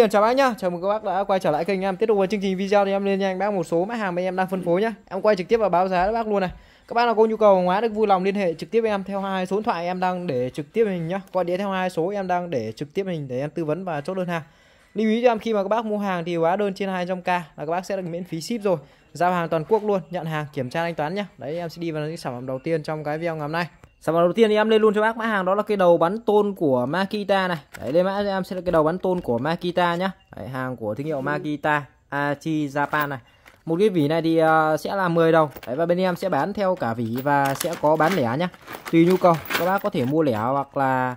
Xin chào bác nhá, chào mừng các bác đã quay trở lại kênh em. Tiếp tục với chương trình video thì em lên nhanh bác một số mã hàng mà em đang phân phối nhá. Em quay trực tiếp và báo giá các bác luôn này. Các bác nào có nhu cầu hàng hóa được vui lòng liên hệ trực tiếp với em theo hai số điện thoại em đang để trực tiếp hình nhá. Gọi điện theo hai số em đang để trực tiếp hình để em tư vấn và chốt đơn hàng. Lưu ý cho em khi mà các bác mua hàng thì hóa đơn trên 200k là các bác sẽ được miễn phí ship rồi. Giao hàng toàn quốc luôn, nhận hàng kiểm tra thanh toán nhá. Đấy em sẽ đi vào những sản phẩm đầu tiên trong cái video ngày hôm nay. Sản phẩm đầu tiên thì em lên luôn cho bác mã hàng đó là cái đầu bắn tôn của Makita này. Đấy lên mã em sẽ là cái đầu bắn tôn của Makita nhá. Đấy, hàng của thương hiệu Makita Achi Japan này. Một cái vỉ này thì uh, sẽ là 10 đồng. Đấy và bên em sẽ bán theo cả vỉ và sẽ có bán lẻ nhá. Tùy nhu cầu các bác có thể mua lẻ hoặc là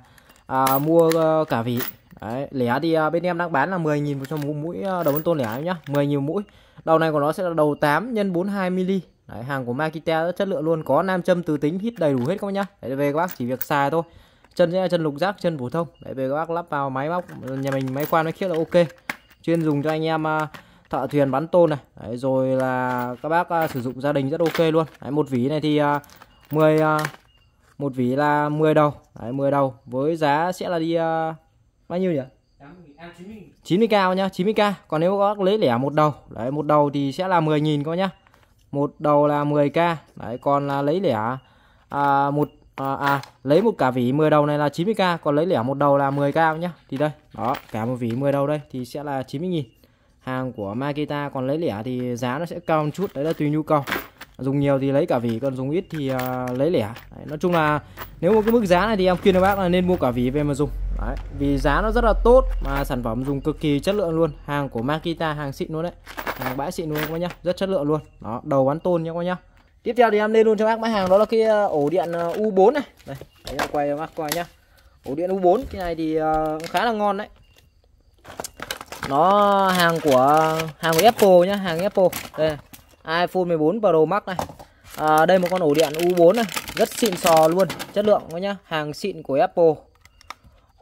uh, mua uh, cả vỉ. Đấy, lẻ thì uh, bên em đang bán là 10.000 cho một mũi uh, đầu bắn tôn lẻ nhá, 10.000 mũi. Đầu này của nó sẽ là đầu 8 x 42 mm Đấy, hàng của Makita rất chất lượng luôn có nam châm từ tính hít đầy đủ hết các bác nhá. Đấy, về các bác chỉ việc xài thôi. Chân sẽ là chân lục giác chân phổ thông. Đấy, về các bác lắp vào máy móc nhà mình máy khoan máy khiếc là ok. Chuyên dùng cho anh em à, thợ thuyền bắn tôn này. Đấy, rồi là các bác uh, sử dụng gia đình rất ok luôn. Đấy, một vỉ này thì uh, 10 uh, một vỉ là 10 đầu. Đấy, 10 đầu với giá sẽ là đi uh, bao nhiêu nhỉ? 90k nhá 90k còn nếu các bác lấy lẻ một đầu đấy một đầu thì sẽ là 10.000 các bác nhá một đầu là 10k đấy còn là lấy lẻ à, một à, à, lấy một cả vỉ 10 đầu này là 90k còn lấy lẻ một đầu là 10k nhá. Thì đây đó cả một vỉ 10 đầu đây thì sẽ là 90.000 hàng của Makita còn lấy lẻ thì giá nó sẽ cao một chút. Đấy là tùy nhu cầu. Dùng nhiều thì lấy cả vỉ còn dùng ít thì uh, lấy lẻ. Đấy, nói chung là nếu một cái mức giá này thì em khuyên các bác là nên mua cả vỉ về mà dùng đấy, vì giá nó rất là tốt mà sản phẩm dùng cực kỳ chất lượng luôn. Hàng của Makita hàng xịn luôn đấy. Hàng bãi xịn luôn các bác nhá rất chất lượng luôn. Đó đầu bắn tôn nhá các bác nhá. Tiếp theo thì em lên luôn cho bác mã hàng đó là cái ờ, ổ điện ờ, U4 này. Đây đấy, em quay cho bác coi nhá. Ổ điện U4 cái này thì uh, khá là ngon đấy. Nó hàng của hàng của Apple nhá hàng Apple. Đây iPhone 14 Pro Max này. À, đây một con ổ điện U4 này rất xịn sò luôn chất lượng các nhá. Hàng xịn của Apple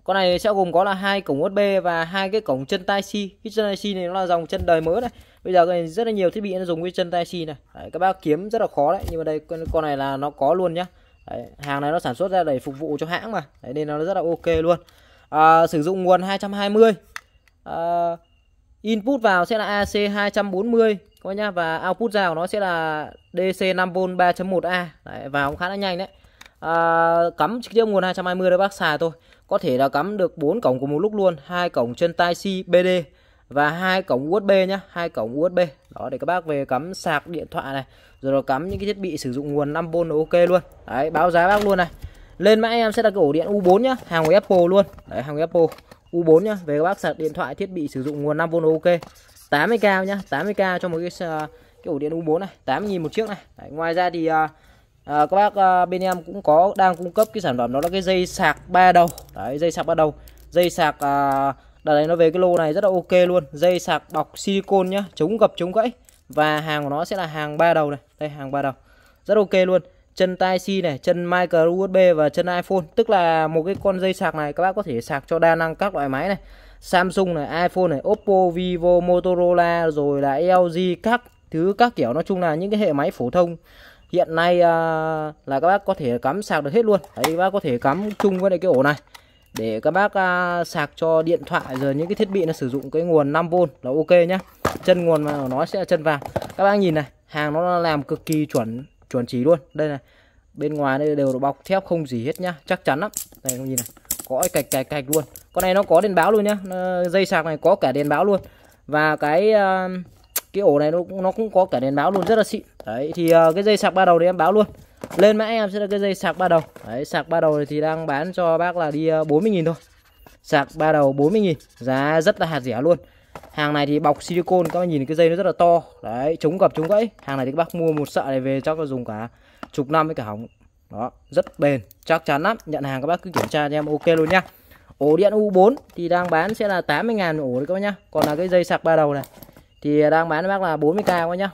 con này sẽ gồm có là hai cổng USB và hai cái cổng chân tai C cái chân tai C này nó là dòng chân đời mới này. Bây giờ cái rất là nhiều thiết bị nó dùng cái chân tai C này. Đấy, các bác kiếm rất là khó đấy. Nhưng mà đây con, con này là nó có luôn nhá. Đấy, hàng này nó sản xuất ra để phục vụ cho hãng mà. Đấy, nên nó rất là ok luôn. À, sử dụng nguồn 220 à, input vào sẽ là AC 240 các bác nhá. Và output ra của nó sẽ là DC 5V 3.1A đấy, vào cũng khá là nhanh đấy. À, cắm trực tiếp nguồn 220 đấy bác xài thôi có thể là cắm được bốn cổng cùng một lúc luôn hai cổng chân tai C BD và hai cổng USB nhá hai cổng USB đó để các bác về cắm sạc điện thoại này rồi là cắm những cái thiết bị sử dụng nguồn 5V là ok luôn. Đấy báo giá bác luôn này. Lên mã em sẽ là cái ổ điện U4 nhá hàng của Apple luôn. Đấy hàng của Apple U4 nhá về các bác sạc điện thoại thiết bị sử dụng nguồn 5V ok. 80k nhá 80k cho một cái ờ, cái ổ điện U4 này 8.000 một chiếc này. Đấy, ngoài ra thì uh, à, các bác à, bên em cũng có đang cung cấp cái sản phẩm đó là cái dây sạc ba đầu. Đấy dây sạc ba đầu. Dây sạc à, đợt này nó về cái lô này rất là ok luôn. Dây sạc bọc silicon nhá chống gập chống gãy. Và hàng của nó sẽ là hàng ba đầu này. Đây hàng ba đầu. Rất ok luôn. Chân tai C này chân micro USB và chân iPhone. Tức là một cái con dây sạc này các bác có thể sạc cho đa năng các loại máy này. Samsung này iPhone này Oppo Vivo Motorola rồi là LG các thứ các kiểu. Nói chung là những cái hệ máy phổ thông hiện nay à, là các bác có thể cắm sạc được hết luôn. Đấy các bác có thể cắm chung với cái ổ này. Để các bác à, sạc cho điện thoại rồi những cái thiết bị nó sử dụng cái nguồn 5V là ok nhá. Chân nguồn mà nó sẽ là chân vàng. Các bác nhìn này hàng nó làm cực kỳ chuẩn chuẩn chỉ luôn. Đây này bên ngoài đây đều bọc thép không gì hết nhá. Chắc chắn lắm. Đây không nhìn này có cạch cạch cạch luôn. Con này nó có đèn báo luôn nhá. Dây sạc này có cả đèn báo luôn. Và cái uh, cái ổ này nó cũng nó cũng có cả đèn báo luôn rất là xịn. Đấy thì uh, cái dây sạc ba đầu thì em báo luôn. Lên mã em sẽ là cái dây sạc ba đầu. Đấy sạc ba đầu thì đang bán cho bác là đi ờ, uh, 40.000 thôi. Sạc ba đầu 40.000 giá rất là hạt rẻ luôn. Hàng này thì bọc silicon các bạn nhìn cái dây nó rất là to. Đấy chống gập chống gãy. Hàng này thì các bác mua một sợi này về chắc là dùng cả chục năm với cả hỏng. Đó rất bền chắc chắn lắm. Nhận hàng các bác cứ kiểm tra cho em ok luôn nhá. Ổ điện U4 thì đang bán sẽ là 80.000 ổ đấy các bác nhá. Còn là cái dây sạc ba đầu này thì à, đang bán cho bác là 40k quá nhá.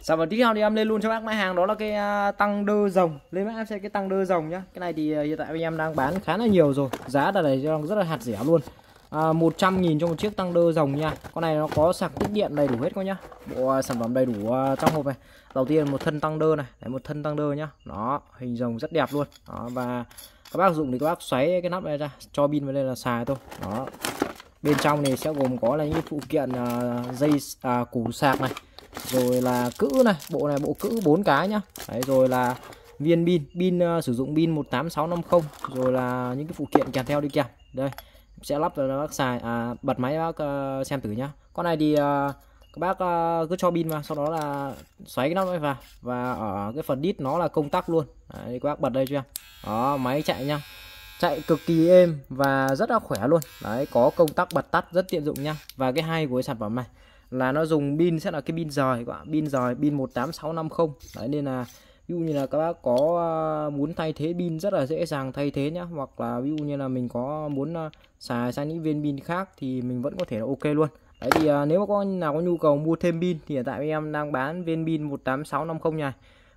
Sản phẩm tiếp theo thì em lên luôn cho bác mã hàng đó là cái à, tăng đơ rồng. Lên mã em sẽ cái tăng đơ rồng nhá. Cái này thì à, hiện tại anh em đang bán khá là nhiều rồi. Giá là này rất là hạt rẻ luôn. À, 100 nghìn cho một chiếc tăng đơ rồng nha. Con này nó có sạc tích điện đầy đủ hết các nhá. Bộ sản phẩm đầy đủ trong hộp này. Đầu tiên một thân tăng đơ này. Đấy, một thân tăng đơ nhá. Nó hình rồng rất đẹp luôn. Đó, và các bác dùng thì các bác xoáy cái nắp này ra cho pin vào đây là xài thôi. Đó bên trong này sẽ gồm có là những phụ kiện uh, dây uh, củ sạc này rồi là cữ này bộ này bộ cữ bốn cái nhá. Đấy, rồi là viên pin pin uh, sử dụng pin 18650 rồi là những cái phụ kiện kèm theo đi kèm. Đây sẽ lắp vào bác xài à, bật máy bác uh, xem thử nhá. Con này thì uh, các bác uh, cứ cho pin vào sau đó là xoáy cái nắp này vào và ở cái phần đít nó là công tắc luôn. Đấy, các bác bật đây chưa đó máy chạy nhá chạy cực kỳ êm và rất là khỏe luôn. Đấy, có công tắc bật tắt rất tiện dụng nha. Và cái hay của cái sản phẩm này là nó dùng pin, sẽ là cái pin rời các bạn. Pin rời, pin 18650 đấy, nên là ví dụ như là các bác có à, muốn thay thế pin rất là dễ dàng thay thế nhá. Hoặc là ví dụ như là mình có muốn à, xài sang những viên pin khác thì mình vẫn có thể là ok luôn. Đấy, thì à, nếu mà có nào có nhu cầu mua thêm pin thì hiện tại em đang bán viên pin 18650 này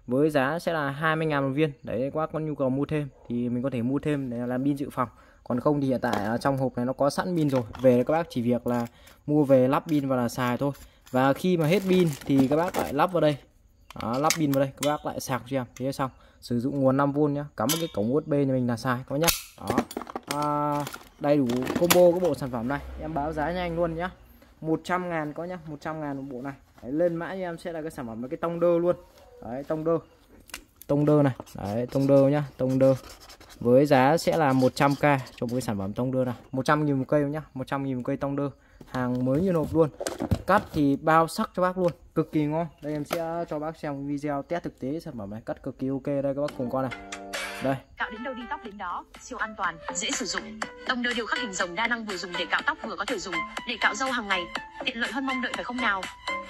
với giá sẽ là 20 ngàn một viên. Đấy các bác có nhu cầu mua thêm thì mình có thể mua thêm để làm pin dự phòng. Còn không thì hiện tại trong hộp này nó có sẵn pin rồi. Về các bác chỉ việc là mua về lắp pin và là xài thôi. Và khi mà hết pin thì các bác lại lắp vào đây. Đó, lắp pin vào đây các bác lại sạc cho em. Thế xong sử dụng nguồn 5V nhá. Cắm một cái cổng USB nhà mình là xài các bác nhá. Đó. À, đầy đủ combo cái bộ sản phẩm này. Em báo giá nhanh luôn nhá. 100 ngàn có nhá 100 ngàn một bộ này. Đấy, lên mã cho em sẽ là cái sản phẩm là cái tông đơ luôn đấy, tông đơ. Tông đơ này. Đấy, tông đơ nhá, tông đơ. Với giá sẽ là 100k cho một cái sản phẩm tông đơ này 100 nghìn một cây nhá 100 nghìn một cây tông đơ. Hàng mới như nộp luôn. Cắt thì bao sắc cho bác luôn. Cực kỳ ngon. Đây em sẽ cho bác xem video test thực tế sản phẩm này. Cắt cực kỳ ok. Đây, các bác cùng con này đây. Cạo đến đâu đi, tóc đến đó, siêu an toàn. Dễ sử dụng. Tông đơ điều khắc hình rồng đa năng vừa dùng để cạo tóc vừa có thể dùng. Để cạo râu hàng ngày, tiện lợi hơn mong đợi phải không nào?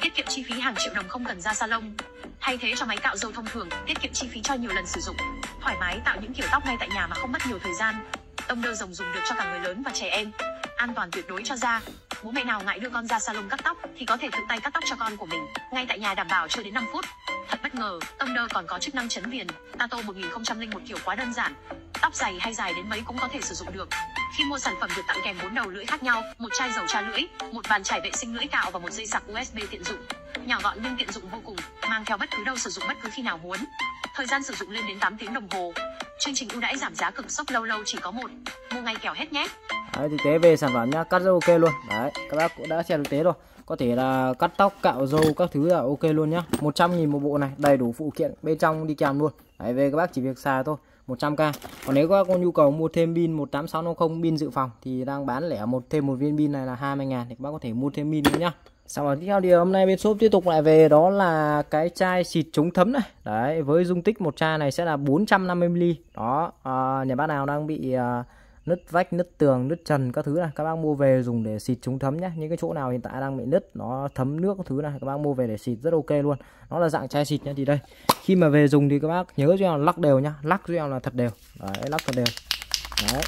Tiết kiệm chi phí hàng triệu đồng không cần ra salon. Thay thế cho máy cạo râu thông thường, tiết kiệm chi phí cho nhiều lần sử dụng. Thoải mái tạo những kiểu tóc ngay tại nhà mà không mất nhiều thời gian. Tông đơ rồng dùng được cho cả người lớn và trẻ em. An toàn tuyệt đối cho da bố mẹ nào ngại đưa con ra salon cắt tóc thì có thể tự tay cắt tóc cho con của mình. Ngay tại nhà đảm bảo chưa đến 5 phút. Thật bất ngờ Thunder còn có chức năng chấn viền. Tato 1001 kiểu quá đơn giản. Tóc dày hay dài đến mấy cũng có thể sử dụng được. Khi mua sản phẩm được tặng kèm bốn đầu lưỡi khác nhau, một chai dầu tra lưỡi, một bàn chải vệ sinh lưỡi cạo và một dây sạc usb tiện dụng. Nhỏ gọn nhưng tiện dụng vô cùng, mang theo bất cứ đâu sử dụng bất cứ khi nào muốn. Thời gian sử dụng lên đến 8 tiếng đồng hồ. Chương trình ưu đãi giảm giá cực sốc lâu lâu chỉ có một. Mua ngay kẹo hết nhé. Đấy thì tế về sản phẩm nhá, cắt rất ok luôn. Đấy các bác cũng đã xem thực tế rồi. Có thể là cắt tóc cạo râu các thứ là ok luôn nhá. 100 nghìn một bộ này đầy đủ phụ kiện bên trong đi kèm luôn. Đấy về các bác chỉ việc xài thôi 100k còn nếu các bác có nhu cầu mua thêm pin 18650 pin dự phòng thì đang bán lẻ một thêm một viên pin này là 20 ngàn thì các bác có thể mua thêm pin nữa nhá. Sau đó tiếp theo thì hôm nay bên shop tiếp tục lại về đó là cái chai xịt chống thấm này. Đấy với dung tích một chai này sẽ là 450ml đó à, nhà bác nào đang bị à, nứt vách nứt tường nứt trần các thứ này. Các bác mua về dùng để xịt chống thấm nhé những cái chỗ nào hiện tại đang bị nứt nó thấm nước các thứ này các bác mua về để xịt rất ok luôn. Nó là dạng chai xịt nhá thì đây khi mà về dùng thì các bác nhớ cho em lắc đều nhá. Lắc cho em là thật đều. Đấy lắc thật đều. Đấy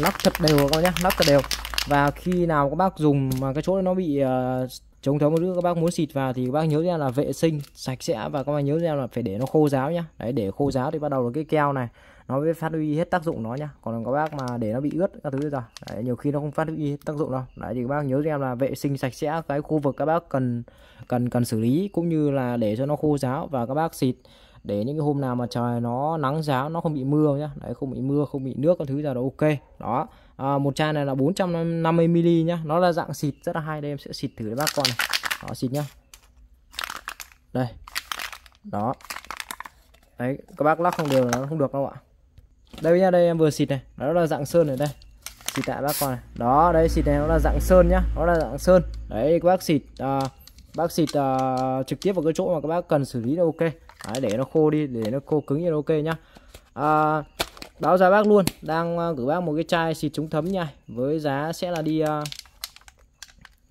lắc thật đều các bác nhá. Lắc thật đều. Và khi nào các bác dùng mà cái chỗ nó bị uh, chống thấm một nước các bác muốn xịt vào thì các bác nhớ ra là vệ sinh sạch sẽ. Và các bác nhớ ra là phải để nó khô ráo nhá. Đấy để khô ráo thì bắt đầu là cái keo này nó mới phát huy hết tác dụng nó nhá. Còn các bác mà để nó bị ướt các thứ gì đấy, nhiều khi nó không phát huy hết tác dụng đâu. Đấy thì các bác nhớ cho em là vệ sinh sạch sẽ cái khu vực các bác cần cần cần xử lý cũng như là để cho nó khô ráo và các bác xịt. Để những cái hôm nào mà trời nó nắng giáo nó không bị mưa nhá. Đấy không bị mưa không bị nước các thứ là ok. Đó. À, một chai này là 450 ml nhá. Nó là dạng xịt rất là hay. Đây em sẽ xịt thử để bác con này. Đó xịt nhá. Đây. Đó. Đấy các bác lắc không đều nó không được đâu ạ đây nha đây em vừa xịt này. Đó là dạng sơn này đây. Xịt tại bác con này. Đó đây xịt này nó là dạng sơn nhá. Nó là dạng sơn. Đấy các bác xịt à, bác xịt à, trực tiếp vào cái chỗ mà các bác cần xử lý là ok. Đấy, để nó khô đi để nó khô cứng như ok nhá. À, báo giá bác luôn. Đang à, gửi bác một cái chai xịt chống thấm nha với giá sẽ là đi à, uh,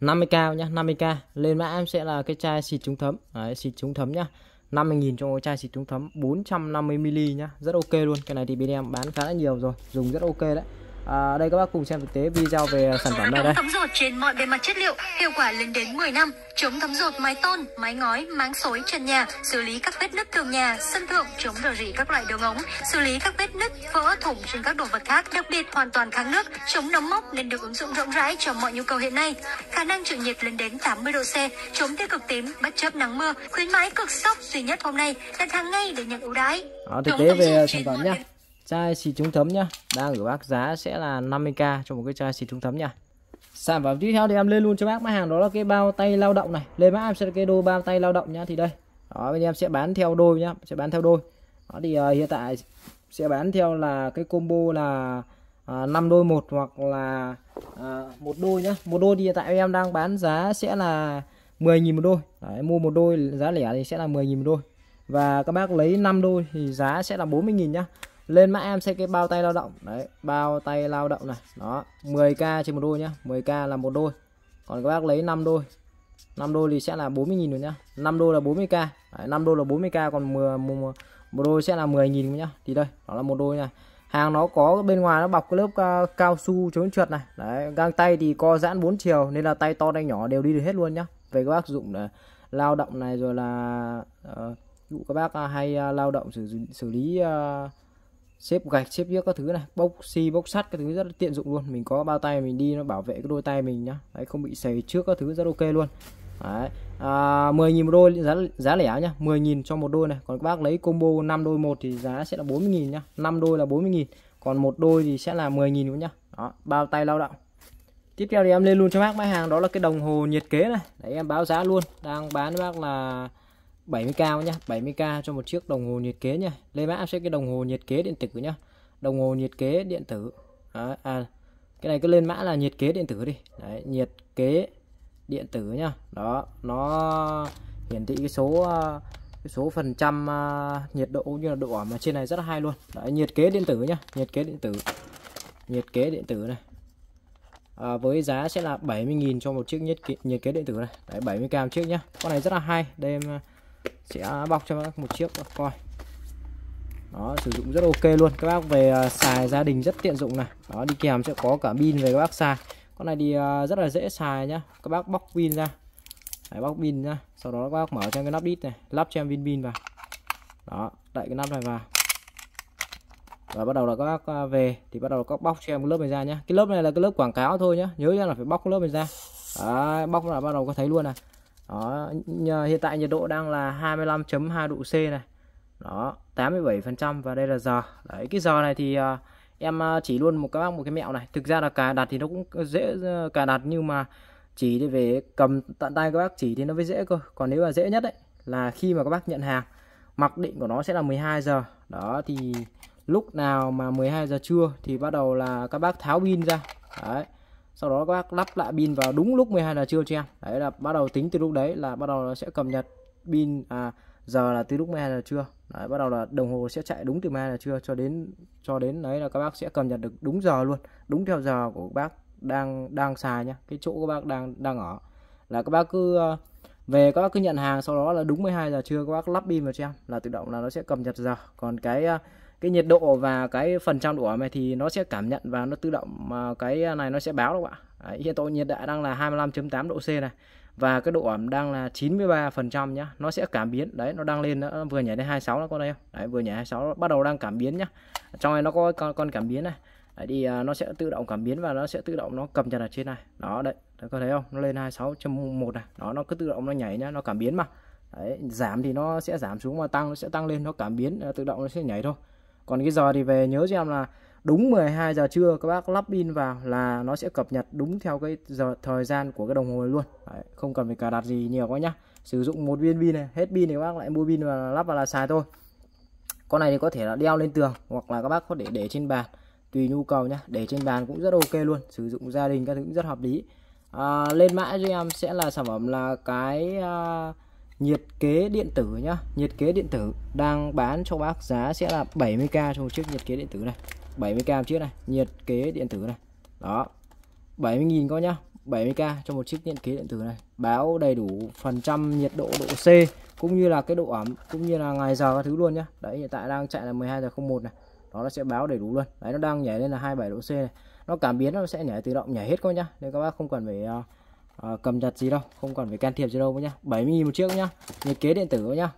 50k nhá 50k lên mã em sẽ là cái chai xịt chống thấm. Đấy, xịt chống thấm nhá. 50.000 cho một chai xịt chống thấm 450ml nhá. Rất ok luôn. Cái này thì bên em bán khá là nhiều rồi. Dùng rất ok đấy. À, đây các bác cùng xem thực tế video về sản phẩm này đây. Thấm rột trên mọi bề mặt chất liệu, hiệu quả lên đến 10 năm, chống thấm rột mái tôn, mái ngói, máng xối trần nhà, xử lý các vết nứt tường nhà, sân thượng, chống rò rỉ các loại đường ống, xử lý các vết nứt, vỡ thủng trên các đồ vật khác, đặc biệt hoàn toàn kháng nước, chống nấm mốc nên được ứng dụng rộng rãi cho mọi nhu cầu hiện nay. Khả năng chịu nhiệt lên đến 80 độ C, chống tiêu cực tím bất chấp nắng mưa, khuyến mãi cực sốc duy nhất hôm nay, đặt hàng ngay để nhận ưu đãi. Đó, thực tế về sản phẩm nhá chai xịt chống thấm nhá. Đang ở bác giá sẽ là 50k cho một cái chai xịt chống thấm nhá. Sản phẩm tiếp theo thì em lên luôn cho bác. Mã hàng đó là cái bao tay lao động này. Lên mã em sẽ cái đôi bao tay lao động nhá. Thì đây. Đó bên em sẽ bán theo đôi nhá. Sẽ bán theo đôi. Đó thì uh, hiện tại sẽ bán theo là cái combo là ờ, uh, 5 đôi một hoặc là uh, một đôi nhá. Một đôi thì hiện tại em đang bán giá sẽ là 10.000 một đôi. Đấy, mua một đôi giá lẻ thì sẽ là 10.000 một đôi. Và các bác lấy 5 đôi thì giá sẽ là 40.000 nhá lên mã em sẽ cái bao tay lao động. Đấy bao tay lao động này. Đó 10k trên một đôi nhá. 10k là một đôi. Còn các bác lấy 5 đôi. 5 đôi thì sẽ là 40.000 rồi nhá. 5 đôi là 40k đấy, 5 đôi là 40k còn 10, một, một đôi sẽ là 10.000 nhá. Thì đây đó là một đôi nha hàng nó có bên ngoài nó bọc cái lớp cao, cao su chống trượt này. Đấy găng tay thì co giãn 4 chiều nên là tay to tay nhỏ đều đi được hết luôn nhá. Về các bác dụng là lao động này rồi là uh, dụ các bác hay uh, lao động xử xử lý uh, xếp gạch xếp viết các thứ này. Bốc xi bốc sắt các thứ rất là tiện dụng luôn. Mình có bao tay mình đi nó bảo vệ cái đôi tay mình nhá. Đấy không bị sầy trước các thứ rất ok luôn. Đấy. À, 10.000 một đôi giá giá lẻ nhá. 10.000 cho một đôi này. Còn các bác lấy combo 5 đôi một thì giá sẽ là 40.000 nhá. 5 đôi là 40.000 còn một đôi thì sẽ là 10.000 nữa nhá. Đó bao tay lao động. Tiếp theo thì em lên luôn cho bác máy hàng. Đó là cái đồng hồ nhiệt kế này. Đấy em báo giá luôn. Đang bán bác là 70k nhá 70k cho một chiếc đồng hồ nhiệt kế nha lên mã sẽ cái đồng hồ nhiệt kế điện tử nhá. Đồng hồ nhiệt kế điện tử. À, à cái này cứ lên mã là nhiệt kế điện tử đi. Đấy nhiệt kế điện tử nhá. Đó nó hiển thị cái số à, cái số phần trăm uh, nhiệt độ như là độ ẩm mà trên này rất là hay luôn. Đấy, nhiệt kế điện tử nhá nhiệt kế điện tử. Nhiệt kế điện tử này. À, với giá sẽ là 70.000 cho một chiếc nhiệt kế, nhiệt kế điện tử này. Đấy 70k chiếc nhá. Con này rất là hay. Đây em sẽ bọc cho bác một chiếc coi. Đó sử dụng rất ok luôn. Các bác về à, xài gia đình rất tiện dụng này. Đó đi kèm sẽ có cả pin về các bác xài. Con này thì à, rất là dễ xài nhá. Các bác bóc pin ra. Đấy, bóc pin ra, sau đó các bác mở cho cái nắp đít này lắp cho em pin pin vào. Đó đậy cái nắp này vào. Và bắt đầu là các bác à, về thì bắt đầu các bóc cho em cái lớp này ra nhá. Cái lớp này là cái lớp quảng cáo thôi nhá. Nhớ là phải bóc cái lớp này ra. Đấy, bóc là bắt đầu có thấy luôn này đó hiện tại nhiệt độ đang là 25.2 độ C này. Đó 87% và đây là giờ. Đấy cái giờ này thì uh, em ờ, chỉ luôn một các bác một cái mẹo này. Thực ra là cài đặt thì nó cũng dễ ờ, cài đặt nhưng mà chỉ để về cầm tận tay các bác chỉ thì nó mới dễ cơ. Còn nếu là dễ nhất đấy là khi mà các bác nhận hàng mặc định của nó sẽ là 12 giờ. Đó thì lúc nào mà 12 giờ trưa thì bắt đầu là các bác tháo pin ra. Đấy sau đó các bác lắp lại pin vào đúng lúc 12 giờ trưa cho em. Đấy là bắt đầu tính từ lúc đấy là bắt đầu nó sẽ cập nhật pin à giờ là từ lúc 12 giờ trưa. Đấy, bắt đầu là đồng hồ sẽ chạy đúng từ 12 giờ trưa cho đến cho đến đấy là các bác sẽ cập nhật được đúng giờ luôn đúng theo giờ của các bác đang đang xài nhá cái chỗ các bác đang đang ở. Là các bác cứ ờ, về các bác cứ nhận hàng sau đó là đúng 12 giờ trưa các bác lắp pin vào cho em là tự động là nó sẽ cập nhật giờ. Còn cái ờ, cái nhiệt độ và cái phần trăm độ ẩm này thì nó sẽ cảm nhận và nó tự động mà cái này nó sẽ báo đâu ạ Đấy, hiện tại nhiệt độ đang là 25.8 độ C này và cái độ ẩm đang là 93 phần trăm nhá nó sẽ cảm biến. Đấy nó đang lên nó vừa nhảy đến 26 nó con đây không đấy vừa nhảy 26 bắt đầu đang cảm biến nhá. Trong này nó có con, con cảm biến này. Đấy thì à, nó sẽ tự động cảm biến và nó sẽ tự động nó cầm chặt ở trên này. Đó đấy đấy có thấy không? Nó lên 26.1 này. Đó nó cứ tự động nó nhảy nhá nó cảm biến mà. Đấy, giảm thì nó sẽ giảm xuống mà tăng nó sẽ tăng lên nó cảm biến à, tự động nó sẽ nhảy thôi còn cái giờ thì về nhớ cho em là đúng 12 giờ trưa các bác lắp pin vào là nó sẽ cập nhật đúng theo cái giờ thời gian của cái đồng hồ luôn. Đấy, không cần phải cài đặt gì nhiều quá nhá. Sử dụng một viên pin này hết pin thì các bác lại mua pin và lắp vào là xài thôi. Con này thì có thể là đeo lên tường hoặc là các bác có thể để trên bàn tùy nhu cầu nhá. Để trên bàn cũng rất ok luôn sử dụng gia đình các thứ cũng rất hợp lý. À, lên mã cho em sẽ là sản phẩm là cái uh, nhiệt kế điện tử nhá. Nhiệt kế điện tử đang bán cho bác giá sẽ là 70k cho một chiếc nhiệt kế điện tử này. 70k chiếc này nhiệt kế điện tử này. Đó. 70.000 có nhá. 70k cho một chiếc nhiệt kế điện tử này. Báo đầy đủ phần trăm nhiệt độ độ C cũng như là cái độ ẩm cũng như là ngày giờ các thứ luôn nhá. Đấy hiện tại đang chạy là 12 giờ 01 này. Đó nó sẽ báo đầy đủ luôn. Đấy nó đang nhảy lên là 27 độ C này. Nó cảm biến nó sẽ nhảy tự động nhảy hết coi nhá. Nên các bác không cần phải uh, à, cầm nhật gì đâu không cần phải can thiệp gì đâu nhá. 70 000 một chiếc nhá nhiệt kế điện tử nhá.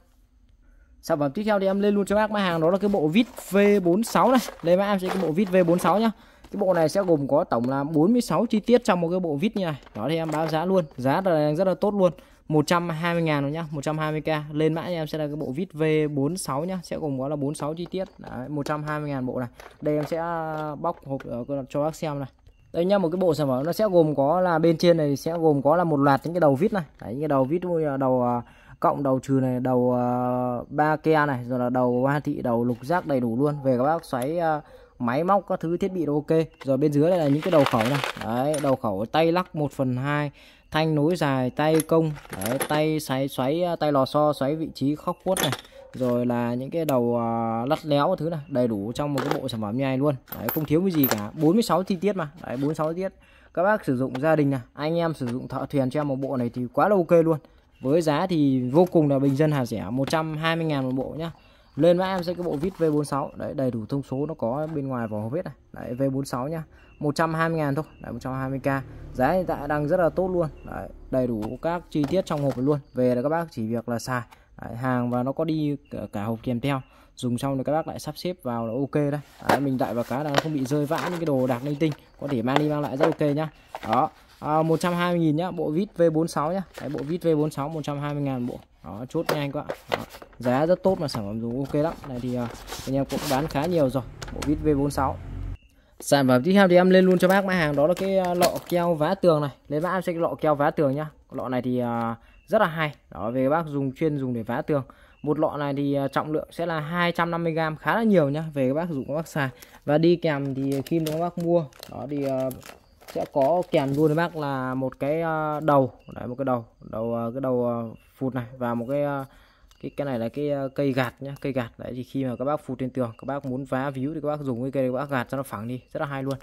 Sản phẩm tiếp theo thì em lên luôn cho bác mã hàng đó là cái bộ vít V46 này. Lên mã em sẽ cái bộ vít V46 nhá. Cái bộ này sẽ gồm có tổng là 46 chi tiết trong một cái bộ vít như này. Đó thì em báo giá luôn giá là rất là tốt luôn. 120 ngàn rồi nhá 120k lên mã em sẽ là cái bộ vít V46 nhá sẽ gồm có là 46 chi tiết. Đấy, 120 ngàn bộ này. Đây em sẽ à, bóc hộp ờ, cho bác xem này đây nhá một cái bộ sản phẩm nó sẽ gồm có là bên trên này sẽ gồm có là một loạt những cái đầu vít này. Đấy, những cái đầu vít đầu à, cộng đầu trừ này đầu uh, ba ke này rồi là đầu hoa thị đầu lục giác đầy đủ luôn. Về các bác xoáy uh, máy móc các thứ thiết bị ok. Rồi bên dưới đây là những cái đầu khẩu này. Đấy đầu khẩu tay lắc 1 phần hai, thanh nối dài tay công. Đấy, tay xoáy xoáy tay lò xo xoáy vị trí khóc khuất này rồi là những cái đầu uh, lắt léo thứ này đầy đủ trong một cái bộ sản phẩm như này luôn. Đấy, không thiếu cái gì cả. 46 chi tiết mà. Đấy 46 chi tiết. Các bác sử dụng gia đình này anh em sử dụng thợ thuyền cho em một bộ này thì quá là ok luôn. Với giá thì vô cùng là bình dân hà rẻ 120 ngàn một bộ nhá. Lên mã em sẽ cái bộ vít V46 đấy đầy đủ thông số nó có bên ngoài vỏ hộp hết này. Đấy V46 nhá. 120 ngàn thôi. Đấy 120k giá hiện tại đang rất là tốt luôn. Đấy, đầy đủ các chi tiết trong hộp luôn. Về là các bác chỉ việc là xài đấy, hàng và nó có đi cả, cả hộp kèm theo. Dùng xong thì các bác lại sắp xếp vào là ok đấy, đấy mình đại vào cá là không bị rơi vãi những cái đồ đạc linh tinh. Có thể mang đi mang lại rất ok nhá. Đó. À, 120 nghìn nhá bộ vít V46 nhá. Cái bộ vít V46 120 ngàn bộ. Đó chốt nhanh các bạn đó. giá rất tốt mà sản phẩm dùng ok lắm. Này thì uh, anh em cũng bán khá nhiều rồi bộ vít V46 sản phẩm tiếp theo thì em lên luôn cho bác. Mã hàng đó là cái à, lọ keo vá tường này. Lên mã em sẽ cái lọ keo vá tường nhá. Lọ này thì uh, rất là hay. Đó, về bác dùng chuyên dùng để vá tường. Một lọ này thì à, trọng lượng sẽ là 250g khá là nhiều nhá. Về các bác dùng các bác xài. Và đi kèm thì khi mà các bác mua, đó thì à, sẽ có kèm luôn với bác là một cái à, đầu. Đấy, một cái đầu. Đầu cái đầu phụt này và một cái cái cái này là cái cây gạt nhá, cây gạt. Đấy, thì khi mà các bác phụt trên tường, các bác muốn vá víu thì các bác dùng cái cây này các bác gạt cho nó phẳng đi. Rất là hay luôn.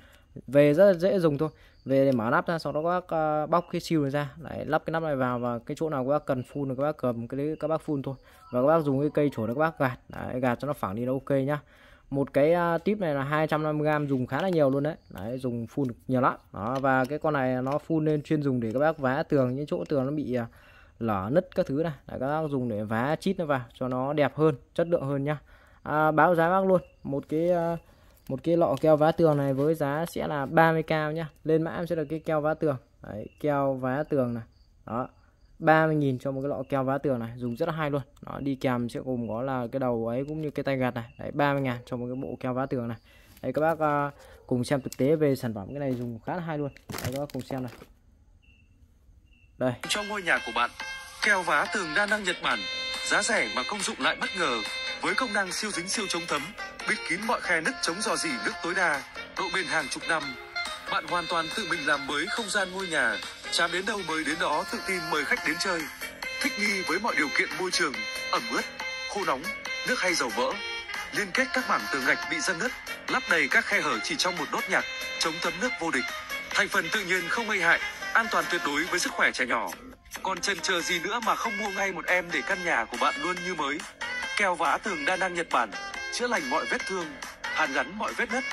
Về rất là dễ dùng thôi về để mở nắp ra sau đó các bác ờ, bóc cái siêu này ra. Lại lắp cái nắp này vào và cái chỗ nào các bác cần phun thì các bác cầm cái đấy các bác phun thôi. Và các bác dùng cái cây chổi để các bác gạt. Đấy, gạt cho nó phẳng đi là ok nhá. Một cái ờ, tip này là 250g dùng khá là nhiều luôn đấy. Đấy dùng phun được nhiều lắm. Đó và cái con này nó phun lên chuyên dùng để các bác vá tường những chỗ tường nó bị ờ, lở nứt các thứ này. Đấy, các bác dùng để vá chít nó vào cho nó đẹp hơn chất lượng hơn nhá. À, báo giá bác luôn. Một cái uh, một cái lọ keo vá tường này với giá sẽ là 30k nhá. Lên mã em sẽ là cái keo vá tường. Đấy, keo vá tường này. Đó 30.000 cho một cái lọ keo vá tường này. Dùng rất là hay luôn. Nó đi kèm sẽ gồm có là cái đầu ấy cũng như cái tay gạt này. Đấy 30 ngàn cho một cái bộ keo vá tường này. Đấy các bác uh, cùng xem thực tế về sản phẩm. Cái này dùng khá là hay luôn. Đấy các bác cùng xem này. Đây. Cho ngôi nhà của bạn keo vá tường đa năng Nhật Bản giá rẻ mà công dụng lại bất ngờ với công năng siêu dính siêu chống thấm bịt kín mọi khe nứt chống dò dỉ nước tối đa độ bền hàng chục năm. Bạn hoàn toàn tự mình làm mới không gian ngôi nhà chạm đến đâu mới đến đó tự tin mời khách đến chơi. Thích nghi với mọi điều kiện môi trường, ẩm ướt, khô nóng, nước hay dầu vỡ liên kết các mảng tường gạch bị dâng nứt lắp đầy các khe hở chỉ trong một đốt nhạc, chống thấm nước vô địch. Thành phần tự nhiên không gây hại, an toàn tuyệt đối với sức khỏe trẻ nhỏ. Còn chần chờ gì nữa mà không mua ngay một em để căn nhà của bạn luôn như mới. Keo vá tường đa năng nhật bản chữa lành mọi vết thương hàn gắn mọi vết nứt.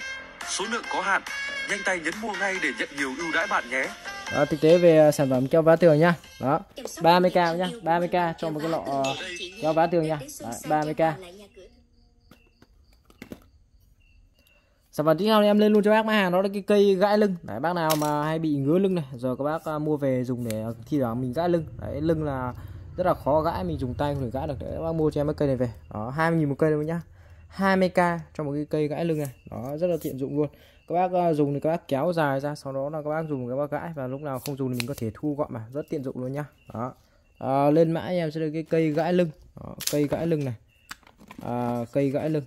Số lượng có hạn nhanh tay nhấn mua ngay để nhận nhiều ưu đãi bạn nhé. Đó, thực tế về sản phẩm keo vá tường nhá đó 30k nhá 30k cho một cái lọ keo vá tường nha. Đấy, 30k sản phẩm tiếp theo em lên luôn cho bác mã hàng đó là cái cây gãi lưng. Đấy bác nào mà hay bị ngứa lưng này giờ các bác uh, mua về dùng để thi thoảng mình gãi lưng. Đấy lưng là rất là khó gãi mình dùng tay không thể gãi được. Đấy các bác mua cho em cái cây này về. Đó 20 000 một cây luôn nhá 20k cho một cái cây gãi lưng này. Nó rất là tiện dụng luôn. Các bác ờ, dùng thì các bác kéo dài ra sau đó là các bác dùng các bác gãi và lúc nào không dùng thì mình có thể thu gọn mà. Rất tiện dụng luôn nhá. Đó. À, lên mã em sẽ được cái cây gãi lưng. Đó, cây gãi lưng này. À, cây gãi lưng.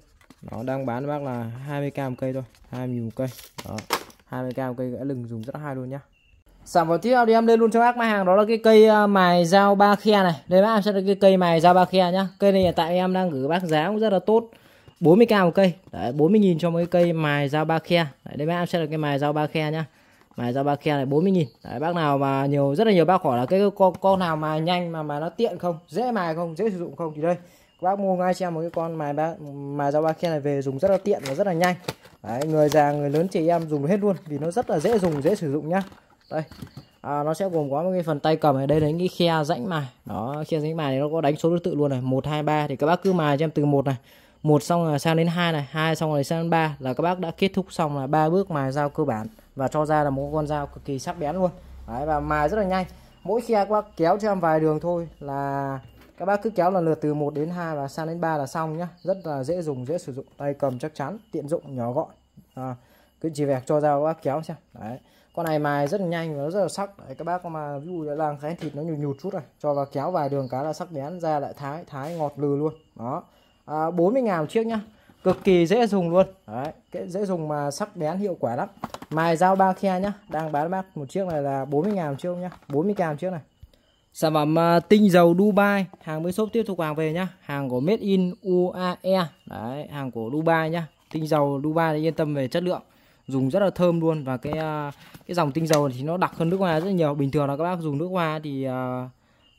Nó đang bán bác là 20k một cây thôi 20 một cây. Đó 20k một cây gãi lưng dùng rất hay luôn nhá. Sản phẩm tiếp theo thì em lên luôn cho bác mã hàng đó là cái cây mài dao ba khe này. Đây bác em sẽ được cái cây mài dao ba khe nhá. Cây này hiện tại em đang gửi bác giá cũng rất là tốt. 40k một cây. Đấy 40.000 cho mấy cây mài dao ba khe. Đấy, đây bác em sẽ là cái mài dao ba khe nhá. Mài dao ba khe này 40.000 đấy bác nào mà nhiều rất là nhiều bác hỏi là cái con con nào mà nhanh mà mà nó tiện không? Dễ mài không? Dễ sử dụng không? Thì đây các bác mua ngay cho em một cái con mài ba mài dao ba khe này về dùng rất là tiện và rất là nhanh. Đấy, người già người lớn chị em dùng hết luôn vì nó rất là dễ dùng dễ sử dụng nhá. Đây à, nó sẽ gồm có một cái phần tay cầm ở đây là những cái khe rãnh mài. Đó khe rãnh mài này nó có đánh số thứ tự luôn này. Một hai ba. Thì các bác cứ mài cho em từ một này một xong là sang đến hai này hai xong rồi sang đến ba là các bác đã kết thúc xong là ba bước mài dao cơ bản và cho ra là một con dao cực kỳ sắc bén luôn. Đấy và mài rất là nhanh. Mỗi khi các bác kéo cho em vài đường thôi là các bác cứ kéo lần lượt từ 1 đến 2 và sang đến 3 là xong nhá. Rất là dễ dùng dễ sử dụng. Tay cầm chắc chắn tiện dụng nhỏ gọn. À, cứ chỉ việc cho dao các bác kéo xem. Đấy con này mài rất là nhanh và nó rất là sắc. Đấy, các bác mà ví dụ đang cái thịt nó nhụt nhụt chút này cho vào kéo vài đường cái là sắc bén ra lại thái thái ngọt lừ luôn. Đó à, 40 ngàn một chiếc nhá. Cực kỳ dễ dùng luôn. Đấy cái dễ dùng mà sắc bén hiệu quả lắm. Mài dao ba khe nhá. Đang bán bác một chiếc này là 40 ngàn một chiếc nhá. 40 k một chiếc này. Sản phẩm à, tinh dầu Dubai. Hàng mới shop tiếp tục hàng về nhá. Hàng của Made in UAE đấy hàng của Dubai nhá. Tinh dầu Dubai yên tâm về chất lượng. Dùng rất là thơm luôn. Và cái à, cái dòng tinh dầu thì nó đặc hơn nước hoa rất nhiều. Bình thường là các bác dùng nước hoa thì uh,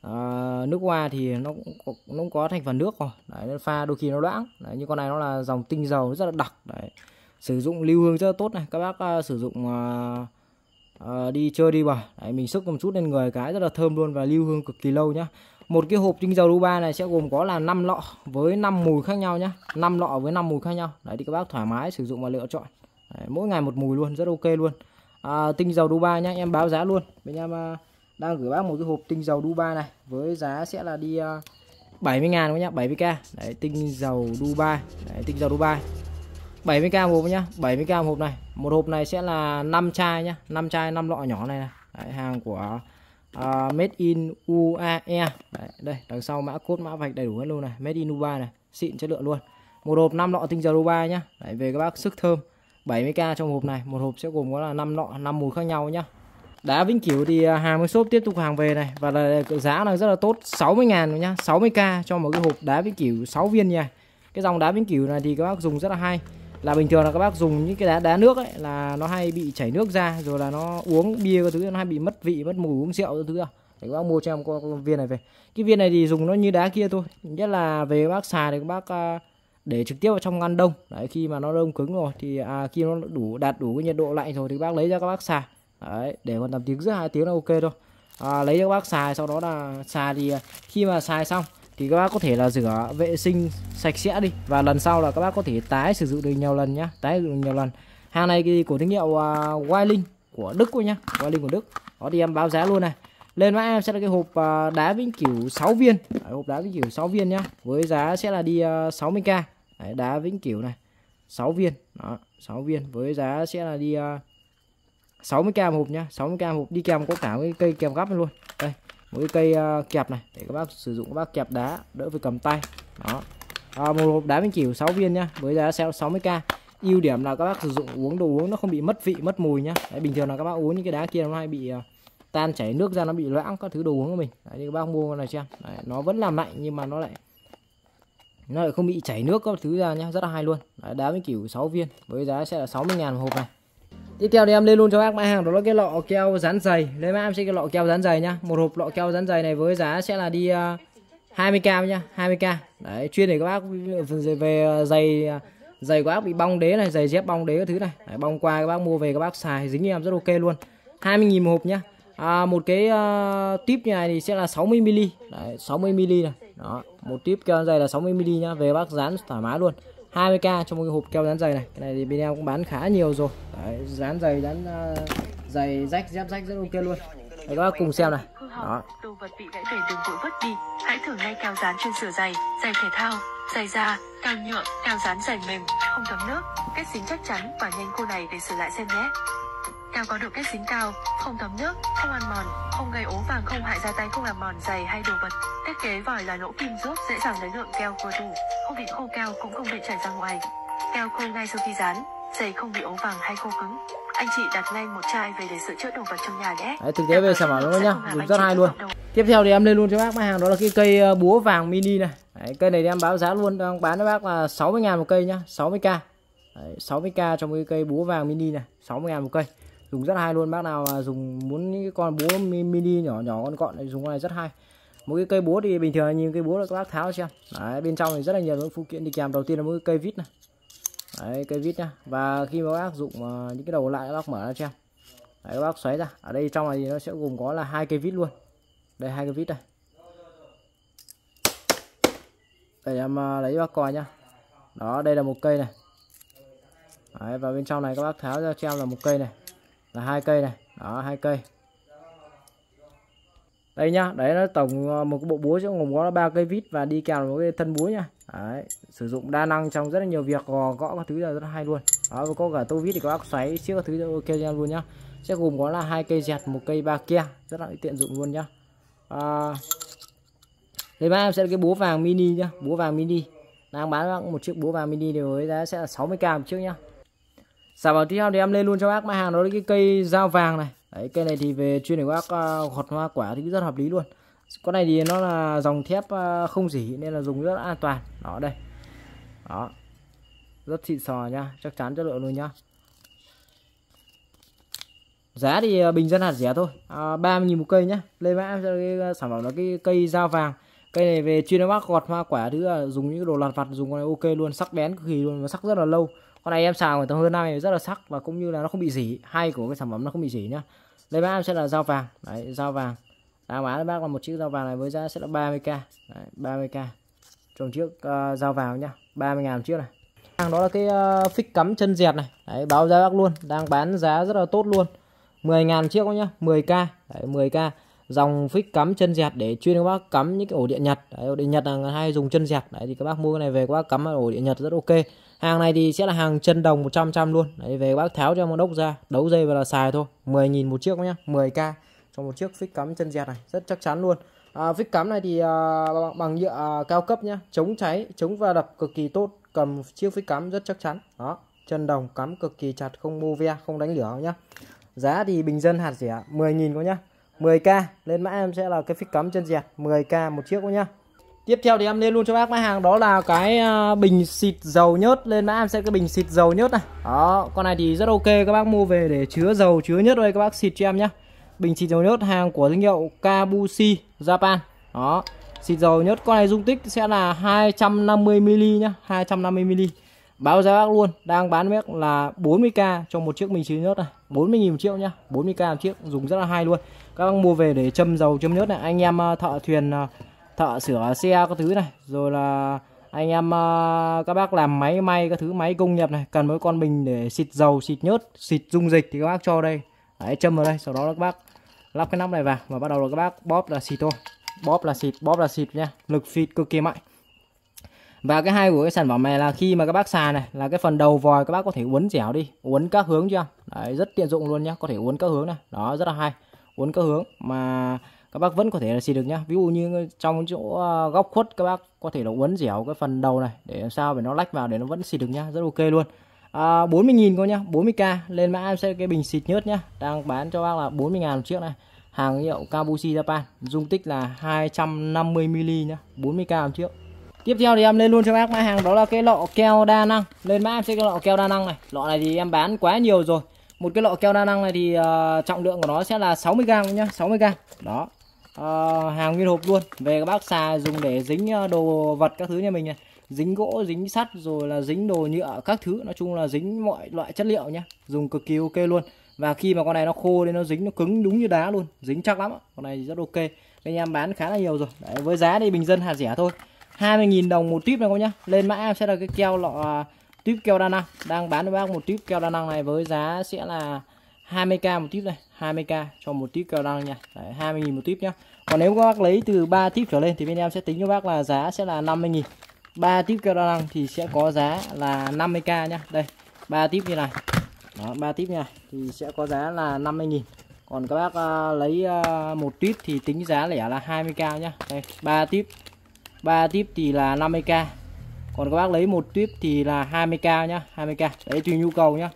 uh, nước hoa thì nó cũng nó cũng có thành phần nước rồi. Đấy, nên pha đôi khi nó loãng. Đấy, như con này nó là dòng tinh dầu rất là đặc. Đấy sử dụng lưu hương rất là tốt này. Các bác uh, sử dụng uh, uh, đi chơi đi bà đấy, mình sức một chút lên người cái rất là thơm luôn và lưu hương cực kỳ lâu nhá. Một cái hộp tinh dầu Dubai này sẽ gồm có là 5 lọ với 5 mùi khác nhau nhá. 5 lọ với 5 mùi khác nhau. Đấy thì các bác thoải mái sử dụng và lựa chọn. Đấy, mỗi ngày một mùi luôn rất ok luôn. À, tinh dầu Dubai nhá em báo giá luôn. Bên em uh, đang gửi bác một cái hộp tinh dầu Dubai này với giá sẽ là đi ờ, uh, 70 ngàn nhá 70k đấy tinh dầu Dubai đấy, tinh dầu Dubai. 70k một hộp nhá 70k một hộp này. Một hộp này sẽ là 5 chai nhá 5 chai 5 lọ nhỏ này, này. Đấy, hàng của uh, Made in UAE Đấy, đây đằng sau mã cốt mã vạch đầy đủ hết luôn này. Made in Dubai này xịn chất lượng luôn. Một hộp 5 lọ tinh dầu Dubai nhá. Đấy, về các bác sức thơm. 70k trong hộp này. Một hộp sẽ gồm có là 5 lọ 5 mùi khác nhau nhá đá Vĩnh Cửu thì à, hàng mới shop tiếp tục hàng về này. Và là giá là rất là tốt 60 ngàn nhá 60k cho một cái hộp đá Vĩnh Cửu 6 viên nha. Cái dòng đá Vĩnh Cửu này thì các bác dùng rất là hay. Là bình thường là các bác dùng những cái đá đá nước ấy là nó hay bị chảy nước ra rồi là nó uống bia cái thứ nó hay bị mất vị mất mùi uống rượu cái thứ à. Để các bác mua cho em con viên này về. Cái viên này thì dùng nó như đá kia thôi. Nhất là về các bác xài thì các bác à, để trực tiếp vào trong ngăn đông. Đấy khi mà nó đông cứng rồi thì à, khi nó đủ đạt đủ cái nhiệt độ lạnh rồi thì các bác lấy ra các bác xài đấy để còn tầm tiếng rưỡi hai tiếng là ok thôi. À, lấy cho các bác xài sau đó là xài thì à, khi mà xài xong thì các bác có thể là rửa vệ sinh sạch sẽ đi. Và lần sau là các bác có thể tái sử dụng được nhiều lần nhá tái sử dụng nhiều lần. Hàng này thì của thương hiệu à, uh, Wailing của Đức thôi nhá Wailing của Đức. Đó thì em báo giá luôn này. Lên mã em sẽ là cái hộp uh, đá vĩnh cửu 6 viên. Đấy, hộp đá vĩnh cửu 6 viên nhá với giá sẽ là đi uh, 60k Đấy, đá vĩnh cửu này 6 viên. Đó 6 viên với giá sẽ là đi uh, 60k một hộp nhá 60k một hộp. Đi kèm có cả cái cây kèm gắp luôn. Đây một cái cây uh, kẹp này để các bác sử dụng các bác kẹp đá đỡ phải cầm tay. Đó. À, một hộp đá bánh chỉu 6 viên nhá với giá sẽ 60k ưu điểm là các bác sử dụng uống đồ uống nó không bị mất vị mất mùi nhá. Đấy, bình thường là các bác uống những cái đá kia nó hay bị uh, tan chảy nước ra nó bị loãng các thứ đồ uống của mình. Đấy, như các bác mua con này xem. Đấy, nó vẫn làm lạnh nhưng mà nó lại nó lại không bị chảy nước các thứ ra nhá rất là hay luôn. Đấy, đá bánh cửu 6 viên với giá sẽ là 60 ngàn một hộp này tiếp theo thì em lên luôn cho bác mã hàng đó là cái lọ keo dán dày lấy mã em sẽ cái lọ keo dán dày nhá. Một hộp lọ keo dán dày này với giá sẽ là đi à, uh, 20k nhá 20k đấy chuyên để các bác về à, giày à, giày của bác bị bong đế này giày dép bong đế cái thứ này. Đấy, bong qua các bác mua về các bác xài dính em rất ok luôn. 20.000 một hộp nhá. À, một cái uh, tip như này thì sẽ là 60 mm đấy 60 mm này. Đó một tip keo dày là 60 mm nhá về bác dán thoải mái luôn. 20k trong một cái hộp keo dán dày này. Cái này thì bên em cũng bán khá nhiều rồi. Đấy, dán dày dán uh, dày rách dép rách rất ok luôn. Đấy, các bác cùng xem này. Đó. Đồ vật bị gãy đừng vội vứt đi. Hãy thử ngay keo dán chuyên sửa giày. Giày thể thao giày da keo nhựa keo dán giày mềm không thấm nước. Kết dính chắc chắn và nhanh khô này để sửa lại xem nhé keo có độ kết dính cao không thấm nước không ăn mòn không gây ố vàng không hại da tay không làm mòn giày hay đồ vật thiết kế vòi là lỗ kim giúp dễ dàng lấy lượng keo vừa đủ. Không bị khô keo cũng không bị chảy ra ngoài. Keo khô ngay sau khi dán giày không bị ố vàng hay khô cứng. Anh chị đặt ngay một chai về để sửa chữa đồ vật trong nhà nhé. Đấy, thực tế về sản phẩm luôn nhá. dùng rất hay luôn. tiếp theo thì em lên luôn cho bác mặt hàng đó là cái cây búa vàng mini này. Đấy, cây này thì em báo giá luôn đang bán cho bác là 60 ngàn một cây nhá 60k Đấy, 60k trong cái cây búa vàng mini này 60 ngàn một cây dùng rất hay luôn. Bác nào mà dùng muốn những cái con búa mini nhỏ nhỏ con gọn này dùng con này rất hay. Một cái cây búa thì bình thường nhìn cây búa là các bác tháo xem. Đấy, bên trong thì rất là nhiều những phụ kiện đi kèm. Đầu tiên là một cái cây vít này. Đấy, cây vít nhá. Và khi mà các bác dụng ờ, những cái đầu lại các bác mở ra xem Đấy, các bác xoáy ra. Ở đây trong này thì nó sẽ gồm có là hai cây vít luôn. Đây hai cây vít đây. Để em ờ, lấy bác coi nhá. Đó đây là một cây này. Đấy, và bên trong này các bác tháo ra treo là một cây này là hai cây này. Đó hai cây. Đây nhá đấy nó tổng ờ, một cái bộ búa sẽ gồm có ba cây vít và đi kèm một cái thân búa nha đấy sử dụng đa năng trong rất là nhiều việc gò gõ các thứ là rất hay luôn. Đó và có cả tô vít thì có áp xoáy siêu các thứ ok cho luôn nhá. Sẽ gồm có là hai cây dẹt một cây ba kia. Rất là tiện dụng luôn nhá. À, đây ba em sẽ là cái búa vàng mini nhá búa vàng mini. Đang bán một chiếc búa vàng mini đều với giá sẽ là 60k một chiếc nhá sản vào tiếp theo thì em lên luôn cho bác mã hàng đó là cái cây dao vàng này. Đấy cây này thì về chuyên để bác à, gọt hoa quả thì rất hợp lý luôn. Con này thì nó là dòng thép à, không dỉ nên là dùng rất an toàn. Đó đây. Đó. Rất xịn sò nha chắc chắn chất lượng luôn nhá. Giá thì à, bình dân hạt rẻ thôi. À, 30.000 một cây nhá. Lên mã cho cái sản phẩm là cái cây dao vàng. Cây này về chuyên bác gọt hoa quả thứ là dùng những đồ lặt vặt dùng con này ok luôn sắc bén cực kỳ luôn và sắc rất là lâu con này em xào người ta hơn năm này rất là sắc và cũng như là nó không bị dỉ. Hay của cái sản phẩm nó không bị dỉ nhá. Đây bác em sẽ là dao vàng. Đấy dao vàng. Đang bán bác là một chiếc dao vàng này với giá sẽ là 30k đấy, 30k trồng chiếc uh, dao vàng nhá. 30 ngàn chiếc này. Hàng đó là cái uh, phích cắm chân dẹt này. Đấy báo giá bác luôn. Đang bán giá rất là tốt luôn. 10 ngàn chiếc nhá. 10k đấy, 10k dòng phích cắm chân dẹt để chuyên các bác cắm những cái ổ điện nhật. Đấy, ổ điện nhật là hay dùng chân dẹt. Đấy thì các bác mua cái này về các bác cắm ổ điện nhật rất ok hàng này thì sẽ là hàng chân đồng 100 trăm luôn. Đấy về bác tháo cho một đốc ra đấu dây và là xài thôi. 10.000 một chiếc nhá 10k cho một chiếc phích cắm chân dẹt này rất chắc chắn luôn. À, phích cắm này thì à, bằng nhựa à, cao cấp nhá chống cháy chống va đập cực kỳ tốt cầm chiếc phích cắm rất chắc chắn. Đó chân đồng cắm cực kỳ chặt không mô ve không đánh lửa nhá. Giá thì bình dân hạt rẻ 10.000 có nhá 10k lên mã em sẽ là cái phích cắm chân dẹt 10k một chiếc có nhá tiếp theo thì em lên luôn cho bác mã hàng, đó là cái à, bình xịt dầu nhớt. Lên mã em sẽ cái bình xịt dầu nhớt này. Đó, con này thì rất ok, các bác mua về để chứa dầu, chứa nhớt đây, các bác xịt cho em nhá. Bình xịt dầu nhớt hàng của thương hiệu Kabushi, Japan. Đó, xịt dầu nhớt con này dung tích sẽ là 250 ml nhá 250 ml báo giá bác luôn, đang bán với là 40k cho một chiếc bình xịt nhớt này. 40.000 một triệu nhá 40k một chiếc, dùng rất là hay luôn. Các bác mua về để châm dầu, châm nhớt này. Anh em à, thợ thuyền à, thợ sửa xe các thứ này rồi là anh em ờ, các bác làm máy may các thứ máy công nghiệp này cần mỗi con bình để xịt dầu xịt nhớt xịt dung dịch thì các bác cho đây. Đấy, châm vào đây sau đó các bác lắp cái nắp này vào và bắt đầu là các bác bóp là xịt thôi. Bóp là xịt bóp là xịt nha lực xịt cực kỳ mạnh. Và cái hay của cái sản phẩm này là khi mà các bác xài này là cái phần đầu vòi các bác có thể uốn dẻo đi uốn các hướng chưa? Đấy, rất tiện dụng luôn nhá có thể uốn các hướng này đó rất là hay. Uốn các hướng mà các bác vẫn có thể là xịt được nhá. Ví dụ như trong chỗ à, góc khuất các bác có thể là uốn dẻo cái phần đầu này để làm sao để nó lách vào để nó vẫn xịt được nhá. Rất ok luôn. À, 40.000 con nhá 40k lên mã em sẽ cái bình xịt nhớt nhá. Đang bán cho bác là 40.000 một chiếc này. Hàng hiệu Kabushi Japan dung tích là 250ml nhá. 40k một chiếc. Tiếp theo thì em lên luôn cho bác mã hàng đó là cái lọ keo đa năng. Lên mã em sẽ cái lọ keo đa năng này. Lọ này thì em bán quá nhiều rồi. Một cái lọ keo đa năng này thì uh, trọng lượng của nó sẽ là 60 g nhá 60 g đó uh, hàng nguyên hộp luôn. Về các bác xà dùng để dính ờ, đồ vật các thứ nhà mình này. Dính gỗ dính sắt rồi là dính đồ nhựa các thứ. Nói chung là dính mọi loại chất liệu nhá. Dùng cực kỳ ok luôn. Và khi mà con này nó khô nên nó dính nó cứng đúng như đá luôn. Dính chắc lắm con này rất ok. Anh em bán khá là nhiều rồi. Đấy, với giá thì bình dân hạt rẻ thôi. 20.000 đồng một tuyếp này các nhá. Lên mã em sẽ là cái keo lọ à, tuyếp keo đa năng. Đang bán cho bác một tuyếp keo đa năng này với giá sẽ là 20k một tuyếp này. 20k cho một tuyếp cao đăng nha. Đấy, 20.000 một tuyếp nhá. Còn nếu các bác lấy từ 3 tuyếp trở lên thì bên em sẽ tính cho bác là giá sẽ là 50.000 3 tiếp cao đăng thì sẽ có giá là 50k nhá. Đây 3 tiếp như này. Đó 3 tiếp nha thì sẽ có giá là 50.000 còn các bác uh, lấy uh, một tiếp thì tính giá lẻ là 20k nhá. Đây 3 tiếp 3 tiếp thì là 50k còn các bác lấy một tiếp thì là 20k nhá 20k đấy tùy nhu cầu nhá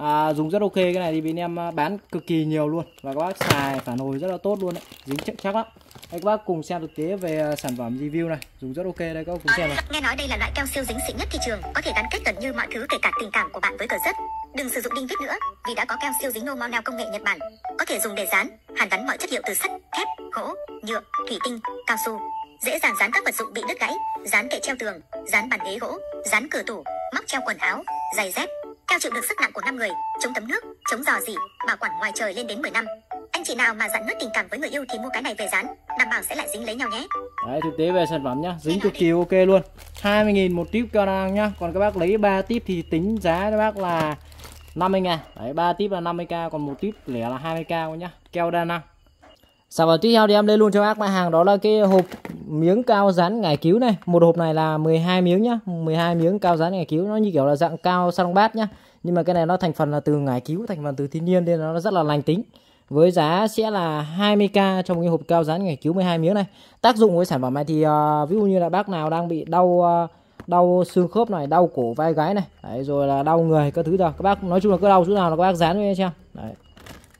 à, dùng rất ok cái này thì bên em à, bán cực kỳ nhiều luôn. Và các bác xài phản hồi rất là tốt luôn đấy. Dính chắc chắc lắm. Đây các bác cùng xem thực tế về à, sản phẩm review này. Dùng rất ok đây các bác cùng xem này nghe nói đây là loại keo siêu dính xịn nhất thị trường có thể gắn kết gần như mọi thứ kể cả tình cảm của bạn với cờ rất đừng sử dụng đinh vít nữa vì đã có keo siêu dính normal công nghệ nhật bản. Có thể dùng để dán hàn gắn mọi chất liệu từ sắt thép gỗ nhựa thủy tinh cao su. Dễ dàng dán các vật dụng bị đứt gãy dán kệ treo tường dán bàn ghế gỗ dán cửa tủ móc treo quần áo giày dép keo chịu được sức nặng của 5 người chống thấm nước chống dò dỉ bảo quản ngoài trời lên đến 10 năm. Anh chị nào mà dặn nứt tình cảm với người yêu thì mua cái này về dán đảm bảo sẽ lại dính lấy nhau nhé. Đấy thực tế về sản phẩm nhá dính cực kỳ ok luôn. 20.000 một tiếp keo năng nhá còn các bác lấy 3 tiếp thì tính giá các bác là 50 ngàn. Đấy 3 tiếp là 50k còn một tiếp lẻ là 20k nhá keo đa năng Sản phẩm tiếp theo thì em lên luôn cho bác mặt hàng đó là cái hộp miếng cao dán ngải cứu này. Một hộp này là 12 miếng nhá, 12 miếng cao dán ngải cứu. Nó như kiểu là dạng cao salon bát nhá. nhưng mà cái này nó thành phần là từ ngải cứu thành phần từ thiên nhiên nên nó rất là lành tính. Với giá sẽ là 20k trong cái hộp cao dán ngải cứu 12 miếng này. Tác dụng với sản phẩm này thì uh, ví dụ như là bác nào đang bị đau uh, đau xương khớp này đau cổ vai gáy này. Đấy, rồi là đau người các thứ rồi. Các bác nói chung là cứ đau chỗ nào là các bác dán cho em xem. Đấy.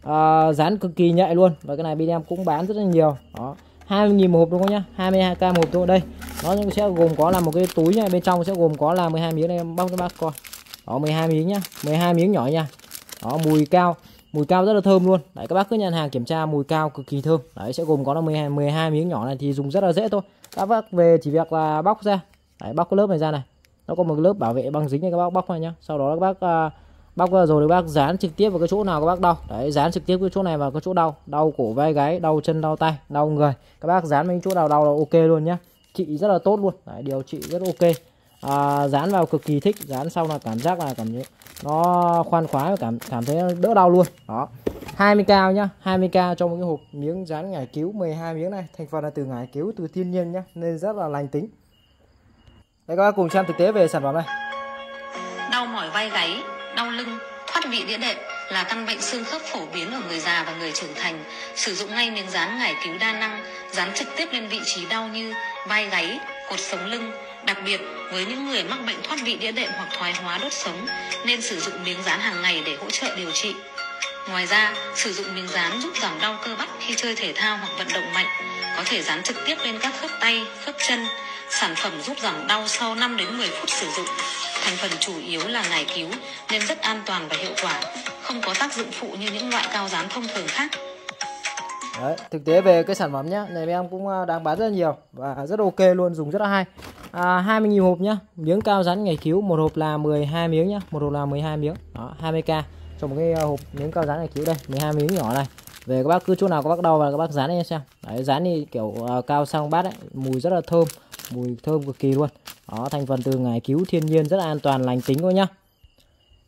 Ờ, à, dán cực kỳ nhạy luôn. Và cái này bên em cũng bán rất là nhiều. Đó. 20.000 một hộp đúng không nhá? 22k một hộp thôi đây. Nó sẽ gồm có là một cái túi này bên trong sẽ gồm có là 12 miếng đây em bóc cho bác coi. Đó 12 miếng nhá. 12 miếng nhỏ nha. Đó mùi cao. Mùi cao rất là thơm luôn. Đấy các bác cứ nhận hàng kiểm tra mùi cao cực kỳ thơm. Đấy sẽ gồm có là 12 12 miếng nhỏ này thì dùng rất là dễ thôi. Các bác về chỉ việc là bóc ra. Đấy, bóc cái lớp này ra này. Nó có một cái lớp bảo vệ băng dính này các bác bóc này nhá. Sau đó các bác à, bác bóc ra rồi các bác dán trực tiếp vào cái chỗ nào các bác đau? Đấy dán trực tiếp cái chỗ này vào cái chỗ đau. Đau cổ vai gáy đau chân đau tay đau người. Các bác dán vào những chỗ nào đau là ok luôn nhá. Trị rất là tốt luôn. Đấy, điều trị rất ok. À, dán vào cực kỳ thích. Dán xong là cảm giác là cảm thấy nó khoan khoái và cảm cảm thấy đỡ đau luôn. Đó. 20 cao nhá. 20k trong một cái hộp miếng dán ngải cứu 12 miếng này. Thành phần là từ ngải cứu từ thiên nhiên nhá. Nên rất là lành tính. Đây các bác cùng xem thực tế về sản phẩm này. Đau mỏi vai gáy đau lưng, thoát vị đĩa đệm là căn bệnh xương khớp phổ biến ở người già và người trưởng thành, sử dụng ngay miếng dán ngải cứu đa năng, dán trực tiếp lên vị trí đau như vai gáy, cột sống lưng. Đặc biệt, với những người mắc bệnh thoát vị đĩa đệm hoặc thoái hóa đốt sống, nên sử dụng miếng dán hàng ngày để hỗ trợ điều trị. Ngoài ra, sử dụng miếng dán giúp giảm đau cơ bắp khi chơi thể thao hoặc vận động mạnh có thể dán trực tiếp lên các khớp tay khớp chân sản phẩm giúp giảm đau sau 5 đến 10 phút sử dụng thành phần chủ yếu là ngải cứu nên rất an toàn và hiệu quả, không có tác dụng phụ như những loại cao dán thông thường khác. Đấy, thực tế về cái sản phẩm nhá, này em cũng à, đang bán rất là nhiều và rất ok luôn, dùng rất là hay. À, 20.000 hộp nhá, miếng cao rắn ngày cứu, một hộp là 12 miếng nhá, một hộp là 12 miếng. Đó, 20k trong một cái à, hộp miếng cao rắn ngày cứu đây, 12 miếng nhỏ này. Về các bác cứ chỗ nào các bác đau và các bác dán lên xem. Đấy, dán đi kiểu uh, cao sang bát ấy, mùi rất là thơm, mùi thơm cực kỳ luôn. Đó, thành phần từ ngải cứu thiên nhiên rất là an toàn lành tính thôi nhá.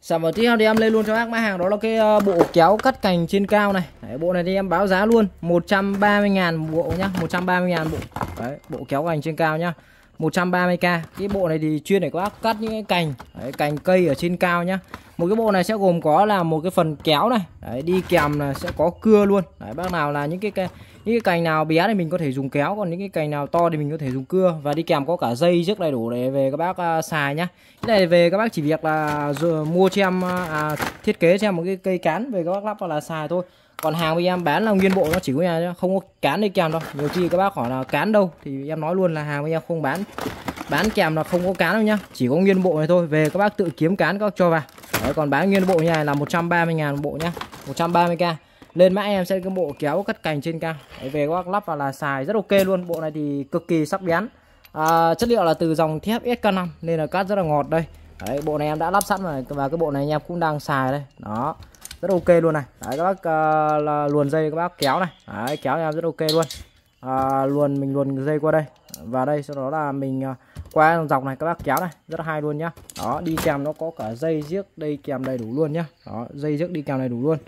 Sản phẩm tiếp theo thì em lên luôn cho bác mã hàng đó là cái à, bộ kéo cắt cành trên cao này. Đấy, bộ này thì em báo giá luôn 130 ngàn bộ nhá, 130 ngàn bộ. Đấy, bộ kéo cành trên cao nhá. 130k. Cái bộ này thì chuyên để các bác cắt những cái cành, đấy, cành cây ở trên cao nhá. Một cái bộ này sẽ gồm có là một cái phần kéo này, đấy, đi kèm là sẽ có cưa luôn. Đấy, bác nào là những cái, cái những cái cành nào bé thì mình có thể dùng kéo còn những cái cành nào to thì mình có thể dùng cưa. Và đi kèm có cả dây rất đầy đủ để về các bác uh, xài nhá. Cái này về các bác chỉ việc là mua cho em à, à, thiết kế cho em một cái cây cán về các bác lắp vào là xài thôi còn hàng bên em bán là nguyên bộ nó chỉ có nhà không có cán đi kèm đâu. Nhiều khi các bác hỏi là cán đâu thì em nói luôn là hàng bên em không bán. Bán kèm là không có cán đâu nhá chỉ có nguyên bộ này thôi. Về các bác tự kiếm cán các bác cho vào. Đấy, còn bán nguyên bộ như này là 130 ngàn bộ nhá 130k lên mã em sẽ cái bộ kéo cắt cành trên cao Đấy, về các bác lắp vào là xài rất ok luôn. Bộ này thì cực kỳ sắc bén. À, chất liệu là từ dòng thép SK5 nên là cắt rất là ngọt đây. Đấy, bộ này em đã lắp sẵn rồi và cái bộ này em cũng đang xài đây. Đó rất ok luôn này. Đấy, các bác uh, là luồn dây các bác kéo này. Đấy, kéo em rất ok luôn. À, luồn mình luồn dây qua đây. Và đây sau đó là mình uh, qua dọc này các bác kéo này. Rất là hay luôn nhá. Đó đi kèm nó có cả dây giếc đây kèm đầy đủ luôn nhá. Đó dây giếc đi kèm đầy đủ luôn.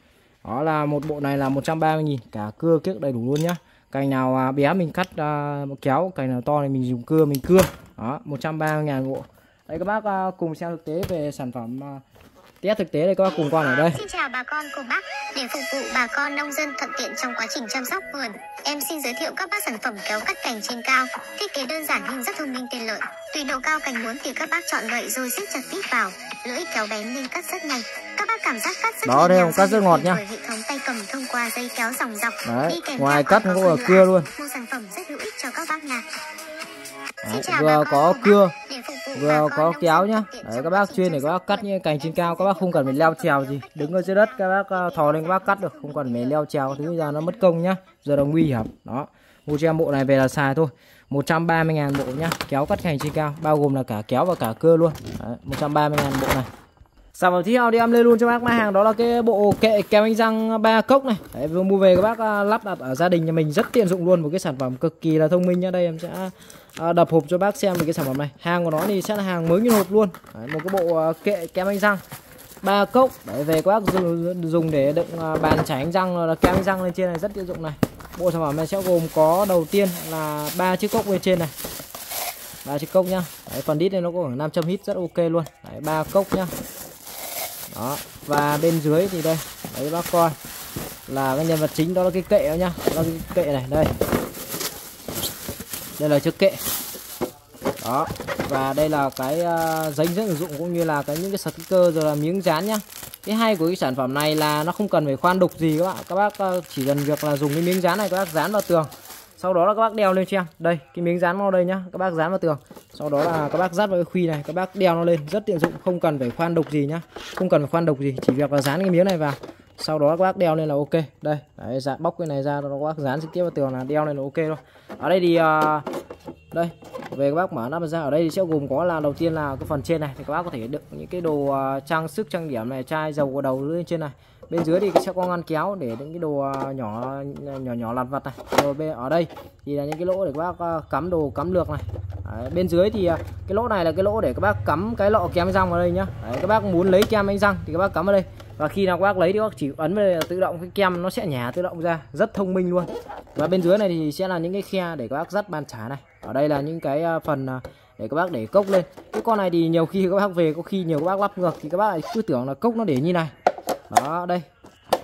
Đó là một bộ này là 130.000 cả cưa kiếc đầy đủ luôn nhá. Cành nào à, bé mình cắt à, kéo cành nào to thì mình dùng cưa mình cưa. Đó 130.000 bộ. Đây các bác à, cùng xem thực tế về sản phẩm à, test thực tế đây các bác cùng quan ở đây. Xin chào bà con cô bác. Để phục vụ bà con nông dân thuận tiện trong quá trình chăm sóc vườn Em xin giới thiệu các bác sản phẩm kéo cắt cành trên cao. Thiết kế đơn giản nhưng rất thông minh tiện lợi. Tùy độ cao cành muốn thì các bác chọn gậy rồi siết chặt tít vào. Lưỡi kéo bén nên cắt rất nhanh. Các bác cảm giác cắt rất đó đây là cắt rất ngọt nhá hệ thống tay cầm thông qua dây kéo dòng dọc. Đấy ngoài cắt nó có cưa luôn. Một sản phẩm rất hữu ích cho các bác nha Đấy, vừa có cưa vừa có kéo nhá. đấy các bác chuyên để các bác cắt những cành trên cao các bác không cần phải leo trèo gì. đứng ở dưới đất các bác ờ, thò lên các bác cắt được không cần phải leo trèo. Thứ giờ nó mất công nhá. Giờ là nguy hiểm. Đó. Mua cho em bộ này về là xài thôi. 130 ngàn bộ nhá. Kéo cắt cành trên cao bao gồm là cả kéo và cả cưa luôn. Đấy, 130 ngàn bộ này. Sản phẩm tiếp theo thì em lên luôn cho bác. Mai hàng đó là cái bộ kệ keo đánh răng ba cốc này. Đấy, vừa mua về các bác ờ, lắp đặt ở gia đình nhà mình rất tiện dụng luôn. Một cái sản phẩm cực kỳ là thông minh nhá. Đây em sẽ à, đập hộp cho bác xem về cái sản phẩm này. Hàng của nó thì sẽ là hàng mới như hộp luôn. Đấy, một cái bộ à, kệ kem đánh răng. Ba cốc. Để về các bác dùng, dùng để đựng à, bàn chải đánh răng là kem đánh răng lên trên này rất tiện dụng này. Bộ sản phẩm này sẽ gồm có đầu tiên là ba chiếc cốc bên trên này. Ba chiếc cốc nhá. Đấy, phần đít này nó có khoảng 500 hít rất ok luôn. Đấy ba cốc nhá. Đó và bên dưới thì đây. Đấy bác coi. Là cái nhân vật chính đó là cái kệ đó nhá. Đó là cái kệ này đây đây là chiếc kệ. Đó và đây là cái uh, giấy dẫn sử dụng cũng như là cái những cái sticker rồi là miếng dán nhá. Cái hay của cái sản phẩm này là nó không cần phải khoan đục gì các bạn. Các bác uh, chỉ cần việc là dùng cái miếng dán này các bác dán vào tường. Sau đó là các bác đeo lên cho em. Đây cái miếng dán vào đây nhá. Các bác dán vào tường. Sau đó là các bác dắt vào cái khuy này. Các bác đeo nó lên. Rất tiện dụng không cần phải khoan đục gì nhá. Không cần phải khoan đục gì. Chỉ việc là dán cái miếng này vào sau đó các bác đeo lên là ok. Đây đấy dạ bóc cái này ra nó các bác dán trực tiếp vào tường là đeo lên là ok thôi. Ở đây thì uh, đây về các bác mở nắp ra ở đây thì sẽ gồm có là đầu tiên là cái phần trên này thì các bác có thể đựng những cái đồ uh, trang sức trang điểm này chai dầu của đầu lên trên này. Bên dưới thì sẽ có ngăn kéo để những cái đồ à, nhỏ nhỏ nhỏ lặt vặt này. Rồi bên ở đây thì là những cái lỗ để các bác cắm đồ cắm lược này. Đấy, bên dưới thì cái lỗ này là cái lỗ để các bác cắm cái lọ kem răng vào đây nhá. Đấy, các bác muốn lấy kem đánh răng thì các bác cắm vào đây và khi nào các bác lấy thì các bác chỉ ấn vào đây là tự động cái kem nó sẽ nhả tự động ra. Rất thông minh luôn. Và bên dưới này thì sẽ là những cái khe để các bác dắt bàn chả này. Ở đây là những cái à, phần à, để các bác để cốc lên. Cái con này thì nhiều khi các bác về có khi nhiều các bác lắp ngược thì các bác cứ tưởng là cốc nó để như này. Đó, đây.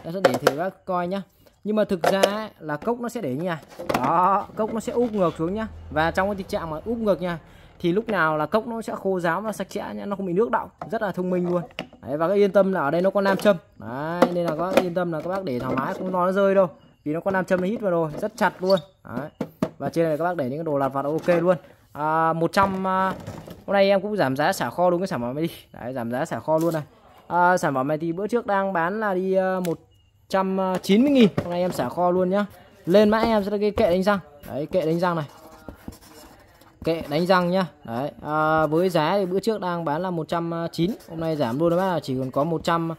Em sẽ để thử các bác coi nhá. Nhưng mà thực ra là cốc nó sẽ để như này. Đó, cốc nó sẽ úp ngược xuống nhá. Và trong cái tình trạng mà úp ngược nha thì lúc nào là cốc nó sẽ khô ráo và sạch sẽ nhé nó không bị nước đọng. Rất là thông minh luôn. Đấy, và các yên tâm là ở đây nó có nam châm. Đấy, nên là các bác yên tâm là các bác để thoải mái không nó rơi đâu. Vì nó có nam châm nó hít vào rồi rất chặt luôn. Đấy. và trên này các bác để những cái đồ lặt vặt ok luôn. À, 100 à, hôm nay em cũng giảm giá xả kho đúng cái sản phẩm này đi. Đấy, giảm giá xả kho luôn này. À, sản phẩm này thì bữa trước đang bán là đi à, uh, 190 nghìn. Hôm nay em xả kho luôn nhá. Lên mã em sẽ là cái kệ đánh răng. Đấy kệ đánh răng này kệ đánh răng nhá. Đấy à, với giá thì bữa trước đang bán là 190 hôm nay giảm luôn đó chỉ còn có 100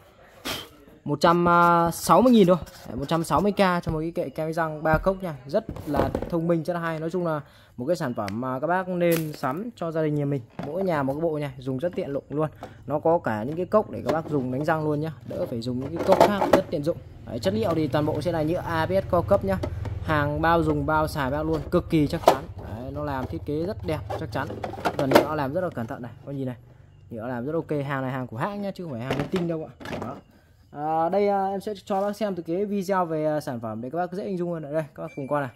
160 nghìn thôi. 160k cho một cái kệ kem đánh răng ba cốc nha. Rất là thông minh rất là hay. Nói chung là một cái sản phẩm mà các bác nên sắm cho gia đình nhà mình. Mỗi nhà một cái bộ nha dùng rất tiện dụng luôn. Nó có cả những cái cốc để các bác dùng đánh răng luôn nhá. Đỡ phải dùng những cái cốc khác rất tiện dụng. Đấy, chất liệu thì toàn bộ sẽ là nhựa ABS cao cấp nhá. Hàng bao dùng bao xài bao luôn cực kỳ chắc chắn đấy, nó làm thiết kế rất đẹp chắc chắn. Gần như nó làm rất là cẩn thận này. Có nhìn này. Nhựa làm rất ok. Hàng này hàng của hãng nhá chứ không phải hàng tinh đâu ạ. Đó. À, đây à, em sẽ cho bác xem từ cái video về à, sản phẩm để các bác dễ hình dung hơn. Ở đây các bác cùng coi này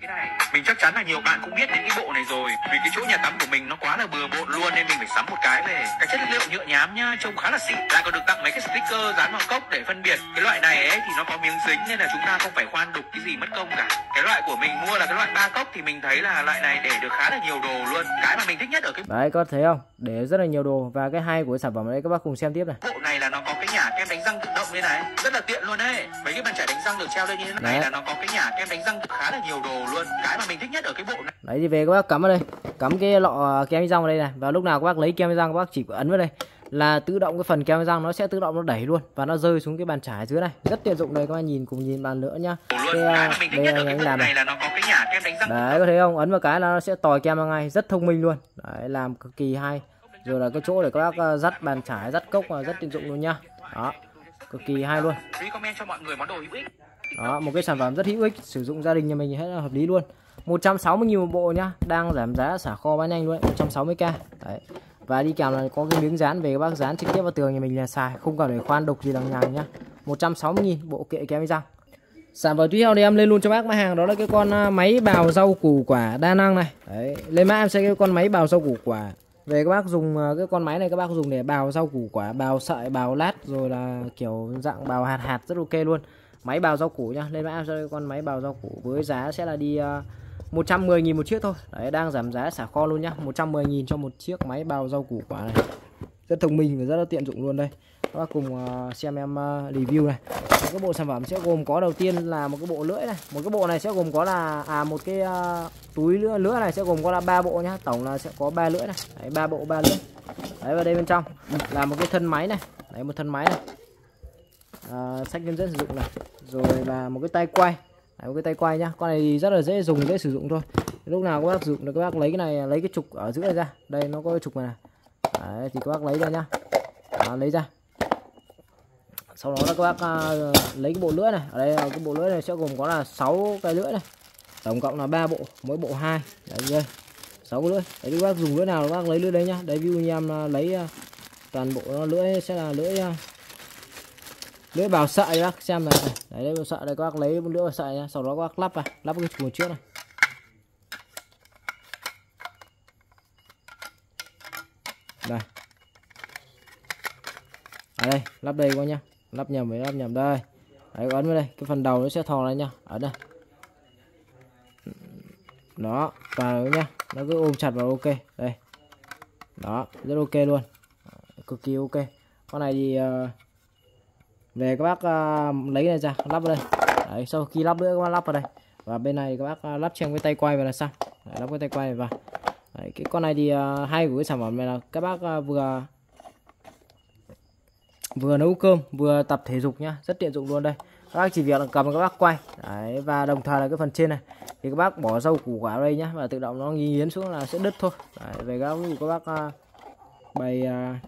mình cái này. Chắc chắn là nhiều bạn cũng biết đến cái bộ này rồi vì cái chỗ nhà tắm của mình nó quá là bừa bộn luôn nên mình phải sắm một cái về. Cái chất liệu nhựa nhám nhá trông khá là xịn. Lại còn được tặng mấy cái sticker dán vào cốc để phân biệt. Cái loại này ấy thì nó có miếng dính nên là chúng ta không phải khoan đục cái gì mất công cả. Cái loại của mình mua là cái loại ba cốc thì mình thấy là loại này để được khá là nhiều đồ luôn. Cái mà mình thích nhất ở cái đấy có thấy không? Để rất là nhiều đồ. Và cái hay của sản phẩm này các bác cùng xem tiếp này. Bộ này là nó có cái kem đánh răng tự động như này. Rất là tiện luôn đấy. Mấy cái bàn chải đánh răng được treo lên như thế này Đấy. là nó có cái nhả kem đánh răng khá là nhiều đồ luôn. Cái mà mình thích nhất ở cái bộ này. Đấy thì về các bác cắm vào đây. Cắm cái lọ kem đánh răng vào đây này. Và lúc nào các bác lấy kem đánh răng các bác chỉ ấn vào đây. Là tự động cái phần kem đánh răng nó sẽ tự động nó đẩy luôn và nó rơi xuống cái bàn chải dưới này. Rất tiện dụng đây các bác nhìn cùng nhìn bàn nữa nhá. Cái à, đây ở anh làm này là nó có cái nhả kem đánh răng đấy có thấy không? Ấn vào cái là nó sẽ tòi kem ra ngay. Rất thông minh luôn. Đấy làm cực kỳ hay. Rồi là cái chỗ để các bác ờ, dắt bàn chải dắt cốc là rất tiện dụng luôn nhá đó cực kỳ hay luôn. Đó một cái sản phẩm rất hữu ích sử dụng gia đình nhà mình hết là hợp lý luôn. 160 000 một bộ nhá đang giảm giá xả kho bán nhanh luôn 160k đấy. Và đi kèm là có cái miếng dán về các bác dán trực tiếp vào tường nhà mình là xài không cần phải khoan đục gì đằng nhằng nhá. 160 000 bộ kệ đánh răng sản phẩm tiếp theo thì em lên luôn cho bác mã hàng đó là cái con à, máy bào rau củ quả đa năng này. Đấy lên mã em sẽ cái con máy bào rau củ quả về các bác dùng ờ, cái con máy này các bác dùng để bào rau củ quả bào sợi bào lát rồi là kiểu dạng bào hạt hạt rất ok luôn. Máy bào rau củ nhá lên mã em cái con máy bào rau củ với giá sẽ là đi ờ, uh, 110.000 một chiếc thôi. Đấy đang giảm giá xả kho luôn nhá 110.000 cho một chiếc máy bào rau củ quả này. Rất thông minh và rất là tiện dụng luôn đây các bác cùng ờ, xem em ờ, review này. Một cái bộ sản phẩm sẽ gồm có đầu tiên là một cái bộ lưỡi này. Một cái bộ này sẽ gồm có là à một cái uh, túi lưỡi, lưỡi này sẽ gồm có là ba bộ nhá. Tổng là sẽ có ba lưỡi này. Đấy ba bộ ba lưỡi. Đấy và đây bên trong. Là một cái thân máy này. Đấy một thân máy này. À, sách hướng dẫn sử dụng này. Rồi là một cái tay quay. Đấy, một cái tay quay nhá. Con này thì rất là dễ dùng dễ sử dụng thôi. Lúc nào các bác sử dụng được các bác lấy cái này lấy cái trục ở giữa này ra. Đây nó có cái trục này, này. Đấy, thì các bác lấy ra nhá. À, lấy ra sau đó là các bác à, lấy cái bộ lưỡi này. Ở đây à, cái bộ lưỡi này sẽ gồm có là 6 cái lưỡi này. Tổng cộng là ba bộ, mỗi bộ hai. Đấy đây sáu cái lưỡi. Đấy, các bác dùng lưỡi nào các bác lấy lưỡi đấy nhá. Đấy view dụ như em à, lấy toàn bộ lưỡi sẽ là lưỡi lưỡi bào sợi bác. Xem này. Đấy, lưỡi bào sợi đây, các bác lấy lưỡi bào sợi nhá. Sau đó các bác lắp vào, lắp cái chuồng trước này. Đây. Ở đây, lắp đây các nhá lắp nhầm với lắp nhầm đây. Đấy ấn vào đây. Cái phần đầu nó sẽ thò ra nhá ở đây. Đó vào nhá. Nó cứ ôm chặt vào ok. Đây. Đó rất ok luôn. Cực kỳ ok. Con này thì uh, về các bác uh, lấy này ra lắp vào đây. Đấy, sau khi lắp nữa các bác lắp vào đây. Và bên này các bác uh, lắp trên cái tay quay vào là xong. Đấy, lắp cái tay quay này vào. Đấy, cái con này thì uh, hay của cái sản phẩm này là các bác uh, vừa vừa nấu cơm vừa tập thể dục nhá. Rất tiện dụng luôn đây. Các bác chỉ việc là cầm các bác quay. Đấy, và đồng thời là cái phần trên này. Thì các bác bỏ rau củ quả đây nhá và tự động nó nghiến xuống là sẽ đứt thôi. Đấy, về các các bác à, bày à,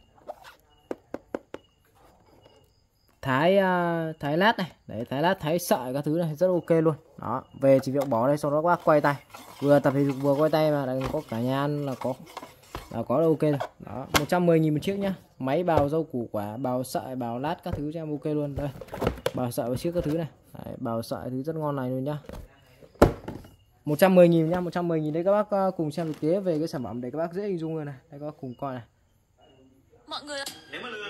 thái à, thái lát này. Đấy thái lát thái sợi các thứ này rất ok luôn. Đó về chỉ việc bỏ đây sau đó các bác quay tay. Vừa tập thể dục vừa quay tay mà có cả nhà ăn là có là có là ok rồi. Đó 110 nghìn một chiếc nhá máy bào rau củ quả bào sợi bào lát các thứ cho em ok luôn. Đây bào sợi và chiếc các thứ này. Đấy, bào sợi thứ rất ngon này luôn nhá. 110 nghìn nhá 110 nghìn đây các bác ờ, cùng xem thực tế về cái sản phẩm để các bác dễ hình dung hơn này. Đây các bác cùng coi này. Mọi người nếu mà lừa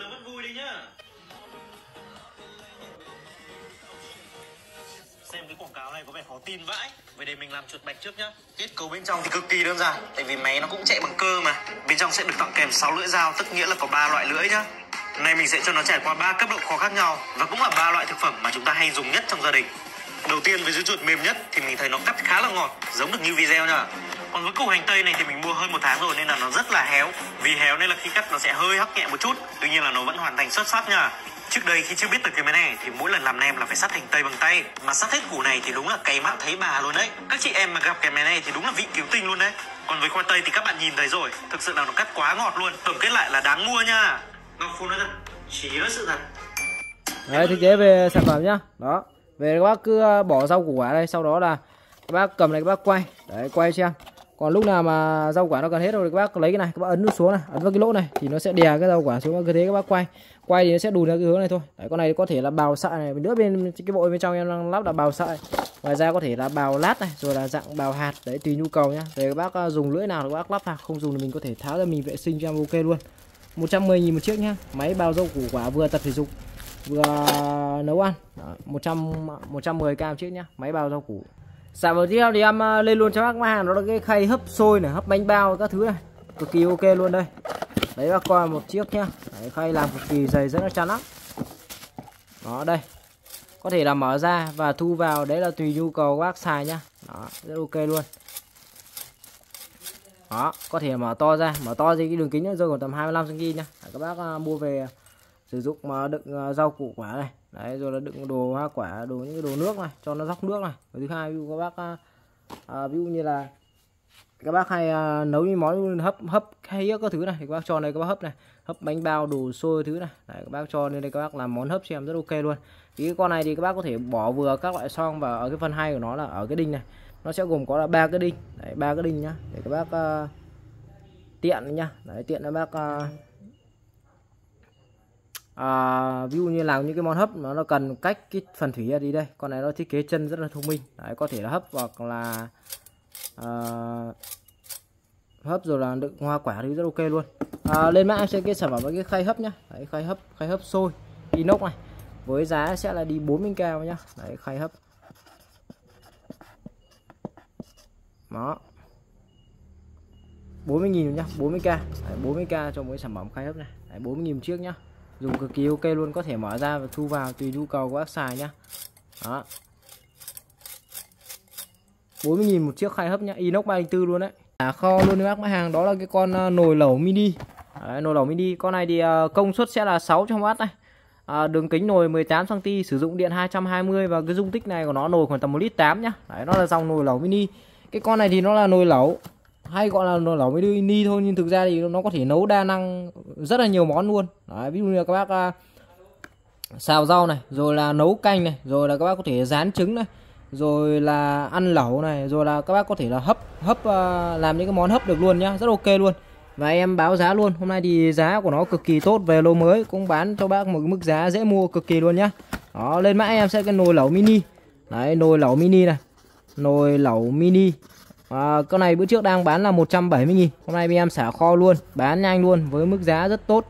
áo này có vẻ khó tin vãi. Vậy để mình làm chuột bạch trước nhá. Kết cấu bên trong thì cực kỳ đơn giản, Tại vì máy nó cũng chạy bằng cơ mà. Bên trong sẽ được tặng kèm 6 lưỡi dao, Tức nghĩa là có 3 loại lưỡi nhá. Nay mình sẽ cho nó trải qua ba cấp độ khó khác nhau, Và cũng là ba loại thực phẩm mà chúng ta hay dùng nhất trong gia đình. Đầu tiên, với dưa chuột mềm nhất thì mình thấy nó cắt khá là ngọt, Giống được như video nhá. Còn với củ hành tây này thì mình mua hơn một tháng rồi nên là nó rất là héo. Vì héo nên là khi cắt nó sẽ hơi hắc nhẹ một chút, Tuy nhiên là nó vẫn hoàn thành xuất sắc nha Trước đây khi chưa biết được cái máy này thì mỗi lần làm nem là phải sắt hành tây bằng tay. Mà sắt hết củ này thì đúng là cày mắt thấy bà luôn đấy. Các chị em mà gặp cái máy này thì đúng là vị cứu tinh luôn đấy. Còn với khoai tây thì các bạn nhìn thấy rồi. Thực sự là nó cắt quá ngọt luôn. Tổng kết lại là đáng mua nha. Ngọc phun nói thật. Chỉ nói sự thật. Đấy, thiết kế về sản phẩm nhá. Đó. Về các bác cứ bỏ rau củ quả đây, Sau đó là các bác cầm này các bác quay. Đấy, quay xem còn lúc nào mà rau quả nó cần hết rồi thì các bác lấy cái này các bác ấn nút xuống này ấn vào cái lỗ này thì nó sẽ đè cái rau quả xuống cứ thế các bác quay. Quay thì nó sẽ đùn theo cái hướng này thôi. Đấy con này có thể là bào sợi này nữa bên cái bộ bên trong em đang lắp là bào sợi ngoài ra có thể là bào lát này rồi là dạng bào hạt đấy tùy nhu cầu nhá. Để các bác à, dùng lưỡi nào thì các bác lắp vào không dùng thì mình có thể tháo ra mình vệ sinh cho em ok luôn. 110 000 một chiếc nhá. Máy bào rau củ quả vừa tập thể dục vừa nấu ăn. Đó, 100 110k một chiếc nhá. Máy bào rau củ sản phẩm tiếp theo thì em ờ, lên luôn cho bác mang hàng đó là cái khay hấp xôi này hấp bánh bao các thứ này. Cực kỳ ok luôn đây. Đấy bác coi một chiếc nhá. Đấy, khay làm cực kỳ dày rất là chắn lắm. Đó đây. Có thể là mở ra và thu vào đấy là tùy nhu cầu bác xài nhá. Đó rất ok luôn. Đó có thể mở to ra. Mở to thì cái đường kính nó rơi khoảng tầm 25 cm nhá. Các bác ờ, mua về ờ, sử dụng mà đựng rau củ quả này đấy rồi là đựng đồ hoa quả đồ những cái đồ nước này cho nó dốc nước này. Và thứ hai ví dụ các bác à, à, ví dụ như là các bác hay à, nấu những món hấp hấp hay các thứ này thì các bác cho này các bác hấp này. Hấp bánh bao đồ xôi thứ này. Đấy, các bác cho nên đây các bác làm món hấp cho em rất ok luôn. Thì cái con này thì các bác có thể bỏ vừa các loại xong và ở cái phần hai của nó là ở cái đinh này. Nó sẽ gồm có là ba cái đinh. Đấy ba cái đinh nhá. Để các bác à, tiện nhá. Đấy tiện các bác à, à, ví dụ như làm những cái món hấp nó nó cần cách cái phần thủy ra đi đây. Con này nó thiết kế chân rất là thông minh. Đấy, có thể là hấp hoặc là à, hấp rồi là đựng hoa quả thì rất ok luôn. À, lên mạng em sẽ cái sản phẩm với cái khay hấp nhá. Đấy, khay hấp khay hấp sôi inox này. Với giá sẽ là đi 40 cao nhá. Đấy khay hấp. Đó. 40.000 nhá 40k đấy, 40k cho mỗi sản phẩm khay hấp này. Đấy, 40.000 chiếc nhá dùng cực kỳ ok luôn có thể mở ra và thu vào tùy nhu cầu của bác xài nhá. Đó. 40.000 một chiếc khai hấp nhá inox 304 luôn đấy. À, kho luôn các mã hàng đó là cái con à, nồi lẩu mini. Đấy, nồi lẩu mini con này thì à, công suất sẽ là 600W này à, đường kính nồi 18 cm sử dụng điện 220 và cái dung tích này của nó nồi khoảng tầm 1 lít 8 nhá. Đấy nó là dòng nồi lẩu mini. Cái con này thì nó là nồi lẩu hay gọi là nồi lẩu mini thôi nhưng thực ra thì nó có thể nấu đa năng rất là nhiều món luôn. Đấy, ví dụ như các bác uh, xào rau này rồi là nấu canh này rồi là các bác có thể rán trứng này rồi là ăn lẩu này rồi là các bác có thể là hấp hấp uh, làm những cái món hấp được luôn nhá rất ok luôn. Và em báo giá luôn hôm nay thì giá của nó cực kỳ tốt về lô mới cũng bán cho bác một cái mức giá dễ mua cực kỳ luôn nhá. Đó lên mã em sẽ cái nồi lẩu mini. Đấy nồi lẩu mini này nồi lẩu mini à, con này bữa trước đang bán là 170 nghìn. Hôm nay bên em xả kho luôn bán nhanh luôn với mức giá rất tốt.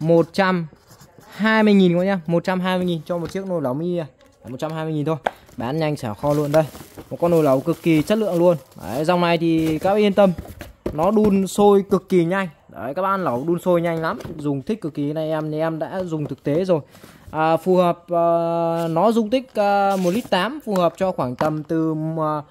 120 nghìn các nhá. 120 nghìn cho một chiếc nồi lẩu mini 120 nghìn thôi. Bán nhanh xả kho luôn đây. Một con nồi lẩu cực kỳ chất lượng luôn. Đấy, dòng này thì các bạn yên tâm. Nó đun sôi cực kỳ nhanh. Đấy các bạn lẩu đun sôi nhanh lắm. Dùng thích cực kỳ này em thì em đã dùng thực tế rồi. À, phù hợp uh, nó dung tích ờ, uh, 1 lít 8 phù hợp cho khoảng tầm từ uh,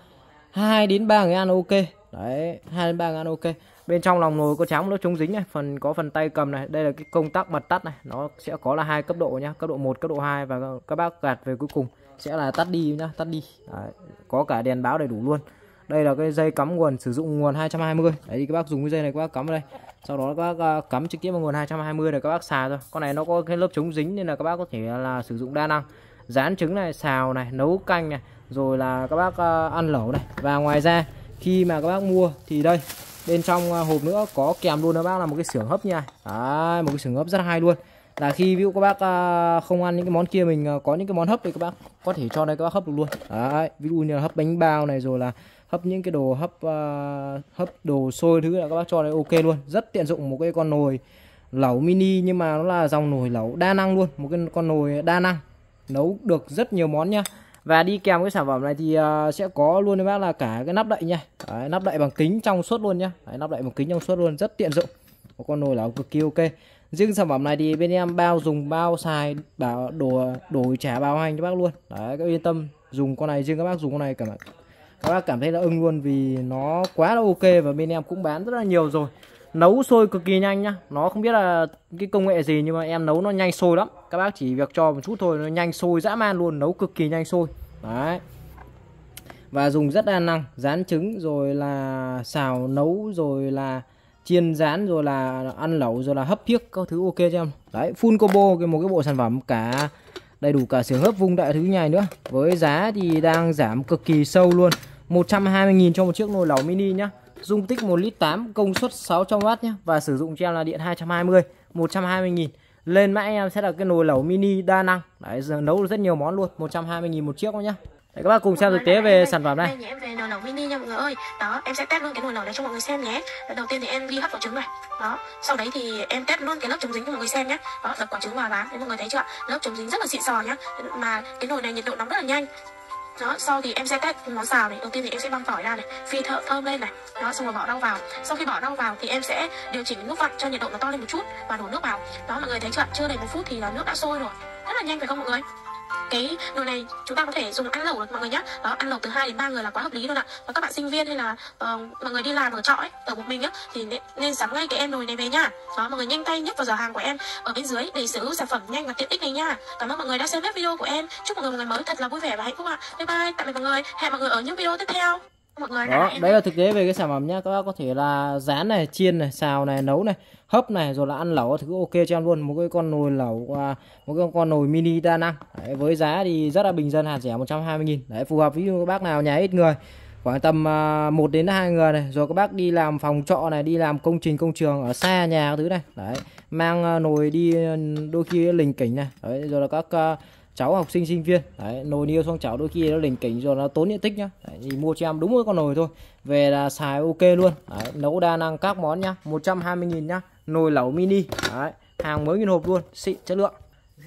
2 đến 3 người ăn ok. Đấy. 2 đến 3 người ăn ok. Bên trong lòng nồi có trắng nó chống dính này phần có phần tay cầm này. Đây là cái công tắc bật tắt này. Nó sẽ có là hai cấp độ nhá. Cấp độ 1 cấp độ 2 và các bác gạt về cuối cùng. Sẽ là tắt đi nhá tắt đi. Đấy, có cả đèn báo đầy đủ luôn. Đây là cái dây cắm nguồn sử dụng nguồn 220 đấy thì các bác dùng cái dây này các bác cắm vào đây. Sau đó các bác uh, cắm trực tiếp vào nguồn 220 này các bác xài thôi. Con này nó có cái lớp chống dính nên là các bác có thể là sử dụng đa năng. Rán trứng này xào này nấu canh này rồi là các bác ờ, ăn lẩu này. Và ngoài ra khi mà các bác mua thì đây bên trong ờ, hộp nữa có kèm luôn các bác là một cái xưởng hấp nha. Đấy, một cái xưởng hấp rất hay luôn. Là khi ví dụ các bác ờ, không ăn những cái món kia mình có những cái món hấp thì các bác có thể cho đây các bác hấp được luôn. Đấy ví dụ như là hấp bánh bao này rồi là hấp những cái đồ hấp uh, hấp đồ sôi thứ là các bác cho đây ok luôn. Rất tiện dụng một cái con nồi lẩu mini nhưng mà nó là dòng nồi lẩu đa năng luôn. Một cái con nồi đa năng nấu được rất nhiều món nhá và đi kèm cái sản phẩm này thì uh, sẽ có luôn các bác là cả cái nắp đậy nha. Đấy, nắp đậy bằng kính trong suốt luôn nhá. Đấy, nắp đậy bằng kính trong suốt luôn rất tiện dụng. Một con nồi là cực kỳ ok. Riêng sản phẩm này thì bên em bao dùng bao xài bảo đồ đổi trả bao hành cho bác luôn. Đấy các yên tâm dùng con này riêng các bác dùng con này cả các bác cảm thấy là ưng luôn vì nó quá là ok và bên em cũng bán rất là nhiều rồi nấu sôi cực kỳ nhanh nhá. Nó không biết là cái công nghệ gì nhưng mà em nấu nó nhanh sôi lắm. Các bác chỉ việc cho một chút thôi, nó nhanh sôi dã man luôn, nấu cực kỳ nhanh sôi. Đấy. Và dùng rất đa năng, rán trứng, rồi là xào nấu, rồi là chiên rán, rồi là ăn lẩu, rồi là hấp thiếc các thứ ok cho em? Đấy, full combo cái một cái bộ sản phẩm cả, đầy đủ cả sửa hấp vung đại thứ nhài nữa. Với giá thì đang giảm cực kỳ sâu luôn. 120.000 cho một chiếc nồi lẩu mini nhá dung tích 1 lít 8 công suất 600W nhé và sử dụng cho em là điện 220 120.000 lên mã em sẽ là cái nồi lẩu mini đa năng đấy giờ nấu rất nhiều món luôn 120.000 một chiếc nhá Đấy, các bác cùng xem thực tế về sản phẩm này. em về nồi lẩu mini nha mọi người ơi. Đó, em sẽ test luôn cái nồi lẩu này cho mọi người xem nhé. Đầu tiên thì em đi hấp quả trứng này. Đó, sau đấy thì em test luôn cái lớp chống dính cho mọi người xem nhé. Đó, đập quả trứng vào bán để mọi người thấy chưa? Lớp chống dính rất là xịn sò nhá. Mà cái nồi này nhiệt độ nóng rất là nhanh. Đó, sau thì em sẽ test món xào này. Đầu tiên thì em sẽ băm tỏi ra này, phi thợ thơm lên này. Đó, xong rồi bỏ rau vào. Sau khi bỏ rau vào thì em sẽ điều chỉnh nước vặn cho nhiệt độ nó to lên một chút và đổ nước vào. Đó mọi người thấy chưa? Chưa đầy một phút thì là nước đã sôi rồi. Rất là nhanh phải không mọi người? Cái nồi này chúng ta có thể dùng ăn lẩu được mọi người nhé đó ăn lẩu từ 2 đến ba người là quá hợp lý luôn ạ. Và các bạn sinh viên hay là uh, mọi người đi làm ở trọ ấy ở một mình á thì nên, nên sắm ngay cái em nồi này về nha. Đó mọi người nhanh tay nhấp vào giỏ hàng của em ở bên dưới để sở hữu sản phẩm nhanh và tiện ích này nha. Cảm ơn mọi người đã xem hết video của em. Chúc mọi người một ngày mới thật là vui vẻ và hạnh phúc ạ. Bye bye tạm biệt mọi người. Hẹn mọi người ở những video tiếp theo mọi người đó đấy là thực tế về cái sản phẩm nhá. Các bác có thể là rán này chiên này xào này nấu này hấp này rồi là ăn lẩu thứ ok cho em luôn. Một cái con nồi lẩu à, một cái con nồi mini đa năng. Đấy, với giá thì rất là bình dân hạt rẻ 120 nghìn. Đấy phù hợp ví dụ các bác nào nhà ít người. Khoảng tầm uh, 1 đến 2 người này. Rồi các bác đi làm phòng trọ này đi làm công trình công trường ở xa nhà thứ này. Đấy mang uh, nồi đi đôi khi lình kỉnh này. Đấy rồi là các uh, cháu học sinh sinh viên. Đấy, nồi niêu xong cháu đôi khi nó lỉnh kỉnh rồi nó tốn diện tích nhá. Đấy, thì mua cho em đúng một con nồi thôi. Về là xài ok luôn. Đấy, nấu đa năng các món nhá. 120.000 nhá. Nồi lẩu mini. Đấy, hàng mới nguyên hộp luôn xịn chất lượng.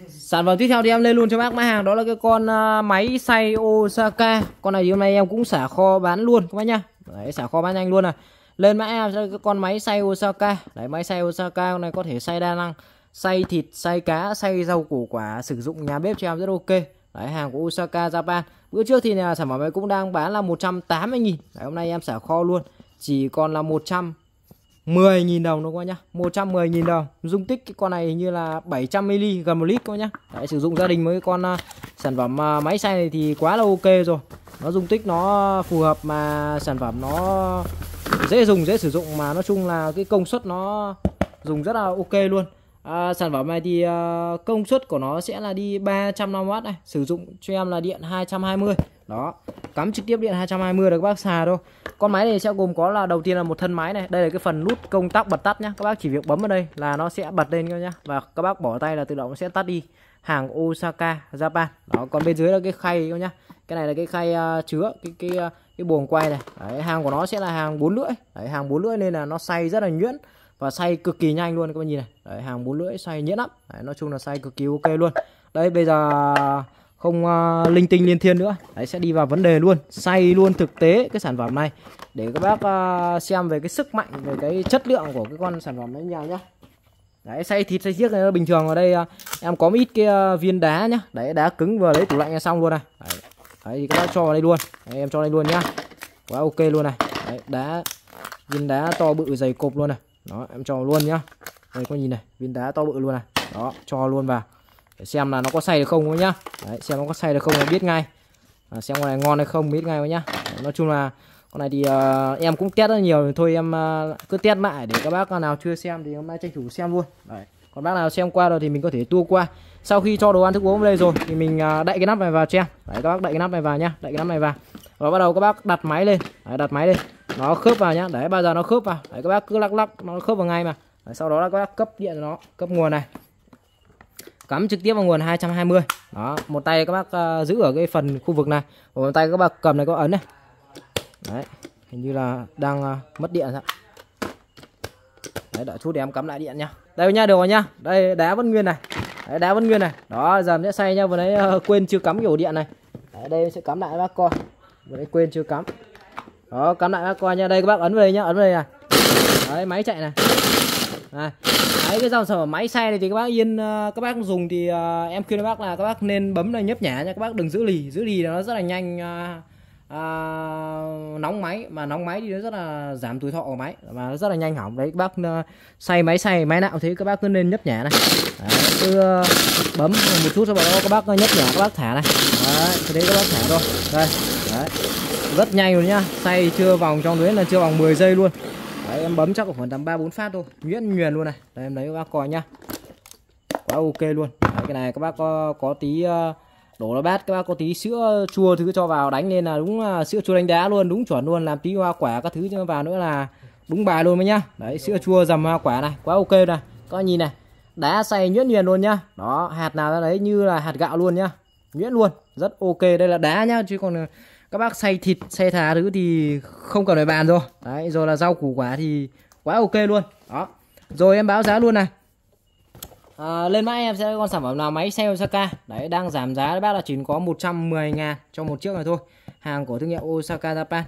Sản phẩm tiếp theo thì em lên luôn cho bác. Mã hàng đó là cái con uh, máy xay Osaka. Con này thì hôm nay em cũng xả kho bán luôn các bác nhá. Đấy xả kho bán nhanh luôn này lên mã em cái con máy xay Osaka. Đấy máy xay Osaka con này có thể xay đa năng xay thịt xay cá xay rau củ quả sử dụng nhà bếp cho em rất ok. Đấy hàng của Osaka Japan. Bữa trước thì sản phẩm này cũng đang bán là 180 nghìn. Đấy, hôm nay em xả kho luôn. Chỉ còn là 110.000 đồng đúng không nhá. 110.000 đồng. Dung tích cái con này hình như là 700ml gần một lít các nhá. Đấy, sử dụng gia đình với con uh, sản phẩm uh, máy xay này thì quá là ok rồi. Nó dung tích nó phù hợp mà sản phẩm nó dễ dùng dễ sử dụng mà nói chung là cái công suất nó dùng rất là ok luôn à, sản phẩm này thì à, công suất của nó sẽ là đi 350W này sử dụng cho em là điện 220 đó cắm trực tiếp điện 220 được các bác xài thôi. Con máy này sẽ gồm có là đầu tiên là một thân máy này đây là cái phần nút công tắc bật tắt nhá. Các bác chỉ việc bấm vào đây là nó sẽ bật lên nhá. Và các bác bỏ tay là tự động nó sẽ tắt đi. Hàng Osaka Japan. Đó còn bên dưới là cái khay nhá. Cái này là cái khay uh, chứa cái cái uh, cái buồng quay này. Đấy, hàng của nó sẽ là hàng bốn lưỡi. Đấy, hàng bốn lưỡi nên là nó xay rất là nhuyễn và xay cực kỳ nhanh luôn các bạn nhìn này. Đấy, hàng bốn lưỡi xay nhuyễn lắm. Đấy, nói chung là xay cực kỳ ok luôn. Đây bây giờ không uh, linh tinh liên thiên nữa. Đấy sẽ đi vào vấn đề luôn. Xay luôn thực tế cái sản phẩm này. Để các bác uh, xem về cái sức mạnh về cái chất lượng của cái con sản phẩm đấy nhà nhá. Đấy xay thịt xay chiếc này bình thường ở đây uh, em có một ít cái uh, viên đá nhá. Đấy đá cứng vừa lấy tủ lạnh xong luôn này. Đấy, đấy thì các bác cho vào đây luôn. Đấy, em cho đây luôn nhá. Quá ok luôn này. Đấy, đá viên đá to bự dày cộp luôn này đó em cho luôn nhá. Đây có nhìn này viên đá to bự luôn này. Đó cho luôn vào. Để xem là nó có xay được không nhá. Đấy, xem nó có xay được không là biết ngay. À, xem con này ngon hay không biết ngay nhá. Đấy, nói chung là con này thì uh, em cũng test rất nhiều. Thôi em uh, cứ test lại để các bác nào chưa xem thì hôm nay tranh thủ xem luôn. Đấy. còn bác nào xem qua rồi thì mình có thể tua qua. Sau khi cho đồ ăn thức uống vào đây rồi thì mình uh, đậy cái nắp này vào cho em. Đấy, các bác đậy cái nắp này vào nhá đậy cái nắp này vào. Và bắt đầu các bác đặt máy lên. Đấy, đặt máy lên nó khớp vào nhá. Đấy bao giờ nó khớp vào? Đấy các bác cứ lắc lắc nó khớp vào ngay mà. Đấy, sau đó là các bác cấp điện cho nó cấp nguồn này. Cắm trực tiếp vào nguồn 220 đó một tay các bác uh, giữ ở cái phần khu vực này một tay các bác cầm này có ấn này. Đấy hình như là đang uh, mất điện rồi đấy đợi chút để em cắm lại điện nhá. Đây nha được rồi nhá. Đây đá vẫn nguyên này. Đấy, đá vẫn nguyên này. Đó giờ sẽ xay nhá. Vừa nãy uh, quên chưa cắm ổ điện này. Đấy, đây sẽ cắm lại bác coi. Vừa nãy quên chưa cắm đó cắm lại bác coi nha đây các bác ấn vào đây nhá ấn vào đây này. Đấy máy chạy này. Này đấy cái dòng sản phẩm máy xay này thì các bác yên ờ, các bác dùng thì uh, em khuyên các bác là các bác nên bấm này nhấp nhả nha các bác đừng giữ lì. Giữ lì nó rất là nhanh uh, uh, nóng máy. Mà nóng máy thì nó rất là giảm tuổi thọ của máy. Và nó rất là nhanh hỏng. Đấy các bác uh, xay máy xay máy nào thế các bác cứ nên nhấp nhả này. Đấy, cứ uh, bấm một chút sau đó các bác nhấp nhả các bác thả này. Đấy thế đấy các bác thả thôi. Đây rất nhanh luôn nhá xay chưa vòng trong đấy là chưa vòng 10 giây luôn Đấy, em bấm chắc khoảng tầm 3 4 phát thôi. Nhuyễn nhuyền luôn này. Đây em lấy các bác coi nhá. Quá ok luôn. Đấy, cái này các bác có có tí ờ, đổ nó bát các bác có tí sữa chua thứ cho vào đánh nên là đúng là sữa chua đánh đá luôn, đúng chuẩn luôn, làm tí hoa quả các thứ cho vào nữa là đúng bài luôn mới nhá. Đấy, sữa chua dầm hoa quả này, quá ok này. Các bác nhìn này. Đá xay nhuyễn nhuyền luôn nhá. Đó, hạt nào ra đấy như là hạt gạo luôn nhá. Nhuyễn luôn, rất ok. Đây là đá nhá chứ còn các bác xay thịt xay thà thứ thì không cần phải bàn rồi. Đấy rồi là rau củ quả thì quá ok luôn. Đó. Rồi em báo giá luôn này. À, lên mãi em sẽ con sản phẩm nào máy xay Osaka. Đấy đang giảm giá. Đấy bác là chỉ có 110 ngàn cho một chiếc này thôi. Hàng của thương hiệu Osaka Japan.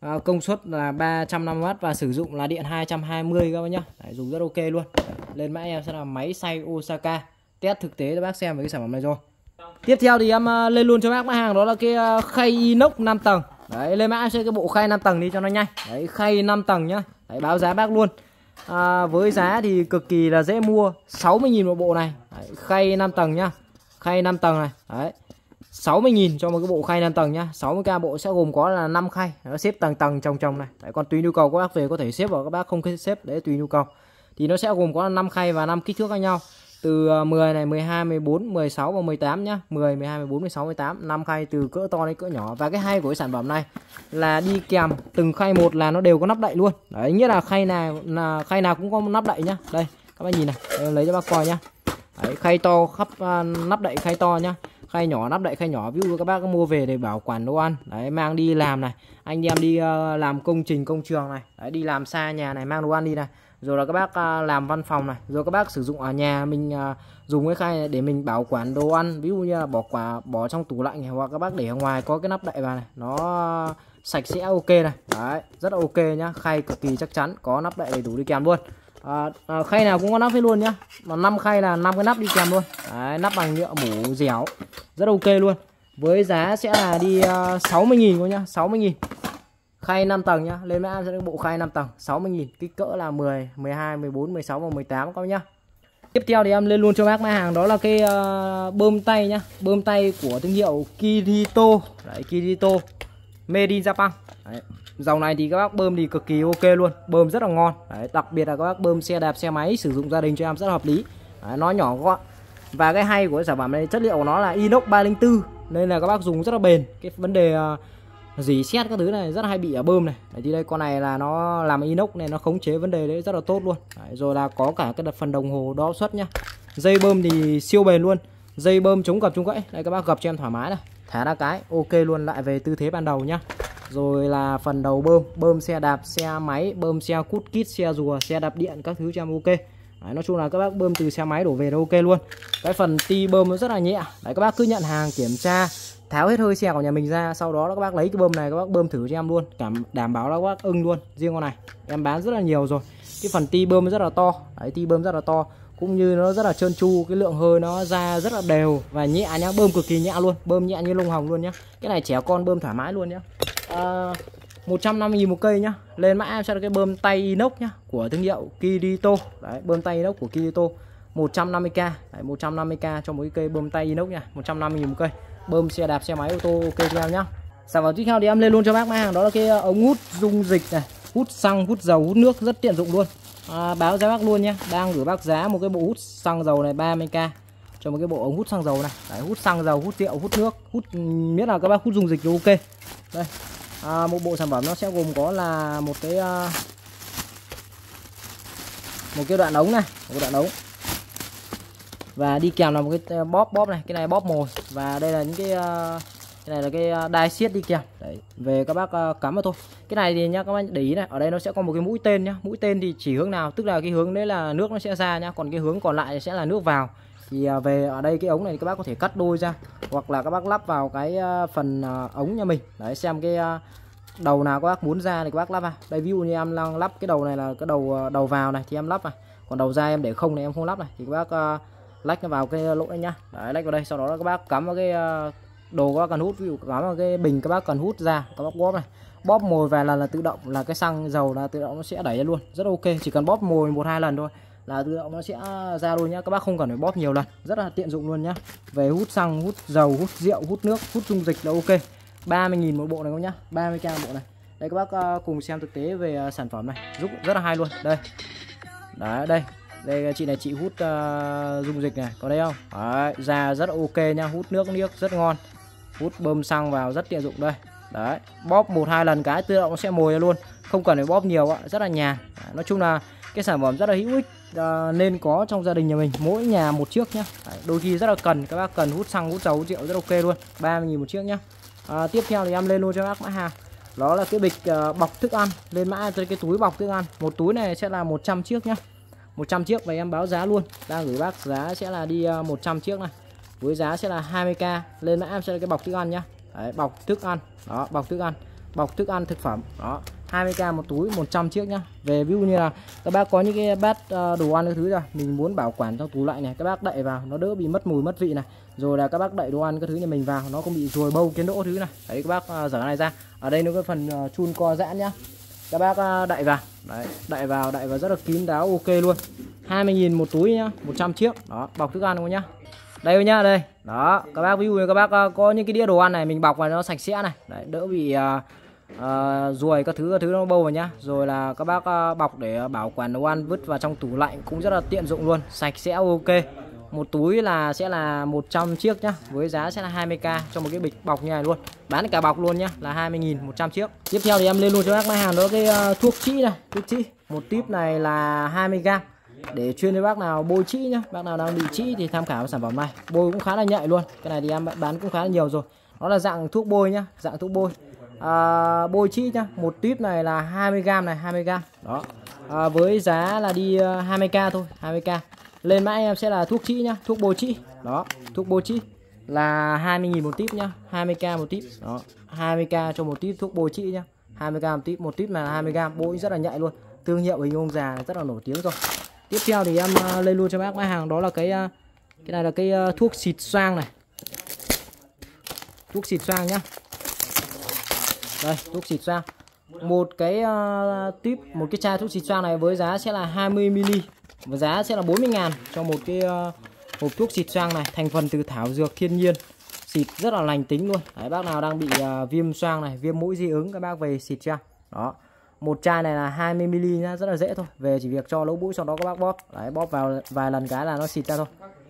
À, công suất là 350W và sử dụng là điện 220 các bác nhá. Đấy, dùng rất ok luôn. Đấy, lên mãi em sẽ là máy xay Osaka. Test thực tế cho bác xem với cái sản phẩm này rồi. Tiếp theo thì em ờ, lên luôn cho bác mã hàng đó là cái ờ, khay inox 5 tầng. Đấy, lên mã sẽ cái bộ khay 5 tầng đi cho nó nhanh. Đấy, khay 5 tầng nhá. Đấy, báo giá bác luôn. À, với giá thì cực kỳ là dễ mua. 60.000 một bộ này. Đấy, Khay 5 tầng nhá. Khay 5 tầng này. Đấy 60.000 cho một cái bộ khay 5 tầng nhá. 60k bộ sẽ gồm có là 5 khay. Nó xếp tầng tầng chồng chồng này. Đấy, Còn tùy nhu cầu các bác về có thể xếp vào các bác không xếp Đấy tùy nhu cầu. Thì nó sẽ gồm có 5 khay và 5 kích thước khác nhau từ ờ, 10 này 12 14 16 và 18 nhá. 10 12 14 16 18 năm khay từ cỡ to đến cỡ nhỏ. Và cái hay của cái sản phẩm này là đi kèm từng khay một là nó đều có nắp đậy luôn. Đấy nghĩa là khay nào là khay nào cũng có nắp đậy nhá. Đây các bạn nhìn này. Đây, lấy cho bác coi nhá. Đấy, khay to khắp uh, nắp đậy khay to nhá. Khay nhỏ nắp đậy khay nhỏ. Ví dụ các bác có mua về để bảo quản đồ ăn. Đấy mang đi làm này. Anh em đi uh, làm công trình công trường này. Đấy đi làm xa nhà này mang đồ ăn đi này rồi là các bác à, làm văn phòng này. Rồi các bác sử dụng ở nhà mình à, dùng cái khay này để mình bảo quản đồ ăn. Ví dụ như là bỏ quả bỏ trong tủ lạnh này, hoặc các bác để ở ngoài có cái nắp đậy vào này. Nó sạch sẽ ok này. Đấy rất là ok nhá. Khay cực kỳ chắc chắn có nắp đậy đầy đủ đi kèm luôn. À, à, khay nào cũng có nắp hết luôn nhá. Mà năm khay là năm cái nắp đi kèm luôn. Đấy, nắp bằng nhựa mủ dẻo. Rất ok luôn. Với giá sẽ là đi à, uh, 60.000 thôi nhá 60.000 khay 5 tầng nhá. Lên mã sẽ được bộ khay 5 tầng. 60.000 kích cỡ là 10 12 14 16 và 18 các bác nhá. Tiếp theo thì em lên luôn cho bác mã hàng. Đó là cái uh, bơm tay nhá. Bơm tay của thương hiệu Kirito. Đấy Kirito. Made in Japan. Đấy. dòng này thì các bác bơm thì cực kỳ ok luôn. Bơm rất là ngon. Đấy, đặc biệt là các bác bơm xe đạp xe máy sử dụng gia đình cho em rất hợp lý. Đấy, nó nhỏ gọn. Và cái hay của cái sản phẩm này chất liệu của nó là inox 304 nên là các bác dùng rất là bền. Cái vấn đề uh, dỉ xét các thứ này rất hay bị ở bơm này. Đấy, thì đây con này là nó làm inox này nó khống chế vấn đề đấy rất là tốt luôn. Đấy, rồi là có cả cái phần đồng hồ đo suất nhá. Dây bơm thì siêu bền luôn. Dây bơm chống gập chống gãy. Đây các bác gập cho em thoải mái này. Thả ra cái ok luôn lại về tư thế ban đầu nhá. Rồi là phần đầu bơm bơm xe đạp xe máy bơm xe cút kít xe rùa xe đạp điện các thứ cho em ok. Đấy, nói chung là các bác bơm từ xe máy đổ về là ok luôn. Cái phần ti bơm nó rất là nhẹ. Đấy các bác cứ nhận hàng kiểm tra tháo hết hơi xe của nhà mình ra sau đó các bác lấy cái bơm này các bác bơm thử cho em luôn. Cảm đảm bảo là các bác ưng luôn riêng con này. Em bán rất là nhiều rồi. Cái phần ti bơm rất là to. Đấy ti bơm rất là to. Cũng như nó rất là trơn tru cái lượng hơi nó ra rất là đều và nhẹ nhá bơm cực kỳ nhẹ luôn bơm nhẹ như lông hồng luôn nhá. Cái này trẻ con bơm thoải mái luôn nhá. À, 150 000 một cây nhá. Lên mã em cho cái bơm tay inox nhá của thương hiệu Kirito. Đấy bơm tay inox của Kirito. 150k đấy, 150k cho mỗi cây bơm tay inox nha 150 000 một cây bơm xe đạp xe máy ô tô ok cho em nhá. Sản phẩm tiếp theo thì em lên luôn cho bác mã hàng đó là cái ờ, ống hút dung dịch này hút xăng hút dầu hút nước rất tiện dụng luôn. À, báo giá bác luôn nhé đang gửi bác giá một cái bộ hút xăng dầu này 30k cho một cái bộ ống hút xăng dầu này. Đấy, hút xăng dầu hút rượu hút nước hút biết là các bác hút dung dịch thì ok. Đây. À, một bộ sản phẩm nó sẽ gồm có là một cái uh, một cái đoạn ống này một đoạn ống và đi kèm là một cái ờ, bóp bóp này, cái này bóp mồi. Và đây là những cái ờ, cái này là cái ờ, đai siết đi kèm. Đấy, về các bác cắm vào thôi. Cái này thì nhá, các bác để ý này, ở đây nó sẽ có một cái mũi tên nhá. Mũi tên thì chỉ hướng nào, tức là cái hướng đấy là nước nó sẽ ra nhá, còn cái hướng còn lại sẽ là nước vào. Thì về ở đây cái ống này các bác có thể cắt đôi ra, hoặc là các bác lắp vào cái phần ống nhà mình. Đấy, xem cái đầu nào các bác muốn ra thì các bác lắp vào. Đây, ví dụ như em đang lắp cái đầu này là cái đầu đầu vào này thì em lắp vào. Còn đầu ra em để không này em không lắp này. Thì các bác lách nó vào cái lỗ đấy nhá. Đấy, lách vào đây, sau đó các bác cắm vào cái ờ, đồ các bác cần hút. Ví dụ cắm vào cái bình các bác cần hút ra, các bác bóp này. Bóp mồi vài lần là tự động, là cái xăng dầu là tự động nó sẽ đẩy ra luôn. Rất ok, chỉ cần bóp mồi một hai lần thôi là tự động nó sẽ ra luôn nhá. Các bác không cần phải bóp nhiều lần, rất là tiện dụng luôn nhá. Về hút xăng, hút dầu, hút rượu, hút nước, hút dung dịch là ok. 30.000 một bộ này không nhá 30k một bộ này. Đây, các bác ờ, cùng xem thực tế về ờ, sản phẩm này. Giúp rất là hay luôn. Đây. Đấy, đây đây chị này chị hút uh, dung dịch này có đây không? Đấy, da rất ok nha hút nước niếc rất ngon. Hút bơm xăng vào rất tiện dụng đây. Đấy bóp một hai lần cái tự động sẽ mồi ra luôn. Không cần phải bóp nhiều ạ rất là nhàn nói chung là cái sản phẩm rất là hữu ích uh, nên có trong gia đình nhà mình. Mỗi nhà một chiếc nhá. Đấy, đôi khi rất là cần các bác cần hút xăng hút dầu hút rượu rất ok luôn. 30.000 một chiếc nhá. À, tiếp theo thì em lên luôn cho bác mã hàng đó là cái bịch uh, bọc thức ăn. Lên mã cho cái túi bọc thức ăn. Một túi này sẽ là 100 chiếc nhá. 100 chiếc và em báo giá luôn. Đang gửi bác giá sẽ là đi ờ, 100 chiếc này. Với giá sẽ là 20k lên mã em sẽ là cái bọc thức ăn nhá. Đấy, bọc thức ăn. Đó bọc thức ăn. Bọc thức ăn thực phẩm. Đó 20k một túi 100 chiếc nhá. Về ví dụ như là các bác có những cái bát ờ, đồ ăn cái thứ rồi mình muốn bảo quản trong tủ lạnh này các bác đậy vào nó đỡ bị mất mùi mất vị này. Rồi là các bác đậy đồ ăn cái thứ nhà mình vào nó không bị ruồi bâu kiến đỗ thứ này. Đấy các bác ờ, dở này ra. Ở đây nó có phần chun co giãn nhá các bác à, đậy vào. Đấy đậy vào đậy vào rất là kín đáo ok luôn. 20.000 một túi nhá 100 chiếc. Đó bọc thức ăn luôn nhá? Đây nhá đây. Đó các bác ví dụ như các bác à, có những cái đĩa đồ ăn này mình bọc vào nó sạch sẽ này. Đấy, đỡ bị uh, ruồi các thứ các thứ nó bâu vào nhá. Rồi là các bác uh, bọc để bảo quản đồ ăn vứt vào trong tủ lạnh cũng rất là tiện dụng luôn. Sạch sẽ ok một túi là sẽ là 100 chiếc nhá với giá sẽ là 20k cho một cái bịch bọc như này luôn. Bán cả bọc luôn nhá là 20.000 100 chiếc. Tiếp theo thì em lên luôn cho bác các hàng đó cái uh, thuốc trĩ này thuốc trĩ. Một tip này là 20g để chuyên với bác nào bôi trĩ nhá bác nào đang bị trĩ thì tham khảo sản phẩm này. Bôi cũng khá là nhạy luôn cái này thì em bán cũng khá là nhiều rồi. Nó là dạng thuốc bôi nhá dạng thuốc bôi. À, bôi trĩ nhá một tip này là 20g này 20g đó. À, với giá là đi 20k thôi 20k lên mã em sẽ là thuốc trĩ nhá thuốc bôi trĩ. Đó thuốc bôi trĩ. Là 20.000 một tip nhá 20k một tip. Đó 20k cho một tip thuốc bôi trĩ nhá. 20g một tip một tip là 20g bôi rất là nhạy luôn. Thương hiệu hình ông già rất là nổi tiếng rồi. Tiếp theo thì em à, lên luôn cho bác mã hàng đó là cái à, cái này là cái à, thuốc xịt xoang này. Thuốc xịt xoang nhá. Đây thuốc xịt xoang. Một cái uh, tip một cái chai thuốc xịt xoang này với giá sẽ là 20 ml và giá sẽ là 40 ngàn cho một cái ờ, hộp thuốc xịt xoang này thành phần từ thảo dược thiên nhiên. Xịt rất là lành tính luôn. Đấy, bác nào đang bị uh, viêm xoang này viêm mũi dị ứng các bác về xịt cho đó. Một chai này là 20 ml nhá rất là dễ thôi. Về chỉ việc cho lỗ mũi sau đó các bác bóp. Đấy bóp vào vài lần cái là nó xịt ra thôi.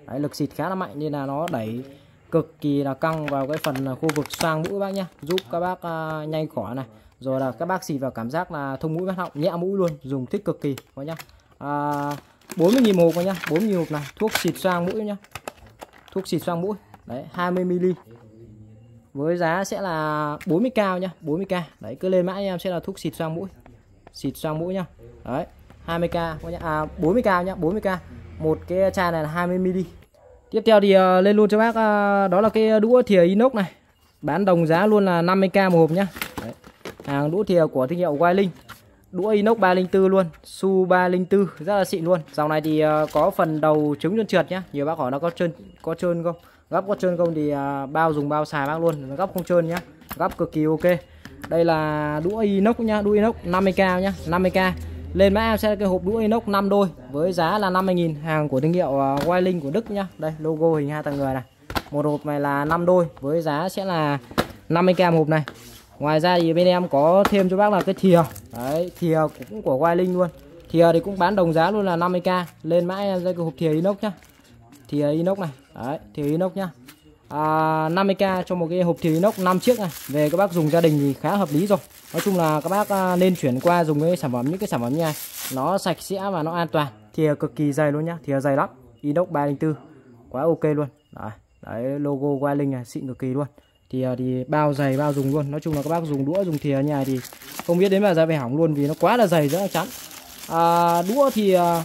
Đấy lực xịt khá là mạnh nên là nó đẩy cực kỳ là căng vào cái phần ờ, khu vực xoang mũi bác nhá. Giúp các bác uh, nhanh khỏi này. Rồi là các bác xịt vào cảm giác là thông mũi bác họng nhẹ mũi luôn dùng thích cực kỳ có nhá. Uh, 40.000 một nha 40.000 hộp này. Thuốc xịt xoang mũi nhá. Thuốc xịt xoang mũi. Đấy 20 ml với giá sẽ là 40 cao nhá 40k đấy cứ lên mã em sẽ là thuốc xịt xoang mũi. Xịt xoang mũi nhá. Đấy 20k à 40k nhá 40k một cái chai này là 20 ml tiếp theo thì uh, lên luôn cho bác uh, đó là cái đũa thìa inox này. Bán đồng giá luôn là 50k một hộp nhá. Đấy. hàng đũa thìa của thương hiệu Linh đũa inox 304 luôn su 304 rất là xịn luôn. Dòng này thì uh, có phần đầu trứng trơn trượt nhá. Nhiều bác hỏi nó có trơn có trơn không? Gấp có trơn không thì uh, bao dùng bao xài bác luôn. Gấp không trơn nhá gấp cực kỳ ok. Đây là đũa inox nhá đũa inox 50k nhá 50k lên mã em sẽ cái hộp đũa inox 5 đôi với giá là 50.000 hàng của thương hiệu ờ, uh, Linh của Đức nhá. Đây logo hình hai tầng người này. Một hộp này là 5 đôi với giá sẽ là 50k một hộp này ngoài ra thì bên em có thêm cho bác là cái thìa. Đấy thìa cũng của Linh luôn. Thìa thì cũng bán đồng giá luôn là 50k lên mãi em ra cái hộp thìa inox nhá. Thìa inox này. Đấy thìa inox nhá. À, 50k cho một cái hộp thìa inox 5 chiếc này. Về các bác dùng gia đình thì khá hợp lý rồi. Nói chung là các bác à, nên chuyển qua dùng cái sản phẩm những cái sản phẩm như này. Nó sạch sẽ và nó an toàn. Thìa cực kỳ dày luôn nhá. Thìa dày lắm. Inox 304 quá ok luôn. Đấy, đấy logo Linh này xịn cực kỳ luôn thì à, thì bao dày bao dùng luôn. Nói chung là các bác dùng đũa dùng thìa nhà thì không biết đến bao giờ về hỏng luôn vì nó quá là dày rất là chắn. À, đũa thì à,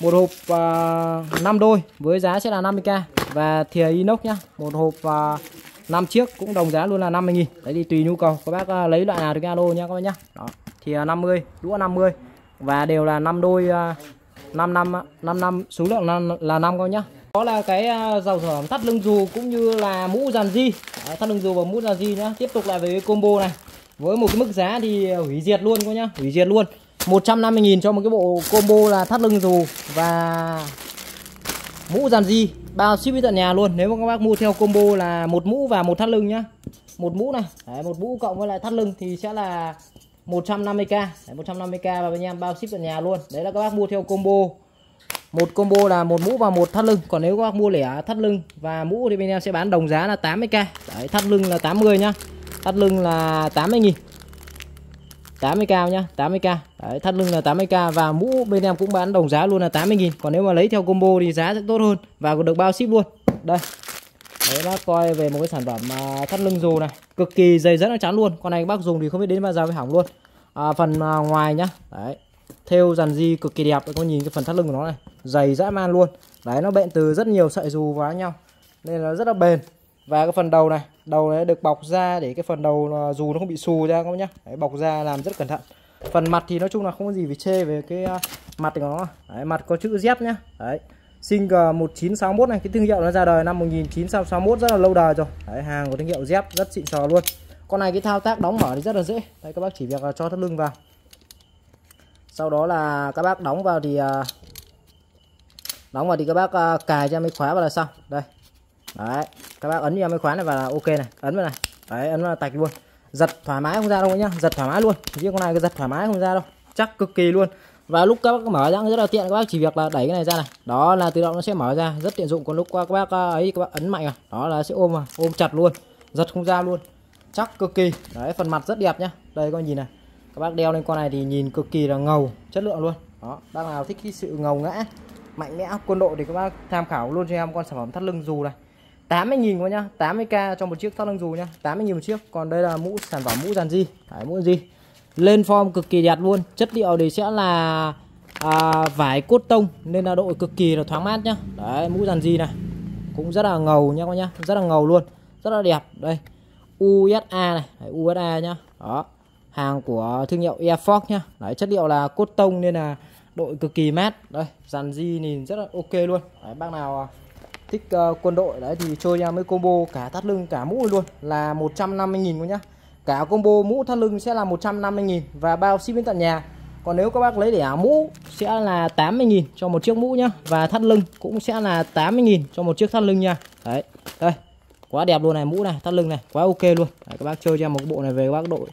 một hộp à, uh, 5 đôi với giá sẽ là 50k và thìa inox nhá một hộp à, uh, 5 chiếc cũng đồng giá luôn là 50 nghìn. Đấy thì tùy nhu cầu các bác uh, lấy loại nào thì alo nhá các bác nhá. Đó thìa 50 đũa 50 và đều là 5 đôi uh, 5 năm 5 năm số lượng là, là 5 con nhá đó là cái à, dòng dầu sản phẩm thắt lưng dù cũng như là mũ dàn di. Thắt lưng dù và mũ dàn di nhá tiếp tục lại với cái combo này. Với một cái mức giá thì à, hủy diệt luôn cô nhá. Hủy diệt luôn. 150.000 cho một cái bộ combo là thắt lưng dù và mũ dàn di. Bao ship đến tận nhà luôn. Nếu mà các bác mua theo combo là một mũ và một thắt lưng nhá. Một mũ này. Đấy, một mũ cộng với lại thắt lưng thì sẽ là 150k Đấy, 150k và bên em bao ship tận nhà luôn. Đấy là các bác mua theo combo một combo là một mũ và một thắt lưng. Còn nếu các bác mua lẻ thắt lưng và mũ thì bên em sẽ bán đồng giá là 80k đấy, thắt lưng là 80 nhá. Thắt lưng là 80 nghìn. 80k nhá 80k đấy, thắt lưng là 80k và mũ bên em cũng bán đồng giá luôn là 80 nghìn. Còn nếu mà lấy theo combo thì giá sẽ tốt hơn và còn được bao ship luôn. Đây. Đấy bác coi về một cái sản phẩm mà thắt lưng dù này cực kỳ dày rất là chắn luôn. Con này bác dùng thì không biết đến bao giờ mới hỏng luôn. À, phần à, ngoài nhá. Đấy thêu dàn di cực kỳ đẹp có nhìn cái phần thắt lưng của nó này dày dã man luôn. Đấy nó bện từ rất nhiều sợi dù vào nhau nên là rất là bền. Và cái phần đầu này đầu này được bọc ra để cái phần đầu dù nó không bị xù ra các nhá. Đấy, bọc ra làm rất cẩn thận. Phần mặt thì nói chung là không có gì phải chê về cái à, mặt của nó. Đấy, mặt có chữ Z nhá. Đấy Sing 1961 này cái thương hiệu nó ra đời năm 1961 rất là lâu đời rồi. Đấy, hàng của thương hiệu Z rất xịn sò luôn. Con này cái thao tác đóng mở thì rất là dễ. Đây các bác chỉ việc là cho thắt lưng vào sau đó là các bác đóng vào thì à, đóng vào thì các bác à, cài cho mới khóa vào là xong. Đây. Đấy, các bác ấn vào mấy khóa này và ok này. Ấn vào này. Đấy, ấn vào tạch luôn. Giật thoải mái không ra đâu nhá. Giật thoải mái luôn. Riêng con này cái giật thoải mái không ra đâu. Chắc cực kỳ luôn. Và lúc các bác mở ra rất là tiện. Các bác chỉ việc là đẩy cái này ra này. Đó là tự động nó sẽ mở ra. Rất tiện dụng. Còn lúc qua các bác à, ấy, các bác ấn mạnh à. Đó là sẽ ôm vào. Ôm chặt luôn. Giật không ra luôn. Chắc cực kỳ. Đấy, phần mặt rất đẹp nhá. Đây con nhìn này các bác đeo lên con này thì nhìn cực kỳ là ngầu chất lượng luôn. Đó bác nào thích cái sự ngầu ngã mạnh mẽ quân đội thì các bác tham khảo luôn cho em con sản phẩm thắt lưng dù này. 80.000 quá nhá 80k cho một chiếc thắt lưng dù nhá 80.000 một chiếc. Còn đây là mũ sản phẩm mũ dàn di phải mũ gì lên form cực kỳ đẹp luôn chất liệu thì sẽ là à, vải cốt tông nên là độ cực kỳ là thoáng mát nhá. Đấy mũ dàn di này cũng rất là ngầu nhá các nhá rất là ngầu luôn rất là đẹp. Đây USA này đấy, USA nhá. Đó hàng của thương hiệu Airfox nhá. Đấy chất liệu là cốt tông nên là độ cực kỳ mát. Đây dàn di nhìn rất là ok luôn. Đấy, bác nào à, thích uh, quân đội đấy thì chơi nha mới combo cả thắt lưng cả mũ luôn. Là 150.000 nhá. Cả combo mũ thắt lưng sẽ là 150.000 và bao ship đến tận nhà. Còn nếu các bác lấy để áo mũ sẽ là 80.000 cho một chiếc mũ nhá. Và thắt lưng cũng sẽ là 80.000 cho một chiếc thắt lưng nha. Đấy đây quá đẹp luôn này mũ này thắt lưng này quá ok luôn. Đấy, các bác chơi cho một bộ này về các bác đội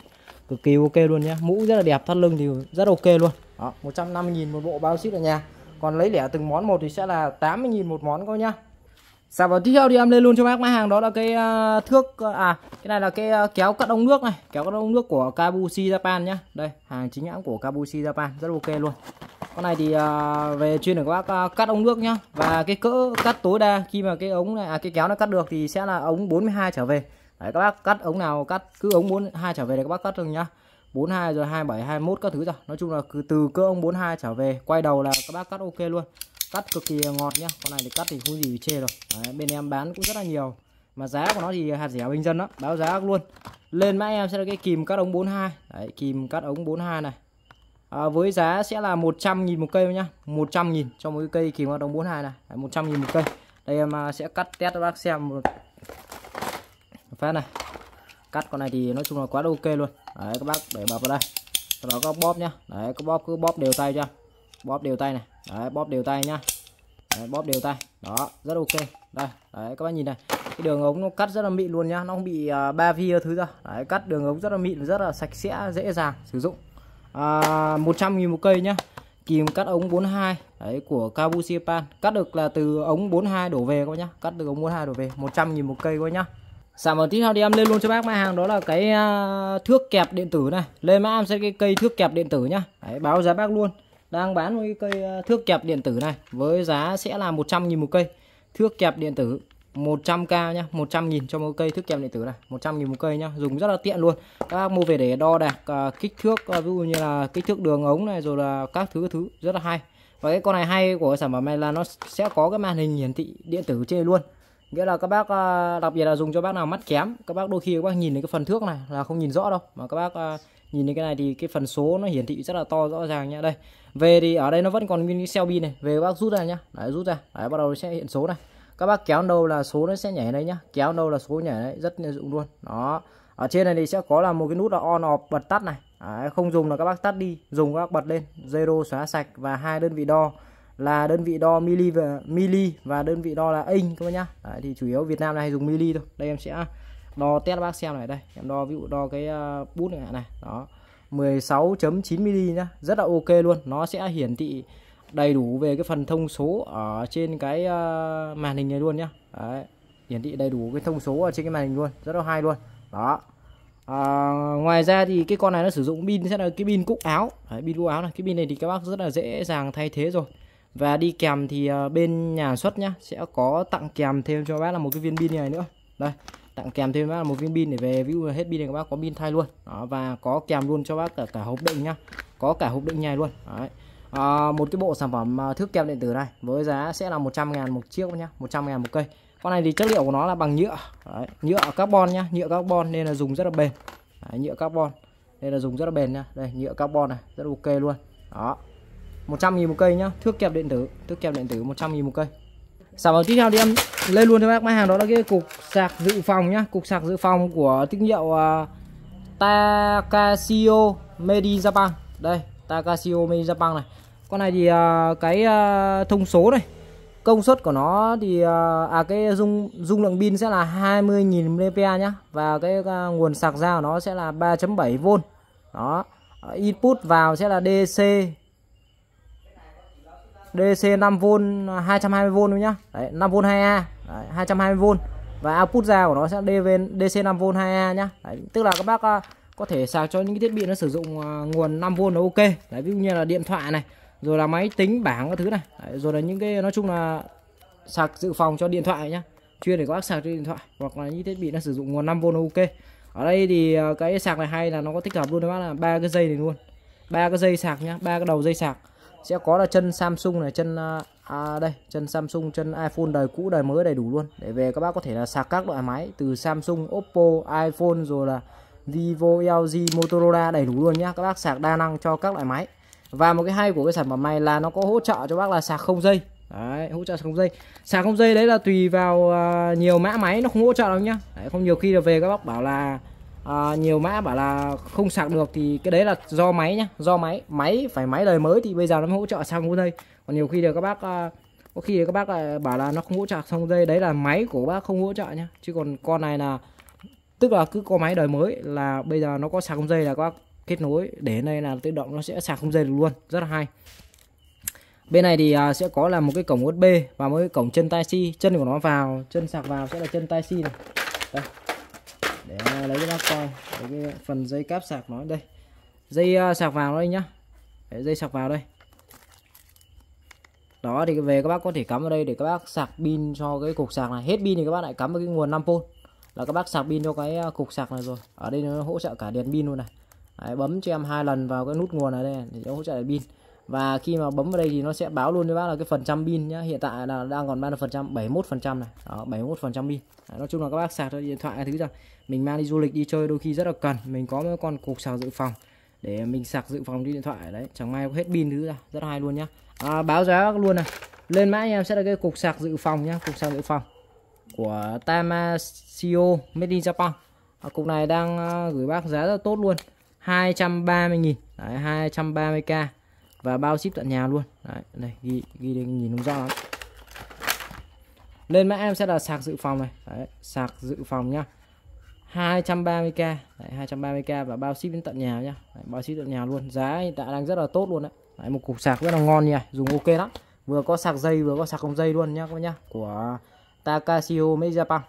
cực kỳ ok luôn nhá. Mũ rất là đẹp thắt lưng thì rất ok luôn. Đó 150.000 một bộ bao ship ở nhà còn lấy lẻ từng món một thì sẽ là 80.000 một món coi nhá. Sản phẩm tiếp theo thì em lên luôn cho bác mã hàng đó là cái uh, thước uh, à cái này là cái uh, kéo cắt ống nước này, kéo cắt ống nước của Kabushi Japan nhá. Đây, hàng chính hãng của Kabushi Japan rất ok luôn. Con này thì uh, về chuyên để các bác uh, cắt ống nước nhá. Và cái cỡ cắt tối đa khi mà cái ống này à cái kéo nó cắt được thì sẽ là ống 42 trở về. Đấy các bác cắt ống nào cắt cứ ống 42 trở về để các bác cắt được nhá. 42 rồi 27 21 các thứ rồi. Nói chung là cứ từ cỡ ống 42 trở về quay đầu là các bác cắt ok luôn. Cắt cực kỳ ngọt nhá. Con này thì cắt thì không gì chê rồi Đấy, bên em bán cũng rất là nhiều. Mà giá của nó thì hạt rẻ bình dân đó báo giá luôn. Lên mã em sẽ là cái kìm cắt ống 42 Đấy, kìm cắt ống 42 này. À, với giá sẽ là 100.000 một cây nhá. 100.000 cho một cái cây kìm cắt ống 42 này. Đấy, 100.000 một cây. Đây em à, sẽ cắt test cho bác xem một phát này. Cắt con này thì nói chung là quá ok luôn. Đấy các bác để bập vào đây. Sau đó có bóp nhá. Đấy có bóp cứ bóp đều tay cho. Bóp đều tay này. Đấy bóp đều tay nhá. Đấy, bóp đều tay. Đó rất ok. Đây đấy các bác nhìn này. Cái đường ống nó cắt rất là mịn luôn nhá. Nó không bị uh, ba vi thứ ra đấy cắt đường ống rất là mịn rất là sạch sẽ dễ dàng sử dụng. À, 100 nghìn một cây nhá. Kìm cắt ống 42 đấy của Kabushi cắt được là từ ống 42 đổ về các bác nhá. Cắt được ống 42 đổ về. 100 nghìn một cây các bác nhá sản phẩm tiếp theo thì em lên luôn cho bác mã hàng đó là cái uh, thước kẹp điện tử này. Lên mã em sẽ cái cây thước kẹp điện tử nhá. Đấy, báo giá bác luôn. Đang bán một cái cây uh, thước kẹp điện tử này với giá sẽ là 100 000 một cây. Thước kẹp điện tử 100k nhá 100 000 cho một cây thước kẹp điện tử này 100 000 một cây nhá. Dùng rất là tiện luôn. Các bác mua về để đo đạc uh, kích thước uh, ví dụ như là kích thước đường ống này rồi là các thứ thứ rất là hay. Và cái con này hay của sản phẩm này là nó sẽ có cái màn hình hiển thị điện tử trên luôn nghĩa là các bác à, đặc biệt là dùng cho bác nào mắt kém các bác đôi khi các bác nhìn thấy cái phần thước này là không nhìn rõ đâu. Mà các bác à, nhìn thấy cái này thì cái phần số nó hiển thị rất là to rõ ràng nhá. Đây về thì ở đây nó vẫn còn nguyên cái cell pin này. Về các bác rút ra nhá. Đấy rút ra. Đấy bắt đầu sẽ hiện số này. Các bác kéo đâu là số nó sẽ nhảy đây nhá. Kéo đâu là số nhảy đấy rất dụng luôn. Đó. Ở trên này thì sẽ có là một cái nút là on off bật tắt này. Đấy, không dùng là các bác tắt đi dùng các bác bật lên. Zero xóa sạch và hai đơn vị đo là đơn vị đo mili và mili và đơn vị đo là inch các bác nhá. Đấy, thì chủ yếu Việt Nam này dùng mili thôi. Đây em sẽ đo test bác xem này đây. Em đo ví dụ đo cái ờ, bút này này. Đó. 16.9 mili nhá. Rất là ok luôn. Nó sẽ hiển thị đầy đủ về cái phần thông số ở trên cái ờ, màn hình này luôn nhá. Đấy. hiển thị đầy đủ cái thông số ở trên cái màn hình luôn. Rất là hay luôn. Đó. À, ngoài ra thì cái con này nó sử dụng pin sẽ là cái pin cúc áo. Đấy, pin cúc áo này. Cái pin này thì các bác rất là dễ dàng thay thế rồi và đi kèm thì ờ, bên nhà xuất nhá sẽ có tặng kèm thêm cho bác là một cái viên pin này nữa. Đây tặng kèm thêm bác là một viên pin để về ví dụ hết pin này các bác có pin thay luôn. Đó, và có kèm luôn cho bác cả cả hộp đựng nhá. Có cả hộp đựng nhai luôn Đấy. À, một cái bộ sản phẩm ờ, thước kèm điện tử này với giá sẽ là 100 ngàn một chiếc nhá 100 ngàn một cây. Con này thì chất liệu của nó là bằng nhựa Đấy, nhựa carbon nhá nhựa carbon nên là dùng rất là bền. Đấy, nhựa carbon nên là dùng rất là bền nhá. Đây nhựa carbon này rất là ok luôn. Đó. 100 nghìn một cây nhá. Thước kẹp điện tử thước kẹp điện tử 100 nghìn một cây. Sản phẩm tiếp theo thì em. Lên luôn cho bác. Máy hàng đó là cái cục sạc dự phòng nhá. Cục sạc dự phòng của thương hiệu uh, Takashio Medi Japan. Đây Takashio Medi Japan này. Con này thì uh, cái uh, thông số này. Công suất của nó thì à cái dung dung lượng pin sẽ là 20.000 mAh nhá. Và cái uh, nguồn sạc ra của nó sẽ là 3.7V đó. Input vào sẽ là DC DC 5V 220V luôn nhá. Đấy, 5V 2A, Đấy, 220V và output ra của nó sẽ DV DC 5V 2A nhá. Đấy, tức là các bác à, có thể sạc cho những cái thiết bị nó sử dụng à, nguồn 5V nó ok. Đấy, ví dụ như là điện thoại này, rồi là máy tính bảng các thứ này, Đấy, rồi là những cái nói chung là sạc dự phòng cho điện thoại nhá. Chuyên để các bác sạc cho điện thoại hoặc là những thiết bị nó sử dụng nguồn 5V nó ok. Ở đây thì à, cái sạc này hay là nó có tích hợp luôn các bác là ba cái dây này luôn. ba cái dây sạc nhá, ba cái đầu dây sạc sẽ có là chân Samsung này chân à, à, đây chân Samsung chân iPhone đời cũ đời mới đầy đủ luôn. Để về các bác có thể là sạc các loại máy từ Samsung Oppo iPhone rồi là Vivo LG Motorola đầy đủ luôn nhá. Các bác sạc đa năng cho các loại máy. Và một cái hay của cái sản phẩm này là nó có hỗ trợ cho bác là sạc không dây. Đấy hỗ trợ không dây. Sạc không dây đấy là tùy vào uh, nhiều mã máy nó không hỗ trợ đâu nhá. Đấy, không nhiều khi là về các bác bảo là à, nhiều mã bảo là không sạc được thì cái đấy là do máy nhá do máy. Máy phải máy đời mới thì bây giờ nó mới hỗ trợ sang không dây còn nhiều khi là các bác à, có khi các bác lại bảo là nó không hỗ trợ xong dây đấy là máy của bác không hỗ trợ nhá. Chứ còn con này là tức là cứ có máy đời mới là bây giờ nó có sạc không dây là các bác kết nối. Để đây là tự động nó sẽ sạc không dây được luôn. Rất là hay. Bên này thì à, sẽ có là một cái cổng USB và một cái cổng chân tai si chân của nó vào chân sạc vào sẽ là chân tai si này. Đây để à, lấy cái bác coi lấy cái phần dây cáp sạc nó đây. Dây uh, sạc vào đây nhá. Để dây sạc vào đây. Đó thì về các bác có thể cắm vào đây để các bác sạc pin cho cái cục sạc này. Hết pin thì các bác lại cắm vào cái nguồn 5V là các bác sạc pin cho cái à, cục sạc này rồi. Ở đây nó hỗ trợ cả đèn pin luôn này. Đấy, bấm cho em hai lần vào cái nút nguồn này đây để hỗ trợ đèn pin. Và khi mà bấm vào đây thì nó sẽ báo luôn cho bác là cái phần trăm pin nhá. Hiện tại là đang còn bao nhiêu phần trăm 71 phần trăm này. Đó 71 phần trăm pin. Đấy, nói chung là các bác sạc cho điện thoại thứ rồi mình mang đi du lịch đi chơi đôi khi rất là cần. Mình có một con cục sạc dự phòng để mình sạc dự phòng đi điện thoại đấy. Chẳng may hết pin thứ ra rất hay luôn nhá. À, báo giá luôn này. Lên mã em sẽ là cái cục sạc dự phòng nhá cục sạc dự phòng của Tamasio Made in Japan. À, cục này đang à, gửi bác giá rất tốt luôn 230.000 đấy 230k và bao ship tận nhà luôn. Đấy đây ghi ghi đây nhìn không rõ lắm. Lên mã em sẽ là sạc dự phòng này. Đấy, sạc dự phòng nhá. 230k đấy, 230k và bao ship đến tận nhà nhá. Đấy, bao ship tận nhà luôn. Giá hiện tại đang rất là tốt luôn đấy, đấy một cục sạc rất là ngon nha dùng ok lắm. Vừa có sạc dây vừa có sạc không dây luôn nhá các bác nhá của Takashio Made Japan.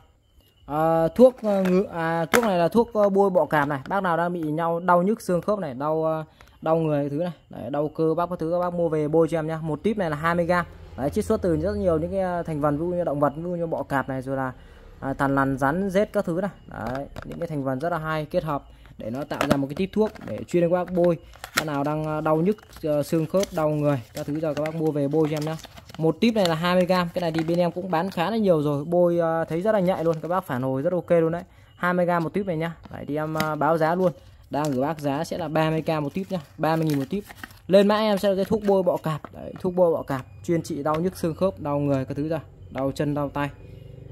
À, thuốc à, à, thuốc này là thuốc ờ, bôi bọ cạp này. Bác nào đang bị nhau đau nhức xương khớp này đau ờ, đau người thứ này. Đấy, đau cơ bác có thứ các bác mua về bôi cho em nhá. Một tip này là 20 g đấy chiết xuất từ rất nhiều những cái ờ, thành phần ví dụ như động vật ví dụ như bọ cạp này rồi là à, thằn lằn rắn rết các thứ này. Đấy những cái thành phần rất là hay kết hợp để nó tạo ra một cái tip thuốc để chuyên cho các bác bôi. Bạn nào đang à, đau nhức à, xương khớp đau người các thứ giờ các bác mua về bôi cho em nhé một tip này là 20 g cái này thì bên em cũng bán khá là nhiều rồi. Bôi à, thấy rất là nhạy luôn các bác phản hồi rất ok luôn đấy. 20 g một tip này nhá. Đấy đi em báo giá luôn. Đang gửi bác giá sẽ là 30k một tip nhá 30.000 một tip lên mã em sẽ là cái thuốc bôi bọ cạp. Đấy, thuốc bôi bọ cạp chuyên trị đau nhức xương khớp đau người các thứ ra đau chân đau tay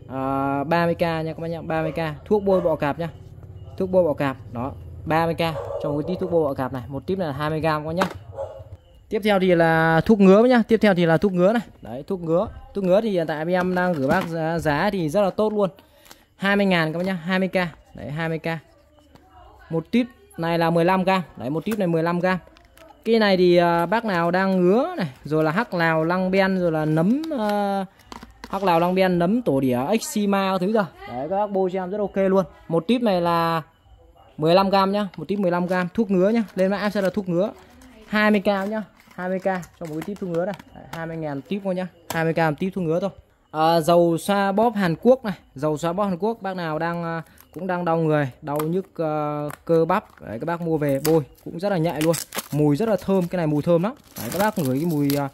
à, 30k nha các bác nhá 30k thuốc bôi bọ cạp nhá. Thuốc bôi bọ cạp đó 30k cho một cái tip thuốc bôi bọ cạp này một tip là 20g các nhá. Tiếp theo thì là thuốc ngứa nhá tiếp theo thì là thuốc ngứa này. Đấy thuốc ngứa. Thuốc ngứa thì hiện tại em đang gửi bác giá, giá thì rất là tốt luôn. 20 ngàn các bác nhá 20k đấy 20k một tip này là 15g đấy một tip này 15g cái này thì uh, bác nào đang ngứa này rồi là hắc nào lăng ben rồi là nấm uh, hắc lào long biên nấm tổ đỉa xima các thứ rồi. Đấy các bác bôi cho em rất ok luôn. Một tip này là 15 gram nhá. Một tip 15 gram thuốc ngứa nhá. Lên mã em sẽ là thuốc ngứa. 20k nhá. 20k cho một cái tip thuốc ngứa này 20 ngàn tip thôi nhá. 20k tip thuốc ngứa thôi. À, dầu xoa bóp Hàn Quốc này. Dầu xoa bóp Hàn Quốc bác nào đang à, cũng đang đau người đau nhức uh, cơ bắp. Đấy các bác mua về bôi cũng rất là nhạy luôn. Mùi rất là thơm cái này mùi thơm lắm. Đấy, các bác ngửi cái mùi uh,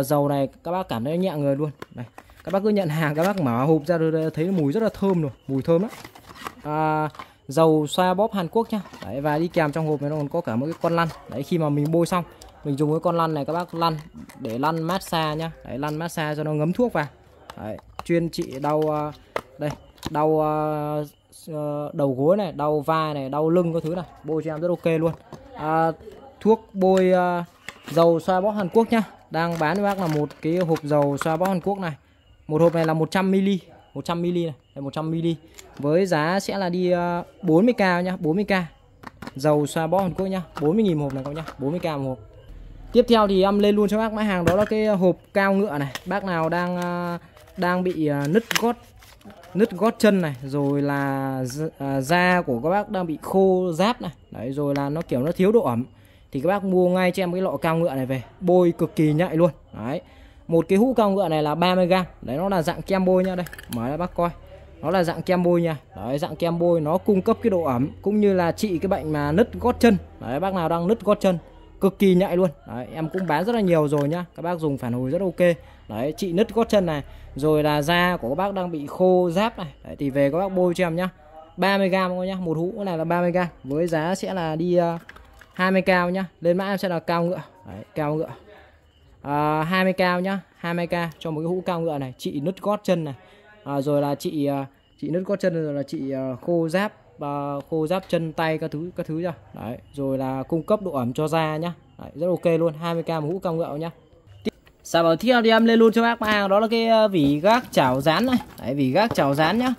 uh, dầu này các bác cảm thấy nhẹ người luôn. Đây các bác cứ nhận hàng các bác mở hộp ra thấy mùi rất là thơm rồi mùi thơm lắm. À, dầu xoa bóp Hàn Quốc nhá. Đấy, và đi kèm trong hộp này nó còn có cả một cái con lăn. Đấy khi mà mình bôi xong mình dùng cái con lăn này các bác lăn để lăn massage nhá. Đấy lăn massage cho nó ngấm thuốc vào. Đấy, chuyên trị đau à, đây đau à, à, đầu gối này đau vai này đau lưng các thứ này. Bôi cho em rất ok luôn. À, thuốc bôi dầu xoa bóp Hàn Quốc nhá. Đang bán với bác là một cái hộp dầu xoa bóp Hàn Quốc này một hộp này là 100 ml 100 ml này, đây 100 ml. Với giá sẽ là đi ờ, 40k nhá 40k dầu xoa bó Hàn Quốc nhá 40.000 một hộp này các nhá 40k một hộp. Tiếp theo thì em lên luôn cho bác mã hàng, đó là cái hộp cao ngựa này. Bác nào đang ờ, đang bị ờ, nứt gót nứt gót chân này, rồi là da của các bác đang bị khô ráp này, đấy, rồi là nó kiểu nó thiếu độ ẩm, thì các bác mua ngay cho em cái lọ cao ngựa này về, bôi cực kỳ nhạy luôn. Đấy một cái hũ cao ngựa này là 30 g đấy nó là dạng kem bôi nha đây. Mở ra bác coi. Nó là dạng kem bôi nha. Đấy dạng kem bôi nó cung cấp cái độ ẩm cũng như là trị cái bệnh mà nứt gót chân. Đấy bác nào đang nứt gót chân cực kỳ nhạy luôn. Đấy, em cũng bán rất là nhiều rồi nhá. Các bác dùng phản hồi rất ok. Đấy trị nứt gót chân này rồi là da của các bác đang bị khô ráp này. Đấy, thì về các bác bôi cho em nhá. 30 g thôi nhá. Một hũ này là 30 g với giá sẽ là đi uh, 20 cao nhá. Lên mã em sẽ là cao ngựa. Đấy, cao ngựa. À, uh, 20 cao nhá 20 k cho một cái hũ cao ngựa này chị nứt gót chân này à, rồi là chị uh, chị nứt gót chân rồi là chị uh, khô giáp và khô giáp chân tay các thứ các thứ ra đấy rồi là cung cấp độ ẩm cho da nhá đấy, rất ok luôn 20k một hũ cao ngựa nhá Sản phẩm tiếp theo thì em lên luôn cho bác hàng đó là cái vỉ gác chảo rán này. Đấy, vỉ gác chảo rán nhá.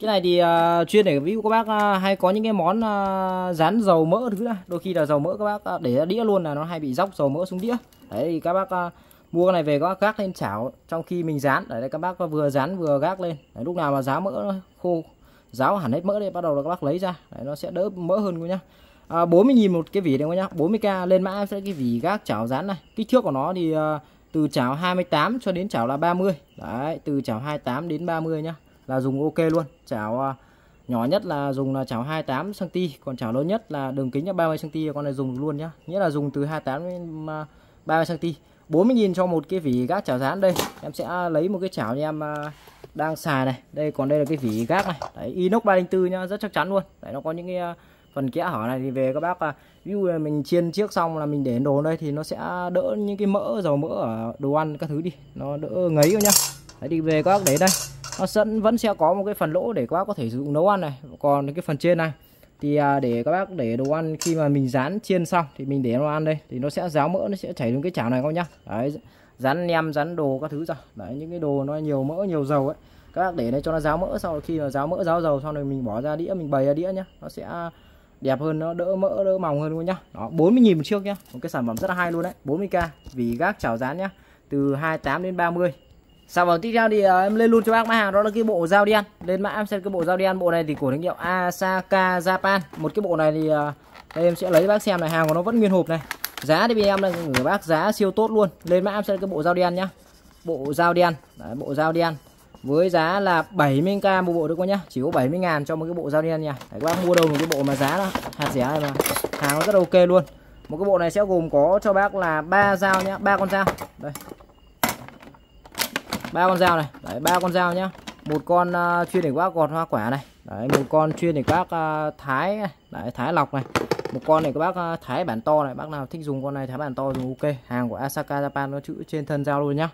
Cái này thì uh, chuyên để ví dụ các bác uh, hay có những cái món uh, rán dầu mỡ thứ này. Đôi khi là dầu mỡ các bác uh, để đĩa luôn là nó hay bị dốc dầu mỡ xuống đĩa. Đấy thì các bác uh, mua cái này về các bác gác lên chảo trong khi mình dán để các bác vừa dán vừa gác lên. Đấy, lúc nào mà ráo mỡ khô ráo hẳn hết mỡ đây bắt đầu là các bác lấy ra. Đấy, nó sẽ đỡ mỡ hơn cô nhá. À, 40.000 một cái vỉ này quý nhá. 40k lên mã sẽ cái vỉ gác chảo dán này. Kích thước của nó thì uh, từ chảo 28 cho đến chảo là 30 đấy từ chảo 28 đến 30 nhá là dùng ok luôn. Chảo à, nhỏ nhất là dùng là chảo 28 cm còn chảo lớn nhất là đường kính là 30 cm con này dùng luôn nhá. Nghĩa là dùng từ 28 đến 30 cm 40.000 cho một cái vỉ gác chảo rán đây. Em sẽ lấy một cái chảo như em à, đang xài này. Đây còn đây là cái vỉ gác này. Đấy, inox 304 nhá rất chắc chắn luôn. Đấy nó có những cái à, phần kẽ hở này thì về các bác ví dụ là mình chiên trước xong là mình để đồ đây thì nó sẽ đỡ những cái mỡ dầu mỡ ở đồ ăn các thứ đi. Nó đỡ ngấy nhá. Đấy đi về các bác để đây. Ờ, nó vẫn vẫn sẽ có một cái phần lỗ để các bác có thể sử dụng nấu ăn này. Còn cái phần trên này, thì à, để các bác để đồ ăn khi mà mình rán chiên xong thì mình để nó ăn đây. Thì nó sẽ ráo mỡ, nó sẽ chảy xuống cái chảo này các nhá. Đấy, rán nem, rán đồ các thứ ra đấy, những cái đồ nó nhiều mỡ, nhiều dầu ấy. Các bác để đây cho nó ráo mỡ sau khi mà ráo mỡ, ráo dầu xong rồi mình bỏ ra đĩa, mình bày ra đĩa nhá. Nó sẽ đẹp hơn, nó đỡ mỡ, đỡ mỏng hơn luôn nhá. Đó 40.000 một chiếc nhá. Một cái sản phẩm rất là hay luôn đấy. 40k vì gác chảo rán nhá. Từ 28 đến 30 Sản phẩm tiếp theo thì ờ, em lên luôn cho bác mã hàng đó là cái bộ dao đen. Lên mã em xem cái bộ dao đen bộ này thì của thương hiệu Asaka Japan. Một cái bộ này thì ờ, đây em sẽ lấy bác xem này hàng của nó vẫn nguyên hộp này. Giá thì bên em là gửi bác giá siêu tốt luôn. Lên mã em xem cái bộ dao đen nhá. Bộ dao đen, Đấy, bộ dao đen với giá là 70k một bộ được không nhá chỉ có 70 ngàn cho một cái bộ dao đen nha Đấy, các bác mua đâu một cái bộ mà giá đó hạt rẻ này mà hàng nó rất ok luôn một cái bộ này sẽ gồm có cho bác là ba dao nhá ba con dao đây ba con dao này. Đấy ba con dao nhá. Một con uh, chuyên để bác gọt hoa quả này. Đấy một con chuyên để bác uh, à, thái đấy thái lọc này. Một con này các bác uh, thái bản to này. Bác nào thích dùng con này thái bản to dùng ok. Hàng của Asaka Japan nó chữ trên thân dao luôn nhá.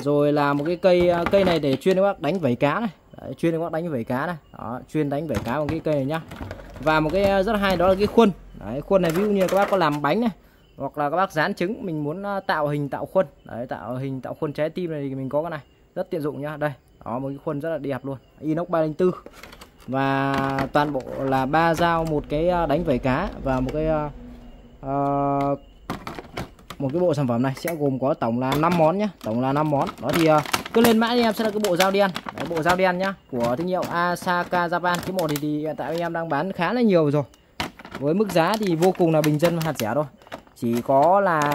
Rồi là một cái cây uh, cây này để chuyên để bác đánh vẩy cá này. Đấy, chuyên để bác đánh vẩy cá này. Đó chuyên đánh vẩy cá bằng cái cây này nhá. Và một cái rất hay đó là cái khuôn. Đấy, khuôn này ví dụ như các bác có làm bánh này hoặc là các bác dán trứng mình muốn tạo hình tạo khuôn. Đấy tạo hình tạo khuôn trái tim này thì mình có cái này rất tiện dụng nhá. Đây đó một cái khuôn rất là đẹp luôn. Inox 304 và toàn bộ là ba dao một cái à, đánh vẩy cá và một cái uh, một cái bộ sản phẩm này. Sẽ gồm có tổng là 5 món nhá. Tổng là 5 món. Đó thì uh, cứ lên mã đi em sẽ là cái bộ dao đen. Đấy, bộ dao đen nhá của thương hiệu Asaka Japan. Cái bộ thì, thì hiện tại em đang bán khá là nhiều rồi. Với mức giá thì vô cùng là bình dân và hạt rẻ thôi. Chỉ có là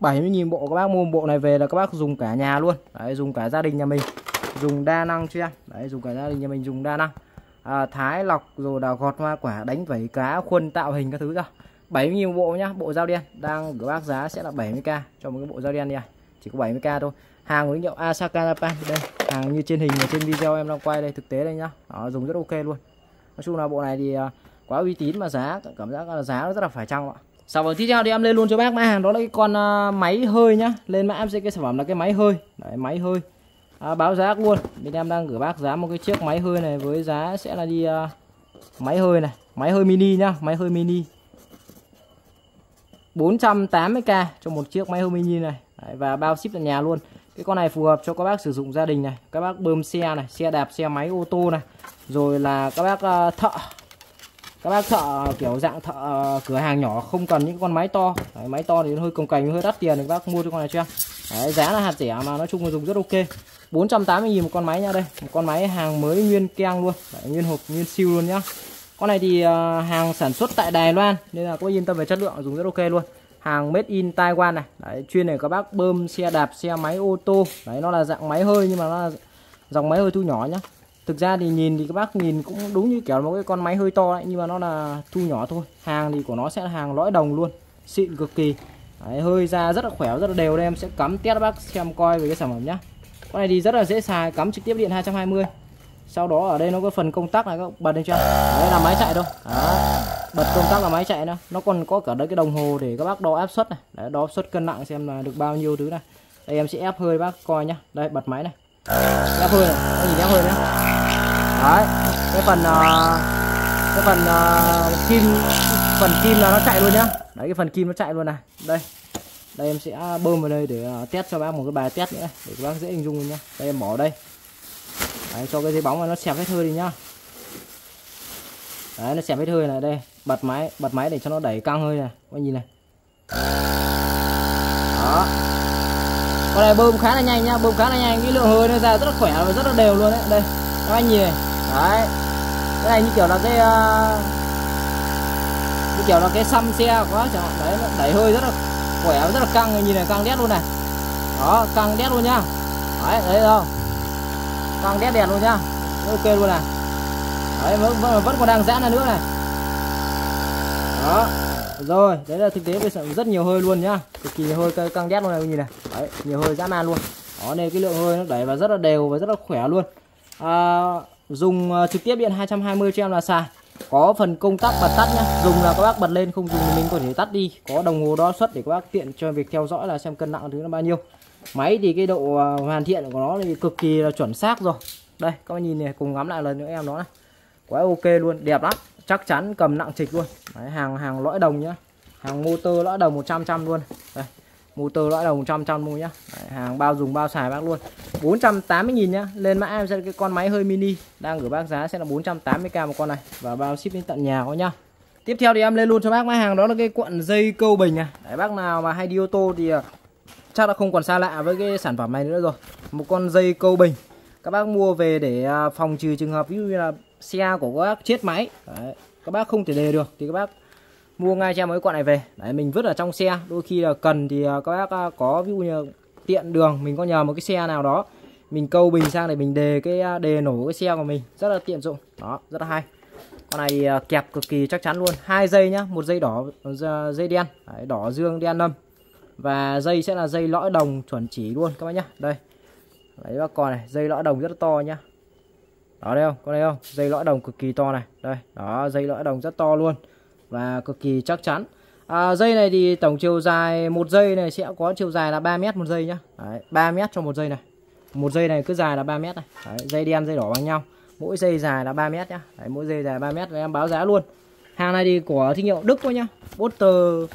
70.000 bộ các bác mua bộ này về là các bác dùng cả nhà luôn. Đấy dùng cả gia đình nhà mình. Dùng đa năng cho em đấy dùng cả gia đình nhà mình dùng đa năng. À, thái lọc rồi đào gọt hoa quả đánh vẩy cá khuôn tạo hình các thứ ra 70.000 bộ nhá bộ dao đen. Đang của bác giá sẽ là 70k cho một cái bộ dao đen này chỉ có 70k thôi. Hàng với hiệu Asaka Japan đây. Hàng như trên hình ở trên video em đang quay đây thực tế đây nhá. Đó, dùng rất ok luôn. Nói chung là bộ này thì à, quá uy tín mà giá cảm giác là giá nó rất là phải chăng ạ? Sản phẩm tiếp theo thì em lên luôn cho bác mã hàng. Đó là cái con uh, máy hơi nhá. Lên mã em sẽ cái sản phẩm là cái máy hơi. Đấy máy hơi. À, báo giá luôn. Bên em đang gửi bác giá một cái chiếc máy hơi này với giá sẽ là đi uh, máy hơi này. Máy hơi mini nhá máy hơi mini. 480k cho một chiếc máy hơi mini này. Đấy, và bao ship tận nhà luôn. Cái con này phù hợp cho các bác sử dụng gia đình này. Các bác bơm xe này xe đạp xe máy ô tô này. Rồi là các bác uh, thợ các bác thợ kiểu dạng thợ ờ, cửa hàng nhỏ không cần những con máy to. Đấy, máy to thì hơi cồng cành hơi đắt tiền thì các bác mua cho con này cho em. Đấy, giá là hạt rẻ mà nói chung là dùng rất ok. 480 000 một con máy nha đây. Một con máy hàng mới nguyên keng luôn. Đấy, nguyên hộp nguyên siêu luôn nhá. Con này thì uh, hàng sản xuất tại Đài Loan nên là có yên tâm về chất lượng dùng rất ok luôn. Hàng made in Taiwan này. Đấy, chuyên để các bác bơm xe đạp xe máy ô tô. Đấy nó là dạng máy hơi nhưng mà nó là dòng máy hơi thu nhỏ nhá thực ra thì nhìn thì các bác nhìn cũng đúng như kiểu một cái con máy hơi to đấy nhưng mà nó là thu nhỏ thôi. Hàng thì của nó sẽ là hàng lõi đồng luôn xịn cực kỳ. Đấy, hơi ra rất là khỏe rất là đều đây em. Sẽ cắm test bác xem coi về cái sản phẩm nhá. Con này thì rất là dễ xài cắm trực tiếp điện 220 sau đó ở đây nó có phần công tắc này các bật lên cho. Đấy là máy chạy đâu đó. bật công tắc là máy chạy nữa nó còn có cả đấy cái đồng hồ để các bác đo áp suất này. Đấy, đo áp suất cân nặng xem là được bao nhiêu thứ này. Đây em sẽ ép hơi bác coi nhá. Đây bật máy này. Ép hơi này nhìn ép hơi nhá đấy cái phần uh, cái phần uh, kim phần kim là nó chạy luôn nhá. Đấy cái phần kim nó chạy luôn này. Đây đây em sẽ bơm vào đây để uh, test cho bác một cái bài test nữa để các bác dễ hình dung nhá. Đây em bỏ đây. Đấy, cho cái dây bóng này nó xẹp hết hơi đi nhá. Đấy nó xẹp hết hơi này đây bật máy bật máy để cho nó đẩy căng hơi này. Các nhìn này. Đó. Con này bơm khá là nhanh nhá bơm khá là nhanh. Cái lượng hơi nó ra rất là khỏe và rất là đều luôn đấy. Đây các anh nhìn này đấy. Cái này như kiểu là cái uh, như kiểu là cái xăm xe quá chẳng hạn đấy đẩy hơi rất là khỏe rất là căng nhìn này căng đét luôn này. Đó căng đét luôn nhá. Đấy đấy không căng đét đẹp luôn nhá. Ok luôn này. Đấy vẫn, vẫn, vẫn còn đang giãn ra nữa này. Đó. Rồi đấy là thực tế bây giờ rất nhiều hơi luôn nhá. Cực kỳ hơi căng đét luôn này nhìn này. Đấy nhiều hơi dã man luôn. Đó nên cái lượng hơi nó đẩy vào rất là đều và rất là khỏe luôn. À, dùng ờ, trực tiếp điện 220 cho em là xài. Có phần công tắc bật tắt nhá. Dùng là các bác bật lên không dùng thì mình có thể tắt đi. Có đồng hồ đo suất để các bác tiện cho việc theo dõi là xem cân nặng thứ nó bao nhiêu. Máy thì cái độ ờ, hoàn thiện của nó thì cực kỳ là chuẩn xác rồi. Đây các bác nhìn này cùng ngắm lại lần nữa em nó này. Quá ok luôn đẹp lắm. Chắc chắn cầm nặng trịch luôn. Đấy, hàng hàng lõi đồng nhá. Hàng motor lõi đồng 100 trăm luôn. Đây motor lõi đồng trăm trăm luôn nhá. Đấy, hàng bao dùng bao xài bác luôn. 480.000 nhá. Lên mã em sẽ cái con máy hơi mini. Đang gửi bác giá sẽ là 480k một con này. Và bao ship đến tận nhà có nhá. Tiếp theo thì em lên luôn cho bác. Máy hàng đó là cái cuộn dây câu bình này Đấy, bác nào mà hay đi ô tô thì à, chắc là không còn xa lạ với cái sản phẩm này nữa rồi. Một con dây câu bình. Các bác mua về để à, phòng trừ trường hợp ví dụ như là xe của các bác chết máy. Đấy. các bác không thể đề được thì các bác mua ngay cho mấy con này về. Đấy mình vứt ở trong xe. Đôi khi là cần thì à, các bác à, có ví dụ như tiện đường mình có nhờ một cái xe nào đó mình câu bình sang để mình đề cái à, đề nổ cái xe của mình. Rất là tiện dụng. Đó rất là hay. Con này kẹp cực kỳ chắc chắn luôn. Hai dây nhá một dây đỏ dây đen. Đấy, đỏ dương đen âm. Và dây sẽ là dây lõi đồng chuẩn chỉ luôn các bác nhá. Đây. Lấy bác con này dây lõi đồng rất là to nhá. Đó đây không? Con đây không? Dây lõi đồng cực kỳ to này. Đây. Đó dây lõi đồng rất to luôn và cực kỳ chắc chắn. À, dây này thì tổng chiều dài một dây này sẽ có chiều dài là 3 mét một dây nhá. Đấy, 3 mét cho một dây này. Một dây này cứ dài là 3 mét này. Đấy, dây đen dây đỏ bằng nhau. Mỗi dây dài là 3 mét nhá. Đấy, mỗi dây dài 3 mét em báo giá luôn. Hàng này thì của thương hiệu Đức quá nhá. Butter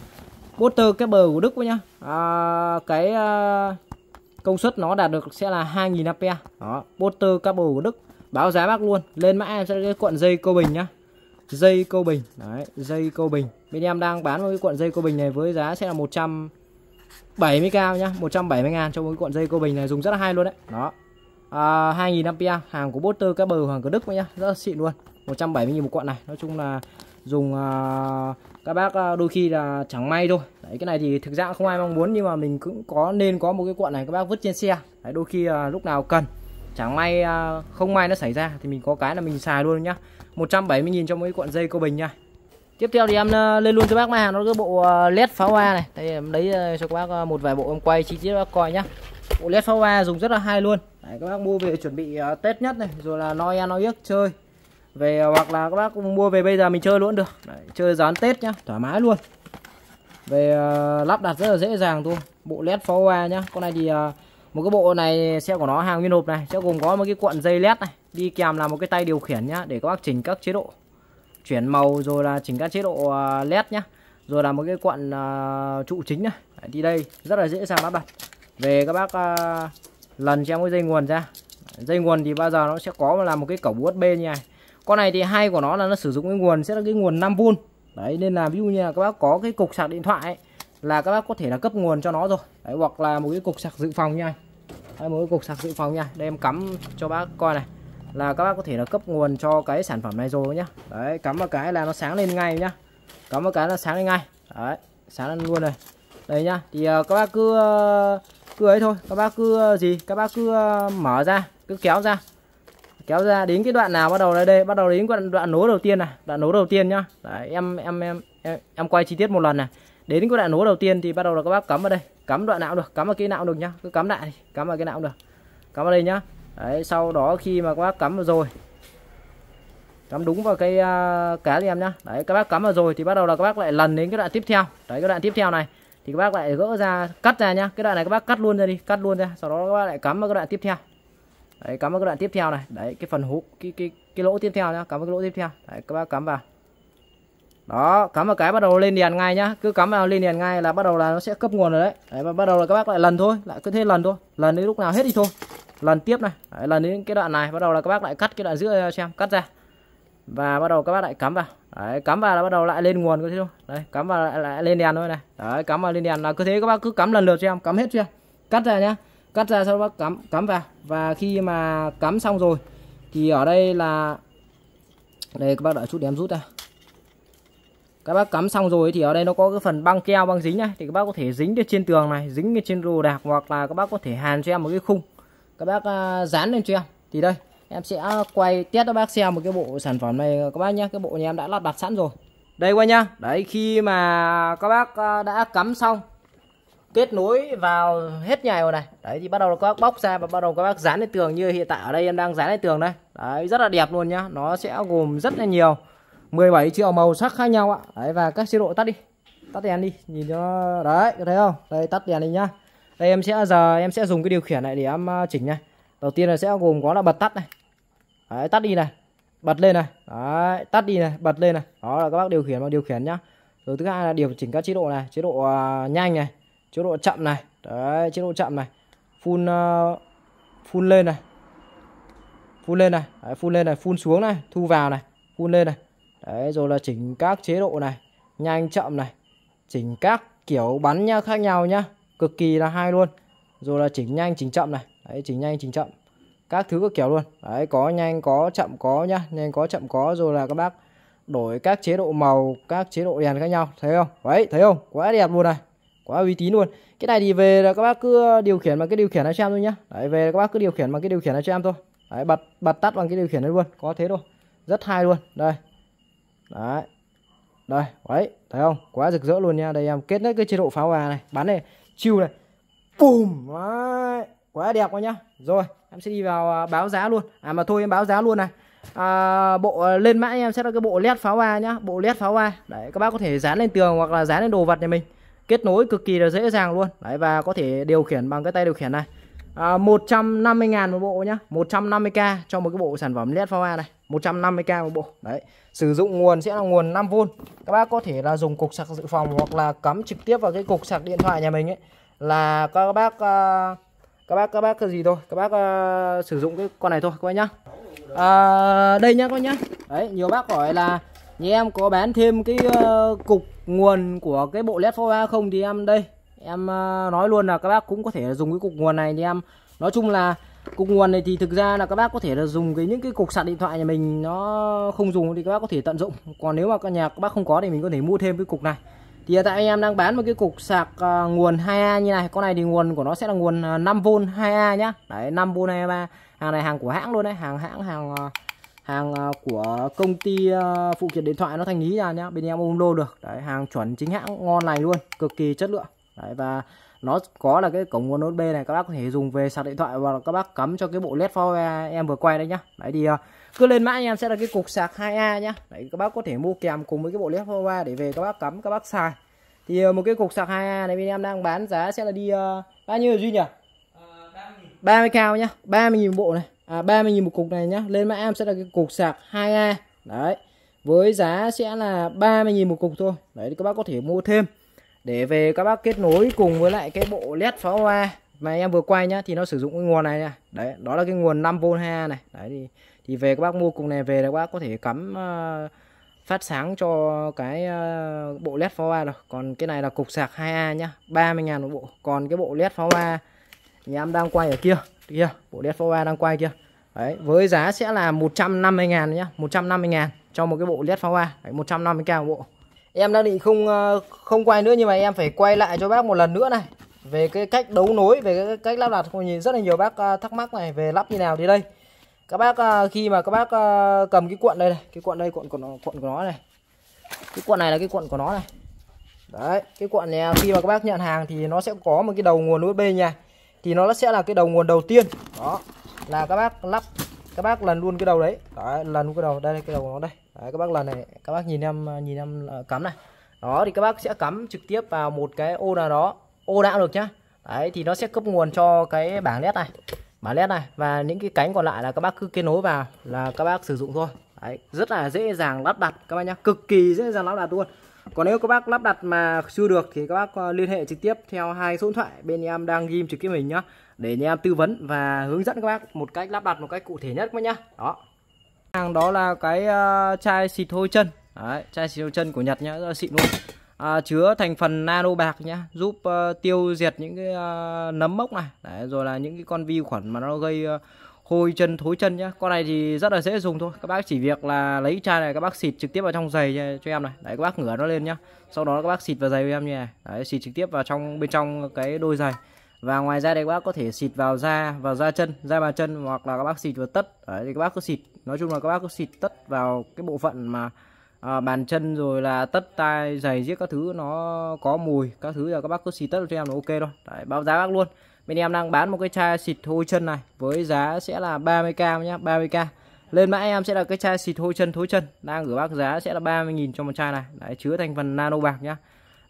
Butter cái bờ của Đức quá nhá. À, cái à, công suất nó đạt được sẽ là 2000 ampere. Đó Butter cable của Đức. Báo giá bác luôn. Lên mã em sẽ cái cuộn dây câu bình nhá dây câu bình. Đấy dây câu bình. Bên em đang bán một cái cuộn dây câu bình này với giá sẽ là 170 cao nhá 170 ngàn cho một cuộn dây câu bình này dùng rất là hay luôn đấy. Đó. À, 2000 ampere hàng của Butter các bờ hàng của Đức nhá rất là xịn luôn. 170 000 một cuộn này. Nói chung là dùng à, các bác à, đôi khi là chẳng may thôi. Đấy cái này thì thực ra không ai mong muốn nhưng mà mình cũng có nên có một cái cuộn này các bác vứt trên xe. Đấy đôi khi à, lúc nào cần chẳng may à, không may nó xảy ra thì mình có cái là mình xài luôn nhá. 170.000 cho mỗi cuộn dây cô bình nha. Tiếp theo thì em ờ, lên luôn cho bác mai hàng nó cái bộ ờ, led pháo hoa này. Đây em lấy ờ, cho các bác một vài bộ em quay chi tiết bác coi nhá. Bộ led pháo hoa dùng rất là hay luôn. Đấy, các bác mua về chuẩn bị tết nhất này rồi là noi yếc chơi. Về hoặc là các bác mua về bây giờ mình chơi luôn được. Đấy, chơi dán tết nhá thoải mái luôn. Về lắp đặt rất là dễ dàng thôi bộ led pháo hoa nhá. Con này thì một cái bộ này xe của nó hàng nguyên hộp này sẽ gồm có một cái cuộn dây led này. Đi kèm là một cái tay điều khiển nhá để các bác chỉnh các chế độ. Chuyển màu rồi là chỉnh các chế độ à, led nhá. Rồi là một cái cuộn uh, trụ chính này. Đi đây rất là dễ dàng lắp đặt. Về các bác uh, lần cho cái dây nguồn ra. Dây nguồn thì bao giờ nó sẽ có là một cái cổng USB như này. Con này thì hay của nó là nó sử dụng cái nguồn sẽ là cái nguồn 5V đấy nên là ví dụ như là các bác có cái cục sạc điện thoại ấy, là các bác có thể là cấp nguồn cho nó rồi. Đấy, hoặc là một cái cục sạc dự phòng nha. Đấy, một cái cục sạc dự phòng nha. Đây em cắm cho bác coi này. Là các bác có thể là cấp nguồn cho cái sản phẩm này rồi nhá. Đấy cắm vào cái là nó sáng lên ngay nhá. Cắm vào cái là sáng lên ngay. Đấy sáng lên luôn này. Đây nhá. Thì uh, các bác cứ uh, cứ ấy thôi. Các bác cứ uh, gì? Các bác cứ uh, mở ra. Cứ kéo ra. Kéo ra. Đến cái đoạn nào bắt đầu đây đây? Bắt đầu đến đoạn đoạn nối đầu tiên này. Đoạn nối đầu tiên nhá. Đấy, em em em em, em quay chi tiết một lần này đến cái đoạn nối đầu tiên thì bắt đầu là các bác cắm vào đây. Cắm đoạn nào được cắm vào cái nào được nhá. Cứ cắm lại đi, cắm vào cái nào được. Cắm vào đây nhá. Đấy sau đó khi mà các bác cắm vào rồi cắm đúng vào cái uh, cá em nhá. Đấy các bác cắm vào rồi thì bắt đầu là các bác lại lần đến cái đoạn tiếp theo. Đấy cái đoạn tiếp theo này thì các bác lại gỡ ra cắt ra nhá. Cái đoạn này các bác cắt luôn ra đi cắt luôn ra. Sau đó các bác lại cắm vào cái đoạn tiếp theo. Đấy cắm vào cái đoạn tiếp theo này. Đấy cái phần hút cái cái cái lỗ tiếp theo nhá. Cắm vào cái lỗ tiếp theo. Đấy các bác cắm vào đó cắm vào cái bắt đầu lên đèn ngay nhá. Cứ cắm vào lên đèn ngay là bắt đầu là nó sẽ cấp nguồn rồi đấy. Đấy và bắt đầu là các bác lại lần thôi lại cứ thế lần thôi. Lần đến lúc nào hết thì thôi. Lần tiếp này. Đấy, lần đến cái đoạn này bắt đầu là các bác lại cắt cái đoạn giữa xem cắt ra. Và bắt đầu các bác lại cắm vào. Đấy, cắm vào là bắt đầu lại lên nguồn cứ thế thôi đấy cắm vào lại, lại lên đèn thôi này. Đấy cắm vào lên đèn là cứ thế các bác cứ cắm lần lượt cho em cắm hết chưa? Cắt ra nhá. Cắt ra sau đó bác cắm cắm vào. Và khi mà cắm xong rồi thì ở đây là đây các bác đợi chút để em rút ra các bác cắm xong rồi thì ở đây nó có cái phần băng keo băng dính này thì các bác có thể dính lên trên tường này dính lên trên đồ đạc hoặc là các bác có thể hàn cho em một cái khung. Các bác uh, dán lên cho em. Thì đây em sẽ quay test cho bác xem một cái bộ sản phẩm này các bác nhé cái bộ nhà em đã lắp đặt sẵn rồi. Đây qua nhá. Đấy khi mà các bác à, đã cắm xong kết nối vào hết nhà rồi này. Đấy thì bắt đầu các bác bóc ra và bắt đầu các bác dán lên tường như hiện tại ở đây em đang dán lên tường đây. Đấy rất là đẹp luôn nhá. Nó sẽ gồm rất là nhiều 17 triệu màu sắc khác nhau ạ. Đấy và các chế độ tắt đi. Tắt đèn đi nhìn cho đấy có thấy không? Đây tắt đèn đi nhá. Đây em sẽ giờ em sẽ dùng cái điều khiển này để em à, chỉnh này. Đầu tiên là sẽ gồm có là bật tắt này. Đấy, tắt đi này. Bật lên này. Đấy, tắt đi này bật lên này. Đó là các bác điều khiển bằng điều khiển nhá. Rồi thứ hai là điều chỉnh các chế độ này. Chế độ uh, nhanh này chế độ chậm này. Đấy chế độ chậm này. Phun uh, phun lên này. Phun lên này. Đấy, phun lên này phun xuống này thu vào này. Phun lên này đấy, rồi là chỉnh các chế độ này, nhanh chậm này, chỉnh các kiểu bắn nha khác nhau nhá, cực kỳ là hay luôn. Rồi là chỉnh nhanh, chỉnh chậm này, đấy, chỉnh nhanh, chỉnh chậm, các thứ các kiểu luôn. Đấy, có nhanh, có chậm, có nhá, nhanh, có chậm, có, rồi là các bác đổi các chế độ màu, các chế độ đèn khác nhau, thấy không? Đấy, thấy không? Quá đẹp luôn này, quá uy tín luôn. Cái này thì về là các bác cứ uh, điều khiển bằng cái điều khiển này cho em thôi nhá. Đấy, về các bác cứ điều khiển bằng cái điều khiển này cho em thôi. Đấy, bật bật tắt bằng cái điều khiển này luôn, có thế thôi. Rất hay luôn, đây đấy. Đây đấy thấy không? Quá rực rỡ luôn nha. Đây em kết nối cái chế độ pháo hoa này. Bắn này chiêu này. Bùm! Đấy. quá đẹp quá nhá. Rồi em sẽ đi vào à, báo giá luôn. À mà thôi em báo giá luôn này. À, bộ à, lên mã em sẽ là cái bộ led pháo hoa nhá. Bộ led pháo hoa. Đấy các bác có thể dán lên tường hoặc là dán lên đồ vật nhà mình. Kết nối cực kỳ là dễ dàng luôn. Đấy và có thể điều khiển bằng cái tay điều khiển này. À, 150 ngàn một bộ nhá. 150k cho một cái bộ sản phẩm led pháo hoa này. 150k một bộ. Đấy sử dụng nguồn sẽ là nguồn 5V các bác có thể là dùng cục sạc dự phòng hoặc là cắm trực tiếp vào cái cục sạc điện thoại nhà mình ấy. Là các bác uh, các bác các bác cái gì thôi. Các bác uh, sử dụng cái con này thôi các bác nhá. À, đây nhá các bác nhá. Đấy nhiều bác hỏi là nhà em có bán thêm cái uh, cục nguồn của cái bộ led pháo không? Thì em đây em uh, nói luôn là các bác cũng có thể dùng cái cục nguồn này. Thì em nói chung là cục nguồn này thì thực ra là các bác có thể là dùng cái những cái cục sạc điện thoại nhà mình nó không dùng thì các bác có thể tận dụng. Còn nếu mà các nhà các bác không có thì mình có thể mua thêm cái cục này. Thì hiện tại anh em đang bán một cái cục sạc uh, nguồn 2A như này. Con này thì nguồn của nó sẽ là nguồn à, 5V 2A nhá. Đấy 5V 2A hàng này hàng của hãng luôn đấy. Hàng hãng hàng uh, hàng uh, của công ty uh, phụ kiện điện thoại nó thành lý ra nhá. Bên em ôm lô được. Đấy hàng chuẩn chính hãng ngon này luôn. Cực kỳ chất lượng. Đấy và nó có là cái cổng nguồn USB này các bác có thể dùng về sạc điện thoại và các bác cắm cho cái bộ led phao em vừa quay đây nhá. Đấy thì uh, cứ lên mã em sẽ là cái cục sạc 2A nhá. Đấy các bác có thể mua kèm cùng với cái bộ led phao để về các bác cắm các bác xài. Thì uh, một cái cục sạc 2A này bên em đang bán giá sẽ là đi uh, bao nhiêu duy nhỉ? Uh, 30 cao nhá 30.000 bộ này. À, 30.000 một cục này nhá lên mã em sẽ là cái cục sạc 2A đấy với giá sẽ là 30.000 một cục thôi. Đấy các bác có thể mua thêm để về các bác kết nối cùng với lại cái bộ led pháo hoa mà em vừa quay nhá thì nó sử dụng cái nguồn này nha đấy đó là cái nguồn 5V 2A này. Đấy thì thì về các bác mua cùng này về là các bác có thể cắm uh, phát sáng cho cái uh, bộ led pháo hoa rồi còn cái này là cục sạc 2A nhá 30 ngàn một bộ. Còn cái bộ led pháo hoa thì em đang quay ở kia kia bộ led pháo hoa đang quay kia. Đấy với giá sẽ là 150 ngàn nhá 150 ngàn cho một cái bộ led pháo hoa. Đấy, 150k một bộ em đang định không ờ, không quay nữa nhưng mà em phải quay lại cho bác một lần nữa này. Về cái cách đấu nối, về cái cách lắp đặt không nhìn rất là nhiều bác ờ, thắc mắc này, về lắp như nào thì đây. Các bác ờ, khi mà các bác cầm cái cuộn đây này, cái cuộn đây, cuộn của nó, cuộn của nó này. Cái cuộn này là cái cuộn của nó này. Đấy, cái cuộn này, khi mà các bác nhận hàng thì nó sẽ có một cái đầu nguồn USB nha. Thì nó sẽ là cái đầu nguồn đầu tiên. Đó, là các bác lắp các bác lần luôn cái đầu đấy. Đấy lần luôn cái đầu. Đây cái đầu của nó đây. Đấy, các bác lần này các bác nhìn em nhìn em uh, cắm này. Đó thì các bác sẽ cắm trực tiếp vào một cái ô nào đó. Ô đã được nhá. Đấy thì nó sẽ cấp nguồn cho cái bảng led này. Bảng led này. Và những cái cánh còn lại là các bác cứ kết nối vào là các bác sử dụng thôi. Đấy rất là dễ dàng lắp đặt các bác nhá. Cực kỳ dễ dàng lắp đặt luôn. Còn nếu các bác lắp đặt mà chưa được thì các bác ờ, liên hệ trực tiếp theo hai số điện thoại. Bên em đang ghim trực tiếp mình nhá để nhà em tư vấn và hướng dẫn các bác một cách lắp đặt một cách cụ thể nhất các bác nhá. Đó. Hàng đó là cái uh, chai xịt hôi chân. Đấy, chai xịt hôi chân của Nhật nhá rất là xịn luôn. À, chứa thành phần nano bạc nhá giúp uh, tiêu diệt những cái uh, nấm mốc này. Đấy, rồi là những cái con vi khuẩn mà nó gây uh, hôi chân thối chân nhá. Con này thì rất là dễ dùng thôi. Các bác chỉ việc là lấy chai này các bác xịt trực tiếp vào trong giày cho, cho em này. Đấy các bác ngửa nó lên nhá. Sau đó các bác xịt vào giày của em như này. Đấy xịt trực tiếp vào trong bên trong cái đôi giày và ngoài ra đây các bác có thể xịt vào da vào da chân da bàn chân hoặc là các bác xịt vào tất. Đấy thì các bác cứ xịt. Nói chung là các bác cứ xịt tất vào cái bộ phận mà à, bàn chân rồi là tất tay giày giết các thứ nó có mùi các thứ là các bác cứ xịt tất cho em là ok thôi. Đấy, báo giá bác luôn. Bên em đang bán một cái chai xịt hôi chân này với giá sẽ là 30k nhá 30k lên mã em sẽ là cái chai xịt hôi chân thối chân. Đang gửi bác giá sẽ là 30.000 cho một chai này. Đấy chứa thành phần nano bạc nhá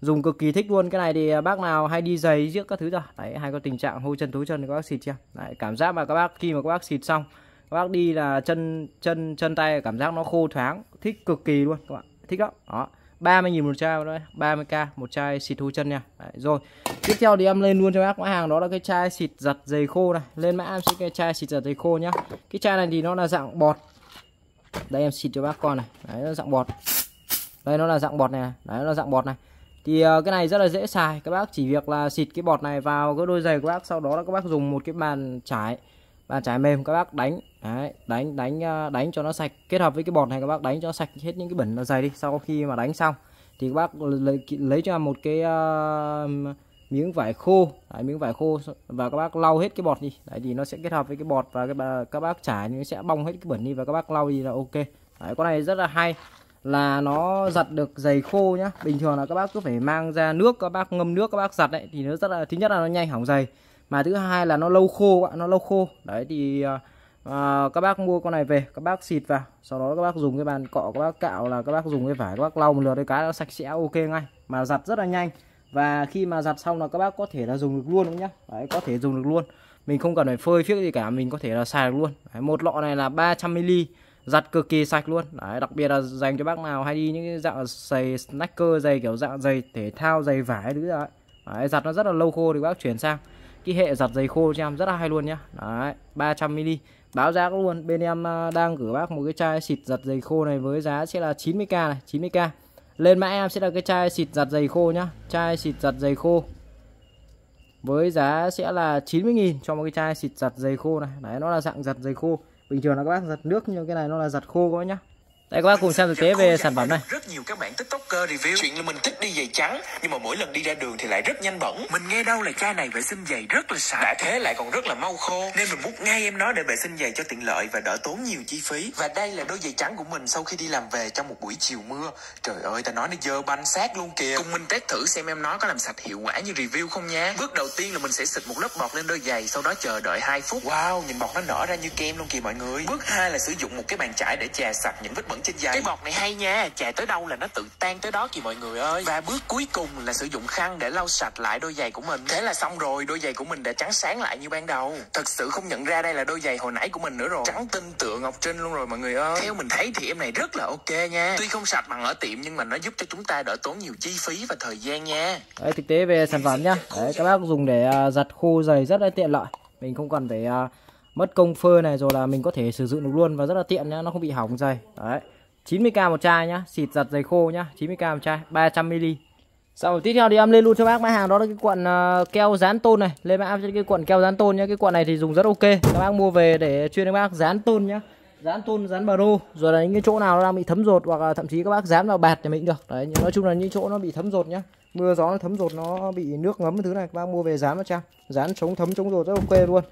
dùng cực kỳ thích luôn. Cái này thì à, bác nào hay đi giày trước các thứ rồi. Đấy hay có tình trạng hôi chân thối chân thì các bác xịt chưa? Đấy cảm giác mà các bác khi mà các bác xịt xong các bác đi là chân chân chân tay cảm giác nó khô thoáng. Thích cực kỳ luôn các bạn. Thích lắm. Đó 30.000 một chai đấy 30k một chai xịt hôi chân nha. Đấy, rồi tiếp theo thì em lên luôn cho bác mã hàng đó là cái chai xịt giặt giày khô này. Lên mã em sẽ cái chai xịt giặt giày khô nhá. Cái chai này thì nó là dạng bọt. Đây em xịt cho bác con này. Đấy nó dạng bọt. Đây nó là dạng bọt này. Đấy nó là dạng bọt này thì uh, cái này rất là dễ xài. Các bác chỉ việc là xịt cái bọt này vào cái đôi giày của bác sau đó là các bác dùng một cái bàn trải bàn trải mềm các bác đánh. Đấy, đánh đánh ờ, đánh cho nó sạch. Kết hợp với cái bọt này các bác đánh cho sạch hết những cái bẩn ở giày đi. Sau khi mà đánh xong thì các bác lấy, lấy cho một cái uh, miếng vải khô. Đấy, miếng vải khô và các bác lau hết cái bọt đi. Đấy thì nó sẽ kết hợp với cái bọt và cái các bác trải nó sẽ bong hết cái bẩn đi và các bác lau đi là ok. Đấy, con này rất là hay là nó giặt được giày khô nhá bình thường là các bác cứ phải mang ra nước các bác ngâm nước các bác giặt đấy thì nó rất là thứ nhất là nó nhanh hỏng giày mà thứ hai là nó lâu khô ạ nó lâu khô đấy thì à, các bác mua con này về các bác xịt vào sau đó các bác dùng cái bàn cọ các bác cạo là các bác dùng cái vải các bác lau một lượt cái cái nó sạch sẽ ok ngay mà giặt rất là nhanh và khi mà giặt xong là các bác có thể là dùng được luôn đúng nhá đấy có thể dùng được luôn mình không cần phải phơi phiếc gì cả mình có thể là xài được luôn đấy, một lọ này là 300 ml giặt cực kỳ sạch luôn. Đấy, đặc biệt là dành cho bác nào hay đi những cái dạng giày snacker giày kiểu dạng giày thể thao giày vải thứ đấy. đấy giặt nó rất là lâu khô thì bác chuyển sang cái hệ giặt giày khô cho em rất là hay luôn nhá. Đấy 300 ml. Báo giá luôn bên em à, đang gửi bác một cái chai xịt giặt giày khô này với giá sẽ là 90k này 90k lên mã em sẽ là cái chai xịt giặt giày khô nhá chai xịt giặt giày khô. Với giá sẽ là 90.000 cho một cái chai xịt giặt giày khô này. Đấy nó là dạng giặt giày khô bình thường là các bác giặt nước nhưng cái này, nó là giặt khô các nhá đây các bác cùng xem thực tế về sản phẩm này rất nhiều các bạn tiktoker review. Chuyện là mình thích đi giày trắng nhưng mà mỗi lần đi ra đường thì lại rất nhanh bẩn. Mình nghe đâu là chai này vệ sinh giày rất là sạch. Đã thế lại còn rất là mau khô. Nên mình múc ngay em nó để vệ sinh giày cho tiện lợi và đỡ tốn nhiều chi phí. Và đây là đôi giày trắng của mình sau khi đi làm về trong một buổi chiều mưa. Trời ơi ta nói nó dơ banh sát luôn kìa. Cùng mình test thử xem em nó có làm sạch hiệu quả như review không nha. Bước đầu tiên là mình sẽ xịt một lớp bọt lên đôi giày sau đó chờ đợi 2 phút. Wow nhìn bọt nó nở ra như kem luôn kìa mọi người. Bước hai là sử dụng một cái bàn chải để chà sạch những vết bẩn trên giày cái bọt này hay nha chà tới đâu là nó tự tan tới đó kìa mọi người ơi. Và bước cuối cùng là sử dụng khăn để lau sạch lại đôi giày của mình. Thế là xong rồi đôi giày của mình đã trắng sáng lại như ban đầu. Thật sự không nhận ra đây là đôi giày hồi nãy của mình nữa rồi. Trắng tinh tựa ngọc trinh luôn rồi mọi người ơi. Theo mình thấy thì em này rất là ok nha. Tuy không sạch bằng ở tiệm nhưng mà nó giúp cho chúng ta đỡ tốn nhiều chi phí và thời gian nha. Đấy thực tế về sản phẩm nhá. Đấy các bác dùng để uh, giặt khô giày rất là tiện lợi. Mình không cần phải uh, mất công phơi này rồi là mình có thể sử dụng được luôn và rất là tiện nhá nó không bị hỏng giày đấy 90k một chai nhá xịt giặt giày khô nhá 90k một chai 300 ml sau tiếp theo thì em lên luôn cho bác mã hàng đó là cái cuộn uh, keo dán tôn này. Lên bác cho cái cuộn keo dán tôn nhá cái cuộn này thì dùng rất ok. Các bác mua về để chuyên các bác dán tôn nhá. Dán tôn dán bờ rô rồi là những cái chỗ nào nó đang bị thấm rột hoặc là thậm chí các bác dán vào bạt thì mình được. Đấy nói chung là những chỗ nó bị thấm rột nhá. Mưa gió nó thấm rột nó bị nước ngấm thứ này các bác mua về dán vào trang dán chống thấm chống rột rất ok luôn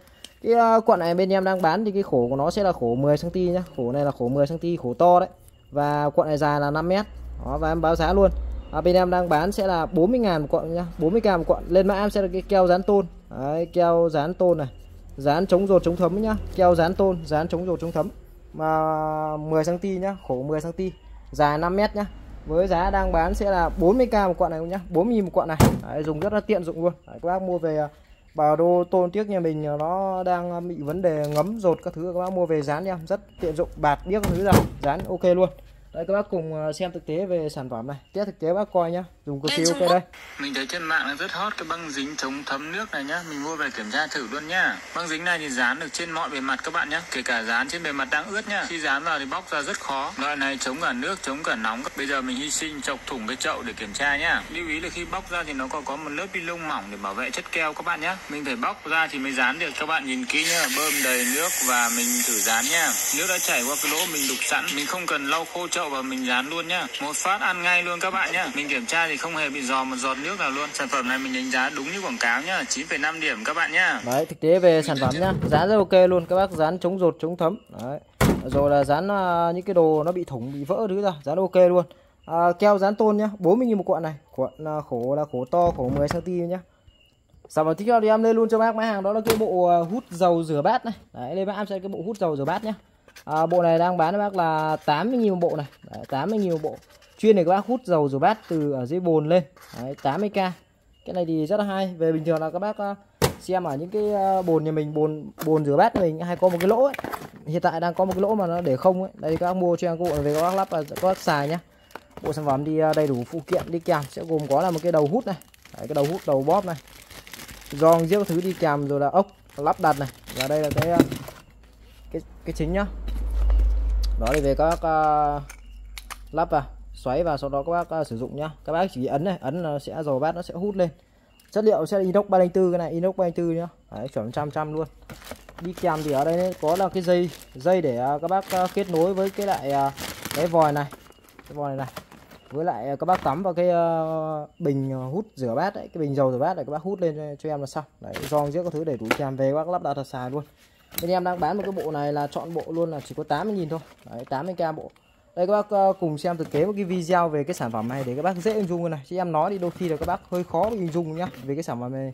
cái uh, quận này bên em đang bán thì cái khổ của nó sẽ là khổ 10 cm nhá. Khổ này là khổ 10 cm khổ to đấy. Và cuộn này dài là 5 mét. Đó, và em báo giá luôn. À, bên em đang bán sẽ là 40.000 một cuộn nhá. 40k một cuộn lên mã em sẽ là cái keo dán tôn. Đấy, keo dán tôn này. Dán chống rột chống thấm nhá. Keo dán tôn dán chống rột chống thấm. Mà 10 cm nhá khổ 10 cm dài 5 mét nhá. Với giá đang bán sẽ là 40k một cuộn này nhá. 40.000 một cuộn này. Đấy, dùng rất là tiện dụng luôn. Đấy, các bác mua về ờ, bà đô tôn tiếc nhà mình ờ, nó đang ờ, bị vấn đề ngấm rột các thứ, các bác mua về dán em. Rất tiện dụng, bạt điếc các thứ ra. Dán ok luôn đây các bác cùng ờ, xem thực tế về sản phẩm này. Test thực tế bác coi nhá. Dùng kỳ Lên ok đây. Mình thấy trên mạng là rất hot cái băng dính chống thấm nước này nhá. Mình mua về kiểm tra thử luôn nhá. Băng dính này thì dán được trên mọi bề mặt các bạn nhá. Kể cả dán trên bề mặt đang ướt nhá. Khi dán vào thì bóc ra rất khó. Loại này chống cả nước, chống cả nóng. Bây giờ mình hy sinh chọc thủng cái chậu để kiểm tra nhá. Lưu ý là khi bóc ra thì nó còn có một lớp bi lông mỏng để bảo vệ chất keo các bạn nhá. Mình phải bóc ra thì mới dán được. Các bạn nhìn kỹ nhá. Bơm đầy nước và mình thử dán nhá. Nước đã chảy qua cái lỗ mình đục sẵn. Mình không cần lau khô chậu và mình dán luôn nhá. Một phát ăn ngay luôn các bạn nhá. Mình kiểm tra thì không hề bị giò một giọt nước nào luôn. Sản phẩm này mình đánh giá đúng như quảng cáo nhá. 9,5 điểm các bạn nhá. Đấy thực tế về sản phẩm nhá. Giá rất ok luôn. Các bác dán chống rột chống thấm. Đấy. Rồi là dán uh, những cái đồ nó bị thủng bị vỡ thứ ra. Dán ok luôn. À, keo dán tôn nhá. 40 000 một cuộn này. Cuộn uh, khổ là khổ to khổ 10 cm nhá. Sản phẩm tiếp theo thì em lên luôn cho bác. Máy hàng đó là cái bộ à, hút dầu rửa bát này. Đấy đây bác em sẽ cái bộ hút dầu rửa bát nhá à, bộ này đang bán cho bác là 80 000 một bộ này. Đấy, 80 000 một bộ. Chuyên để các bác hút dầu rửa bát từ ở dưới bồn lên. Đấy, 80k cái này thì rất là hay. Về bình thường là các bác ờ, xem ở những cái ờ, bồn nhà mình bồn bồn rửa bát mình hay có một cái lỗ ấy. hiện tại đang có một cái lỗ mà nó để không ấy. Đây các bác mua cho em cái bộ về các bác lắp và các bác xài nhá. Bộ sản phẩm đi ờ, đầy đủ phụ kiện đi kèm. Sẽ gồm có là một cái đầu hút này. Đấy, cái đầu hút đầu bóp này. Giòn riêng thứ đi kèm rồi là ốc lắp đặt này. Và đây là cái cái cái chính nhá đó thì về các bác lắp vào xoáy vào sau đó các bác uh, sử dụng nhá. Các bác chỉ ấn này ấn là sẽ dầu bát nó sẽ hút lên. Chất liệu sẽ là inox 304 cái này inox 304 nhá. Đấy, chuẩn trăm trăm luôn. Đi kèm thì ở đây có là cái dây dây để uh, các bác uh, kết nối với cái lại uh, cái vòi này. Cái vòi này, này. Với lại các bác cắm vào cái uh, bình hút rửa bát đấy cái bình dầu rửa bát để các bác hút lên cho, cho em là xong. Đấy giòn giữa các thứ để đủ kèm về các bác lắp đặt thật xài luôn bên em đang bán một cái bộ này là chọn bộ luôn là chỉ có 80.000 thôi. Đấy 80k bộ. Đây, các bác ờ, cùng xem thực tế một cái video về cái sản phẩm này để các bác dễ hình dung hơn này. Chứ em nói thì đôi khi là các bác hơi khó hình dung nhá, về cái sản phẩm này.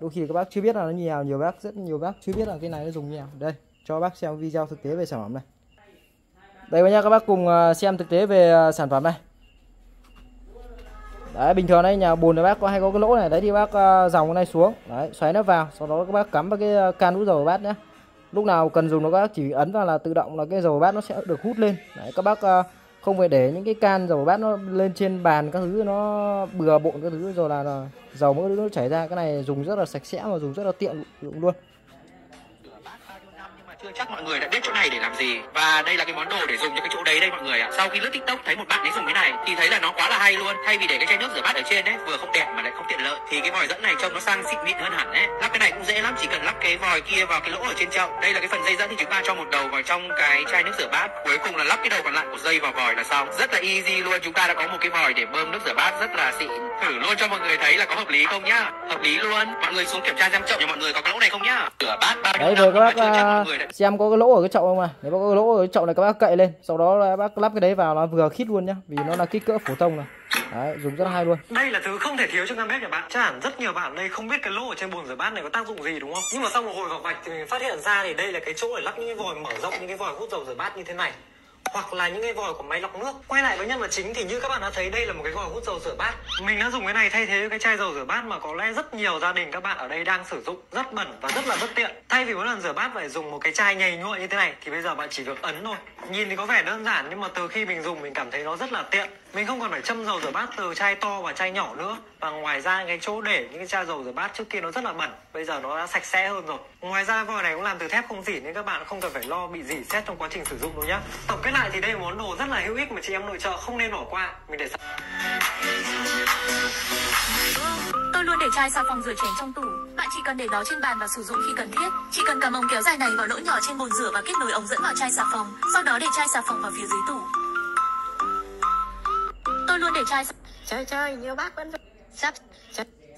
Đôi khi các bác chưa biết là nó như nào, nhiều bác, rất nhiều bác chưa biết là cái này nó dùng như nào. Đây, cho bác xem video thực tế về sản phẩm này. Đây nha các bác cùng ờ, xem thực tế về ờ, sản phẩm này. Đấy, bình thường đây, nhà bồn thì bác có hay có cái lỗ này. Đấy thì bác dòng cái này xuống. Đấy, xoáy nó vào, sau đó các bác cắm vào cái can hút dầu bát nhé lúc nào cần dùng nó các bác chỉ ấn vào là tự động là cái dầu bát nó sẽ được hút lên. Đấy các bác ờ, không phải để những cái can dầu bát nó lên trên bàn các thứ nó bừa bộn các thứ rồi là, là dầu mỡ nó chảy ra. Cái này dùng rất là sạch sẽ và dùng rất là tiện dụng luôn chưa chắc mọi người đã biết chỗ này để làm gì. Và đây là cái món đồ để dùng cho cái chỗ đấy đây mọi người ạ. Sau khi lướt tiktok thấy một bạn ấy dùng cái này thì thấy là nó quá là hay luôn. Thay vì để cái chai nước rửa bát ở trên đấy vừa không đẹp mà lại không tiện lợi thì cái vòi dẫn này trông nó sang xịn mịn hơn hẳn đấy lắp cái này cũng dễ lắm chỉ cần lắp cái vòi kia vào cái lỗ ở trên chậu. Đây là cái phần dây dẫn thì chúng ta cho một đầu vào trong cái chai nước rửa bát. Cuối cùng là lắp cái đầu còn lại của dây vào vòi là xong. Rất là easy luôn chúng ta đã có một cái vòi để bơm nước rửa bát rất là xịn. Thử luôn cho mọi người thấy là có hợp lý không nhá. Hợp lý luôn. Mọi người xuống kiểm tra xem chậu nhà mọi người có cái lỗ này không nhá. Rửa bát bao nhiêu đấy năm rồi các nhưng mà bác xem có cái lỗ ở cái chậu không à nếu có cái lỗ ở cái chậu này các bác cậy lên, sau đó là bác lắp cái đấy vào nó vừa khít luôn nhá, vì nó là kích cỡ phổ thông này đấy, dùng rất hay luôn Đây là thứ không thể thiếu trong căn bếp nhà bạn. Chắc hẳn rất nhiều bạn đây không biết cái lỗ ở trên bồn rửa bát này có tác dụng gì, đúng không? Nhưng mà sau một hồi vào vạch thì mình phát hiện ra thì đây là cái chỗ để lắp những cái vòi, mở rộng những cái vòi hút dầu rửa bát như thế này hoặc là những cái vòi của máy lọc nước. Quay lại với nhân vật chính thì như các bạn đã thấy, đây là một cái vòi hút dầu rửa bát. Mình đã dùng cái này thay thế cái chai dầu rửa bát mà có lẽ rất nhiều gia đình các bạn ở đây đang sử dụng, rất bẩn và rất là bất tiện. Thay vì mỗi lần rửa bát phải dùng một cái chai nhầy nhụa như thế này, thì bây giờ bạn chỉ việc ấn thôi. Nhìn thì có vẻ đơn giản, nhưng mà từ khi mình dùng mình cảm thấy nó rất là tiện mình không còn phải châm dầu rửa bát từ chai to và chai nhỏ nữa và ngoài ra, cái chỗ để những cái chai dầu rửa bát trước kia nó rất là bẩn bây giờ nó đã sạch sẽ hơn rồi ngoài ra, vòi này cũng làm từ thép không dỉ nên các bạn không cần phải lo bị dỉ xét trong quá trình sử dụng đâu nhá tổng kết lại thì đây là món đồ rất là hữu ích mà chị em nội trợ không nên bỏ qua mình để Tôi luôn để chai xà phòng rửa chén trong tủ. Bạn chỉ cần để nó trên bàn và sử dụng khi cần thiết. Chỉ cần cầm ống kéo dài này vào lỗ nhỏ trên bồn rửa và kết nối ống dẫn vào chai xà phòng. Sau đó để chai xà phòng vào phía dưới tủ. Tôi luôn để chai. Trời trời, nhiều bác vẫn Sắp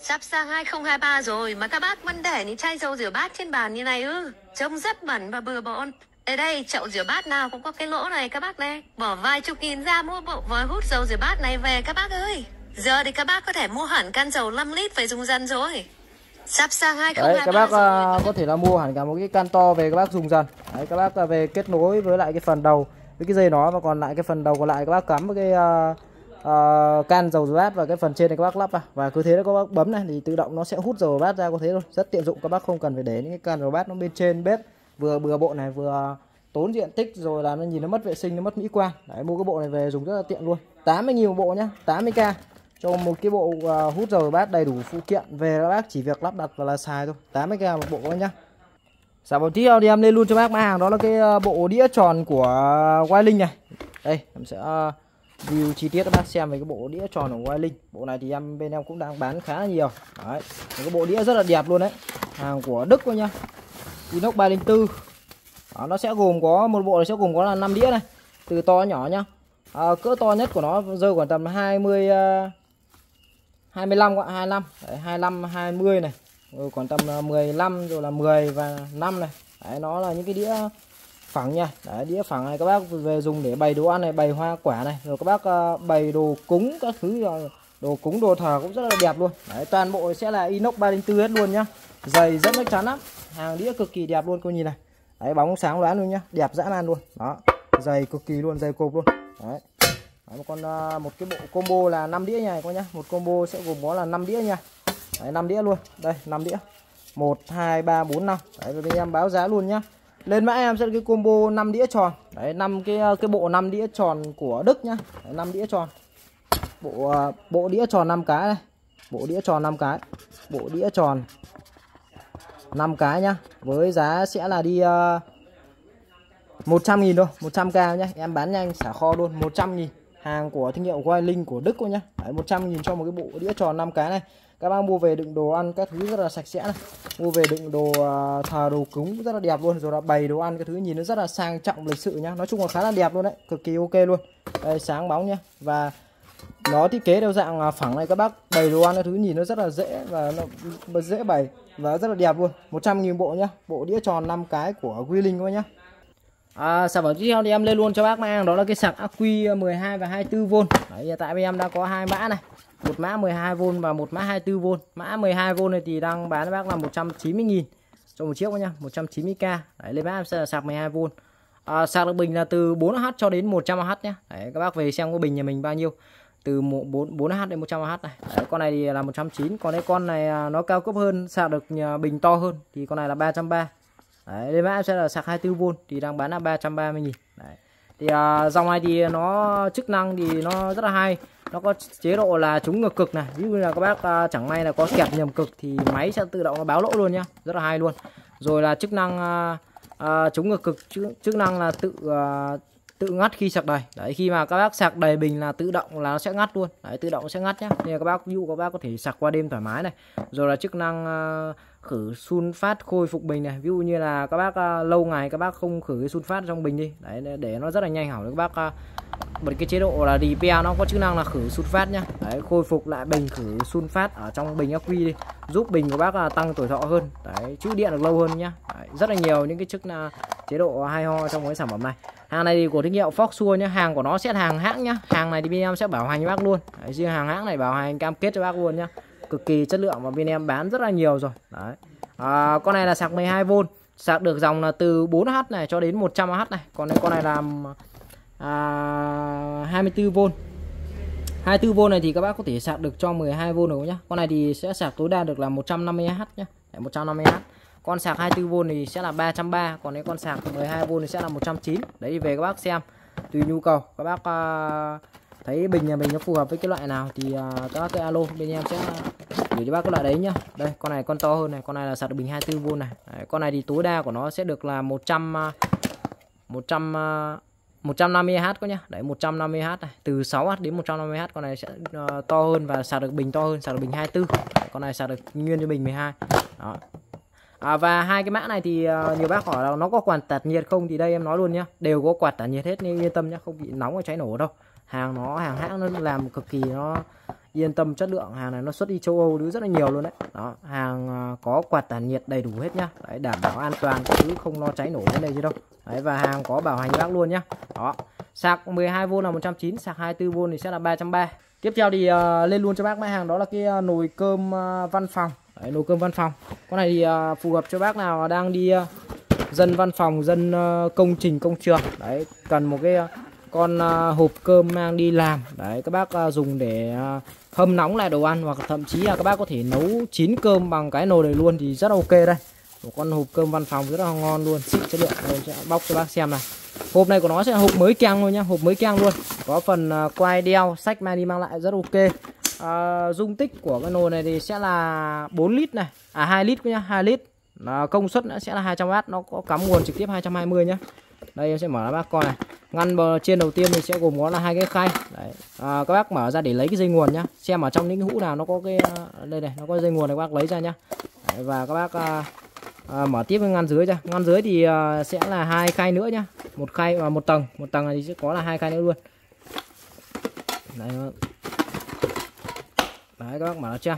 sắp sang 2023 rồi mà các bác vẫn để những chai dầu rửa bát trên bàn như này ư? Trông rất bẩn và bừa bộn. Ở đây chậu rửa bát nào cũng có cái lỗ này các bác này. Bỏ vài chục nghìn ra mua bộ vòi hút dầu rửa bát này về các bác ơi. Giờ thì các bác có thể mua hẳn can dầu 5 lít về dùng dần rồi. Sắp sang đấy 2023 các bác rồi. à, có thể là mua hẳn cả một cái can to về các bác dùng dần đấy các bác à, về kết nối với lại cái phần đầu với cái dây nó và còn lại cái phần đầu còn lại các bác cắm với cái à, uh, can dầu bát và cái phần trên này các bác lắp vào. Và cứ thế đó các bác bấm này thì tự động nó sẽ hút dầu bát ra có thế thôi. Rất tiện dụng các bác không cần phải để những cái can dầu bát nó bên trên bếp vừa bừa bộ này vừa tốn diện tích rồi là nó nhìn nó mất vệ sinh nó mất mỹ quan. Đấy mua cái bộ này về dùng rất là tiện luôn. 80.000 một bộ nhá 80k cho một cái bộ uh, hút dầu bát đầy đủ phụ kiện về các bác chỉ việc lắp đặt và là xài thôi. 80k một bộ thôi nhá. Sản phẩm tiếp theo thì em lên luôn cho bác. Mã hàng đó là cái uh, bộ đĩa tròn của Linh này. Đây em sẽ uh, view chi tiết các bác xem về cái bộ đĩa tròn của Linh. Bộ này thì em bên em cũng đang bán khá là nhiều. Đấy cái bộ đĩa rất là đẹp luôn đấy. Hàng của Đức thôi nhá. Inox 304 đó, nó sẽ gồm có một bộ này sẽ gồm có là 5 đĩa này. Từ to nhỏ nhá. À, cỡ to nhất của nó rơi khoảng tầm 20 uh, 25 gọi 25 Đấy, 25 20 này. Ừ, rồi còn tầm à, 15 rồi là 10 và 5 này. Đấy, nó là những cái đĩa phẳng nha. Đấy, đĩa phẳng này các bác về dùng để bày đồ ăn này bày hoa quả này rồi các bác uh, bày đồ cúng các thứ ờ, đồ cúng đồ thờ cũng rất là đẹp luôn. Đấy, toàn bộ sẽ là inox 304 hết luôn nhá. Dày rất chắc chắn lắm. Hàng đĩa cực kỳ đẹp luôn cô nhìn này. Đấy, bóng sáng loáng luôn nhá. Đẹp dã man luôn. Đó dày cực kỳ luôn dày cộp luôn. Đấy. Đấy, một con uh, một cái bộ combo là 5 đĩa nha các nhá. Một combo sẽ gồm có là 5 đĩa nha. Đấy, 5 đĩa luôn. Đây 5 đĩa. 1 2 3 4 5 đấy bên em báo giá luôn nhá lên mã em sẽ cái combo 5 đĩa tròn. Đấy 5 cái ờ, cái bộ 5 đĩa tròn của Đức nhá. Đấy, 5 đĩa tròn. Bộ ờ, bộ đĩa tròn 5 cái này. Bộ đĩa tròn 5 cái. Bộ đĩa tròn 5 cái nhá. Với giá sẽ là đi ờ, uh, 100 nghìn thôi 100k nhá. Em bán nhanh xả kho luôn. 100 nghìn. Hàng của thương hiệu Linh của Đức thôi nhá. Đấy, 100 nghìn cho một cái bộ đĩa tròn 5 cái này các bác mua về đựng đồ ăn các thứ rất là sạch sẽ này. Mua về đựng đồ uh, thờ đồ cúng rất là đẹp luôn rồi là bày đồ ăn các thứ nhìn nó rất là sang trọng lịch sự nhá. Nói chung là khá là đẹp luôn đấy cực kỳ ok luôn. Đây sáng bóng nhá. Và nó thiết kế theo dạng à, phẳng này các bác. Bày đồ ăn các thứ nhìn nó rất là dễ và nó dễ bày và rất là đẹp luôn. 100 nghìn bộ nhá. Bộ đĩa tròn 5 cái của Linh thôi nhá. À, sản phẩm tiếp theo thì em lên luôn cho bác mang. Đó là cái sạc ắc quy 12 và 24V. Đấy, hiện tại bên em đã có hai mã này, một mã 12V và một mã 24V. Mã 12V này thì đang bán bác là 190 000 cho một chiếc nhá, 190k. Đấy, lên bác em sẽ là sạc 12V. À, sạc được bình là từ 4H cho đến 100H nhé. Đấy, các bác về xem cái bình nhà mình bao nhiêu. Từ 4 4H đến 100H này. Đấy, con này thì là 190, còn cái con này à, nó cao cấp hơn, sạc được bình to hơn thì con này là 330. Đấy, bác em sẽ là sạc 24V thì đang bán là 330 000 Đấy. Thì à, dòng này thì nó chức năng thì nó rất là hay. Nó có chế độ là chống ngược cực này. Ví dụ như là các bác à, chẳng may là có kẹp nhầm cực thì máy sẽ tự động nó báo lỗi luôn nhá. Rất là hay luôn. Rồi là chức năng à, à, chống ngược cực chức, chức năng là tự à, tự ngắt khi sạc đầy đấy khi mà các bác sạc đầy bình là tự động là nó sẽ ngắt luôn đấy tự động sẽ ngắt nhá nên các bác ví dụ các bác có thể sạc qua đêm thoải mái này rồi là chức năng à, khử sun phát khôi phục bình này. Ví dụ như là các bác uh, lâu ngày các bác không khử cái sun phát trong bình đi. Đấy để nó rất là nhanh hỏng các bác uh, bật cái chế độ là repair nó có chức năng là khử sun phát nhá. Đấy khôi phục lại bình khử sun phát ở trong bình ắc quy đi giúp bình của bác là tăng tuổi thọ hơn. Đấy chữ điện được lâu hơn nhá. Đấy, rất là nhiều những cái chức năng chế độ hay ho trong cái sản phẩm này. Hàng này thì của thương hiệu Foxua nhá. Hàng của nó sẽ hàng hãng nhá. Hàng này thì bên em sẽ bảo hành cho bác luôn. Đấy, riêng hàng hãng này bảo hành cam kết cho bác luôn nhá cực kỳ chất lượng và bên em bán rất là nhiều rồi. Đấy. À, con này là sạc 12V sạc được dòng là từ 4H này cho đến 100H này. Còn đây con này là à, 24V 24V này thì các bác có thể sạc được cho 12V được nhá. Con này thì sẽ sạc tối đa được là 150H nhá. 150H con sạc 24V thì sẽ là 330 còn nếu con sạc 12V thì sẽ là 190 đấy về các bác xem. Tùy nhu cầu các bác uh, thấy bình nhà mình nó phù hợp với cái loại nào thì uh, các bác cái alo bên em sẽ gửi cho bác cái loại đấy nhá đây con này con to hơn này con này là sạc được bình 24V này đấy, con này thì tối đa của nó sẽ được là 100 100 150h có nhá. Đấy 150h này, từ 6h đến 150h con này sẽ uh, to hơn và sạc được bình to hơn, sạc được bình 24. Đấy, con này sạc được nguyên cho bình 12. Đó. À, và hai cái mã này thì uh, nhiều bác hỏi là nó có quạt tản nhiệt không thì đây em nói luôn nhá đều có quạt tản nhiệt hết nên yên tâm nhá không bị nóng và cháy nổ đâu hàng nó hàng hãng nó làm cực kỳ nó yên tâm chất lượng. Hàng này nó xuất đi châu Âu thứ rất là nhiều luôn đấy. Đó hàng à, có quạt tản nhiệt đầy đủ hết nhá. Đấy đảm bảo an toàn chứ không lo cháy nổ đến đây chứ đâu. Đấy và hàng có bảo hành bác luôn nhá. Đó sạc 12V là 190 sạc 24V thì sẽ là 330 tiếp theo thì uh, lên luôn cho bác mã hàng đó là cái uh, nồi cơm uh, văn phòng. Đấy, nồi cơm văn phòng. Con này thì uh, phù hợp cho bác nào đang đi uh, dân văn phòng dân uh, công trình công trường. Đấy cần một cái uh, con uh, hộp cơm mang đi làm. Đấy các bác uh, dùng để uh, hâm nóng lại đồ ăn hoặc thậm chí là các bác có thể nấu chín cơm bằng cái nồi này luôn thì rất ok đây. Một con hộp cơm văn phòng rất là ngon luôn xịn chất lượng. Đây sẽ bóc cho bác xem này. Hộp này của nó sẽ là hộp mới keng luôn nhá hộp mới keng luôn. Có phần uh, quai đeo sách mang đi mang lại rất ok. Uh, dung tích của cái nồi này thì sẽ là 4 lít này. À 2 lít nhá 2 lít. Uh, công suất nó sẽ là 200W nó có cắm nguồn trực tiếp 220 nhá đây em sẽ mở ra bác coi này. Ngăn bờ trên đầu tiên thì sẽ gồm có là hai cái khay. Đấy. À, các bác mở ra để lấy cái dây nguồn nhá. Xem ở trong những cái hũ nào nó có cái à, đây này nó có dây nguồn này các bác lấy ra nhá. Đấy, và các bác à, à, mở tiếp cái ngăn dưới ra. Ngăn dưới thì à, sẽ là hai khay nữa nhá. Một khay và một tầng. Một tầng này thì sẽ có là hai khay nữa luôn. Đấy, đấy các bác mở ra chưa?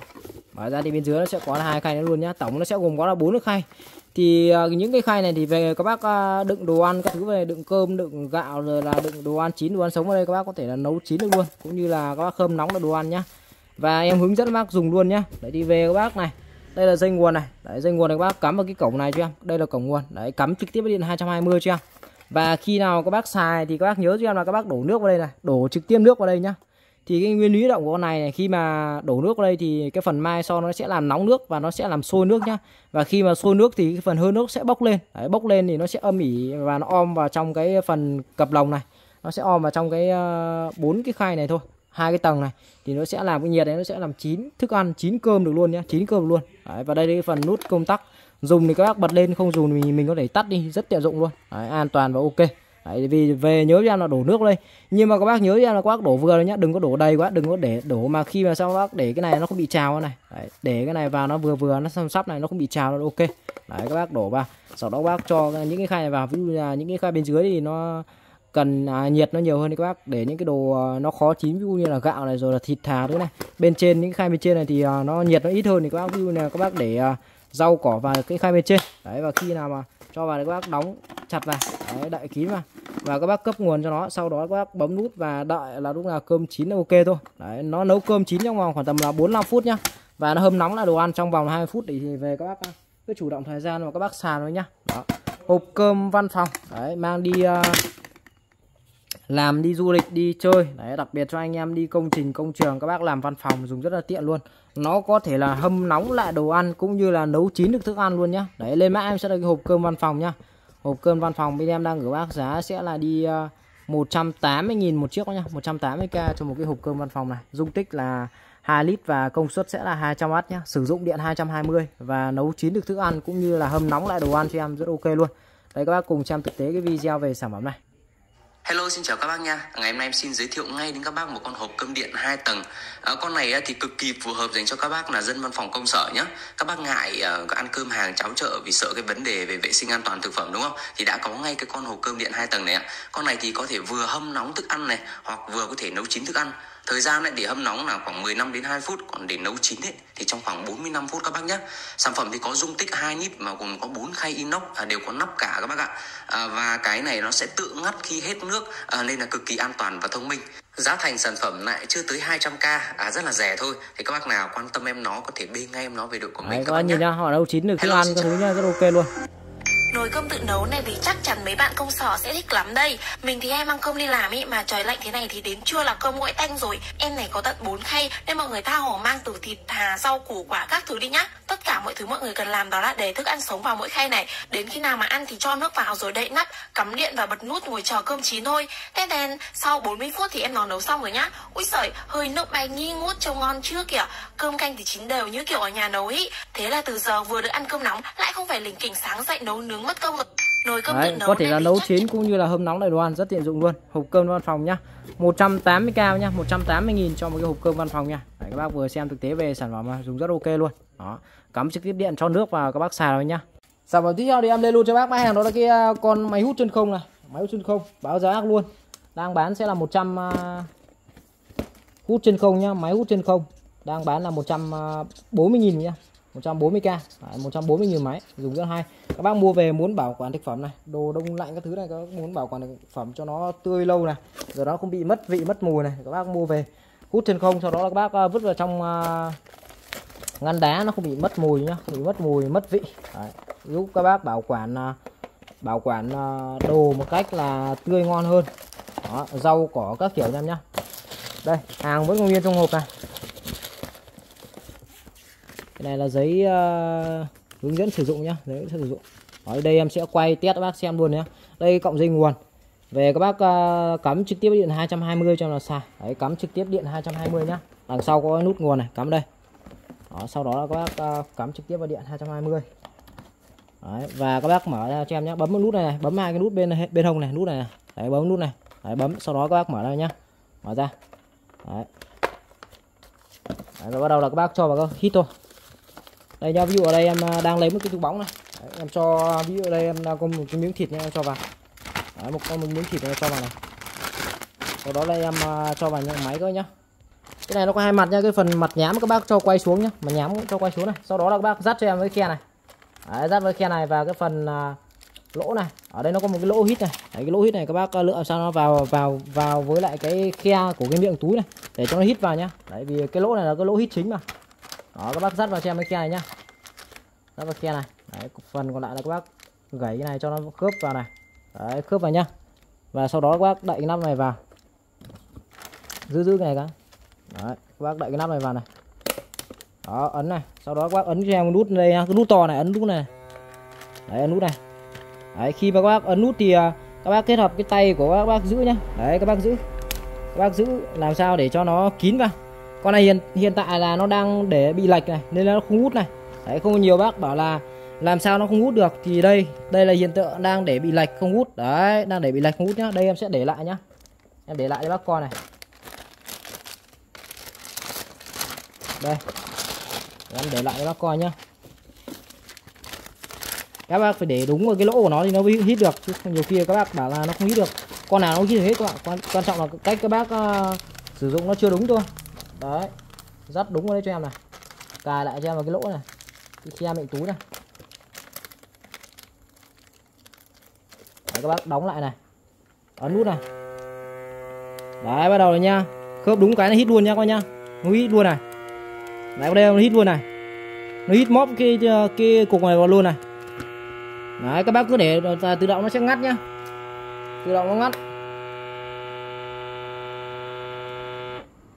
Mở ra thì bên dưới nó sẽ có là hai khay nữa luôn nhá. Tổng nó sẽ gồm có là bốn cái khay thì ờ, những cái khay này thì về các bác ờ, đựng đồ ăn các thứ về, đựng cơm, đựng gạo rồi là đựng đồ ăn, chín đồ ăn sống ở đây các bác có thể là nấu chín được luôn. Cũng như là các bác hâm nóng được đồ ăn nhá. Và em hướng dẫn các bác dùng luôn nhá. Để đi về các bác này. Đây là dây nguồn này. Đấy, dây nguồn này các bác cắm vào cái cổng này cho em? Đây là cổng nguồn. Đấy, cắm trực tiếp với điện 220 cho em? Và khi nào các bác xài thì các bác nhớ cho em là các bác đổ nước vào đây này. Đổ trực tiếp nước vào đây nhá thì cái nguyên lý động của con này, này khi mà đổ nước vào đây thì cái phần mai so nó sẽ làm nóng nước và nó sẽ làm sôi nước nhá. Và khi mà sôi nước thì cái phần hơi nước sẽ bốc lên. Đấy, bốc lên thì nó sẽ âm ỉ và nó om vào trong cái phần cặp lồng này. Nó sẽ om vào trong cái ờ, bốn uh, cái khay này thôi hai cái tầng này. Thì nó sẽ làm cái nhiệt đấy nó sẽ làm chín thức ăn chín cơm được luôn nhá chín cơm luôn. Đấy, và đây là cái phần nút công tắc. Dùng thì các bác bật lên không dùng thì mình có thể tắt đi rất tiện dụng luôn. Đấy, an toàn và ok. Đấy, vì về nhớ cho em là đổ nước đây nhưng mà các bác nhớ cho em là các bác đổ vừa thôi nhá đừng có đổ đầy quá đừng có để đổ mà khi mà sao bác để cái này nó không bị trào này. Đấy, để cái này vào nó vừa vừa nó sắp sắp này nó không bị trào nó ok. Đấy các bác đổ vào. Sau đó các bác cho những cái khay này vào. Ví dụ là những cái khay bên dưới thì nó cần à, nhiệt nó nhiều hơn thì các bác để những cái đồ à, nó khó chín. Ví dụ như là gạo này rồi là thịt thà thứ này. Bên trên những khay bên trên này thì à, nó nhiệt nó ít hơn thì các bác ví dụ là các bác để à, rau cỏ vào cái khay bên trên. Đấy và khi nào mà cho vào đấy các bác đóng chặt vào. Đấy, đậy kín vào. Và các bác cấp nguồn cho nó sau đó các bác bấm nút và đợi là lúc nào cơm chín là ok thôi. Đấy nó nấu cơm chín trong vòng khoảng tầm là 45 phút nhá. Và nó hâm nóng là đồ ăn trong vòng 20 phút thì về các bác cứ chủ động thời gian mà các bác xào thôi nhá. Đó. hộp cơm văn phòng. Đấy mang đi uh, làm đi du lịch đi chơi. Đấy đặc biệt cho anh em đi công trình công trường các bác làm văn phòng dùng rất là tiện luôn nó có thể là hâm nóng lại đồ ăn cũng như là nấu chín được thức ăn luôn nhá. Đấy lên mã em sẽ là cái hộp cơm văn phòng nhá. Hộp cơm văn phòng bên em đang gửi bác giá sẽ là đi ờ, uh, 180.000 một chiếc nhá. 180k cho một cái hộp cơm văn phòng này. Dung tích là 2 lít và công suất sẽ là 200W nhé sử dụng điện 220 và nấu chín được thức ăn cũng như là hâm nóng lại đồ ăn cho em rất ok luôn. Đấy các bác cùng xem thực tế cái video về sản phẩm này. Hello xin chào các bác nha. Ngày hôm nay em xin giới thiệu ngay đến các bác một con hộp cơm điện 2 tầng. À, Con này à, thì cực kỳ phù hợp dành cho các bác là dân văn phòng công sở nhé Các bác ngại uh, ăn cơm hàng cháo chợ vì sợ cái vấn đề về vệ sinh an toàn thực phẩm đúng không? Thì đã có ngay cái con hộp cơm điện 2 tầng này ạ. Con này thì có thể vừa hâm nóng thức ăn này Hoặc vừa có thể nấu chín thức ăn. Thời gian lại để hâm nóng là khoảng 15 đến 2 phút Còn để nấu chín ấy, thì trong khoảng 45 phút các bác nhé Sản phẩm thì có dung tích 2 lít mà gồm có 4 khay inox à, đều có nắp cả các bác ạ. À, Và cái này nó sẽ tự ngắt khi hết nước à, Nên là cực kỳ an toàn và thông minh. Giá thành sản phẩm lại chưa tới 200k à, Rất là rẻ thôi. Thì các bác nào quan tâm em nó có thể bê ngay em nó về đội của mình Đấy, các các bác nhìn nhá. họ nấu chín được thức ăn các thứ nhá rất ok luôn Nồi cơm tự nấu này thì chắc chắn mấy bạn công sở sẽ thích lắm đây. Mình thì hay mang cơm đi làm ý Mà trời lạnh thế này thì đến trưa là cơm nguội tanh rồi. Em này có tận 4 khay Nên mọi người tha hồ mang từ thịt thà, rau củ quả các thứ đi nhá. Tất mọi thứ mọi người cần làm đó là để thức ăn sống vào mỗi khay này. Đến khi nào mà ăn thì cho nước vào rồi đậy nắp Cắm điện và bật nút ngồi chờ cơm chín thôi. Tên đèn sau 40 phút thì em nó nấu xong rồi nhá. Ui sợi hơi nước bay nghi ngút trông ngon chưa kìa. Cơm canh thì chín đều như kiểu ở nhà nấu ý. Thế là từ giờ vừa được ăn cơm nóng Lại không phải lình kỉnh sáng dậy nấu nướng mất công. Rồi Nồi cơm Đấy, nấu có thể này là nấu chín cũng như là hâm nóng lại đồ ăn rất tiện dụng luôn. Hộp cơm văn phòng nhá. 180k nhá 180.000 cho một cái hộp cơm văn phòng nha. Đấy, các bác vừa xem thực tế về sản phẩm mà dùng rất ok luôn. Đó cắm trực tiếp điện cho nước vào các bác xài rồi nhá. Sản phẩm tiếp theo thì em lên luôn cho bác bán hàng đó là cái à, con máy hút chân không này. Máy hút chân không, báo giá luôn. Đang bán sẽ là 100 à, hút chân không nhá, máy hút chân không. Đang bán là 140.000 à, nhá 140k 140 000 máy, dùng rất hay. Các bác mua về muốn bảo quản thực phẩm này, đồ đông lạnh các thứ này, các bác muốn bảo quản thực phẩm cho nó tươi lâu này, rồi nó không bị mất vị, mất mùi này, các bác mua về. Hút chân không, sau đó là các bác vứt vào trong ngăn đá nó không bị mất mùi nhá bị mất mùi mất vị. Đấy, giúp các bác bảo quản à, bảo quản à, đồ một cách là tươi ngon hơn. Đó, rau cỏ các kiểu em nhá. Đây hàng vẫn còn nguyên trong hộp này. Cái này là giấy uh, hướng dẫn sử dụng nhá hướng dẫn sử dụng. Ở đây em sẽ quay test các bác xem luôn nhé đây cộng dây nguồn. Về các bác uh, cắm trực tiếp điện 220 cho là xài đấy cắm trực tiếp điện 220 nhá. Đằng sau có nút nguồn này cắm đây đó, sau đó là các bác uh, cắm trực tiếp vào điện 220 đấy, và các bác mở ra cho em nhé. Bấm nút này, này bấm hai cái nút bên bên hông này nút này, này. đấy bấm nút này. Đấy, bấm sau đó các bác mở ra nhá. Mở ra. Đấy. đấy rồi bắt đầu là các bác cho vào cái hít thôi. Đây nha ví dụ ở đây em à, đang lấy một cái túi bóng này. Đấy, em cho ví dụ ở đây em đang có một cái miếng thịt nha em cho vào. Đấy, một con miếng thịt này cho vào này. Sau đó là em à, cho vào những máy cơ nhá cái này nó có hai mặt nha cái phần mặt nhám các bác cho quay xuống nhá. Mặt nhám cho quay xuống này. Sau đó là các bác dắt cho em với khe này. Đấy, dắt với khe này và cái phần à, lỗ này. Ở đây nó có một cái lỗ hít này. Đấy, cái lỗ hít này các bác à, lựa sao nó vào vào vào với lại cái khe của cái miệng túi này. Để cho nó hít vào nhá. Đấy vì cái lỗ này là cái lỗ hít chính mà. Đó các bác dắt vào cho em cái khe này nhá. Dắt vào khe này. Đấy, phần còn lại là các bác gãy cái này cho nó khớp vào này. Đấy, khớp vào nhá. Và sau đó các bác đậy cái nắp này vào. Giữ giữ cái này cả đấy, các bác đậy cái nắp này vào này. Đó ấn này. Sau đó các bác ấn cho em nút đây cái nút to này ấn nút này. Đấy ấn nút này. Đấy, khi mà các bác ấn nút thì à, các bác kết hợp cái tay của các bác giữ nhá. Đấy các bác giữ. Các bác giữ làm sao để cho nó kín vào. Con này hiện hiện tại là nó đang để bị lệch này nên nó không hút này. Đấy không nhiều bác bảo là làm sao nó không hút được. Thì đây đây là hiện tượng đang để bị lệch không hút. Đấy đang để bị lệch không hút nhá. Đây em sẽ để lại nhá. Em để lại cho bác con này. Đây. Em để lại cho bác coi nhá. Các bác phải để đúng vào cái lỗ của nó thì nó mới hít được chứ nhiều khi các bác bảo là nó không hít được. Con nào nó hít được hết các bạn. Quan, quan trọng là cách các bác uh, sử dụng nó chưa đúng thôi. Đấy. Dắt đúng vào đây cho em này. Cài lại cho em vào cái lỗ này. Cái khe miệng túi này. Đấy, các bác đóng lại này. Ấn nút này. Đấy bắt đầu rồi nha. Khớp đúng cái nó hít luôn nha các bạn nha nó hít luôn này đấy đây nó hít luôn này. Nó hít móp cái cái cục này vào luôn này. Đấy các bác cứ để à, tự động nó sẽ ngắt nhá. Tự động nó ngắt.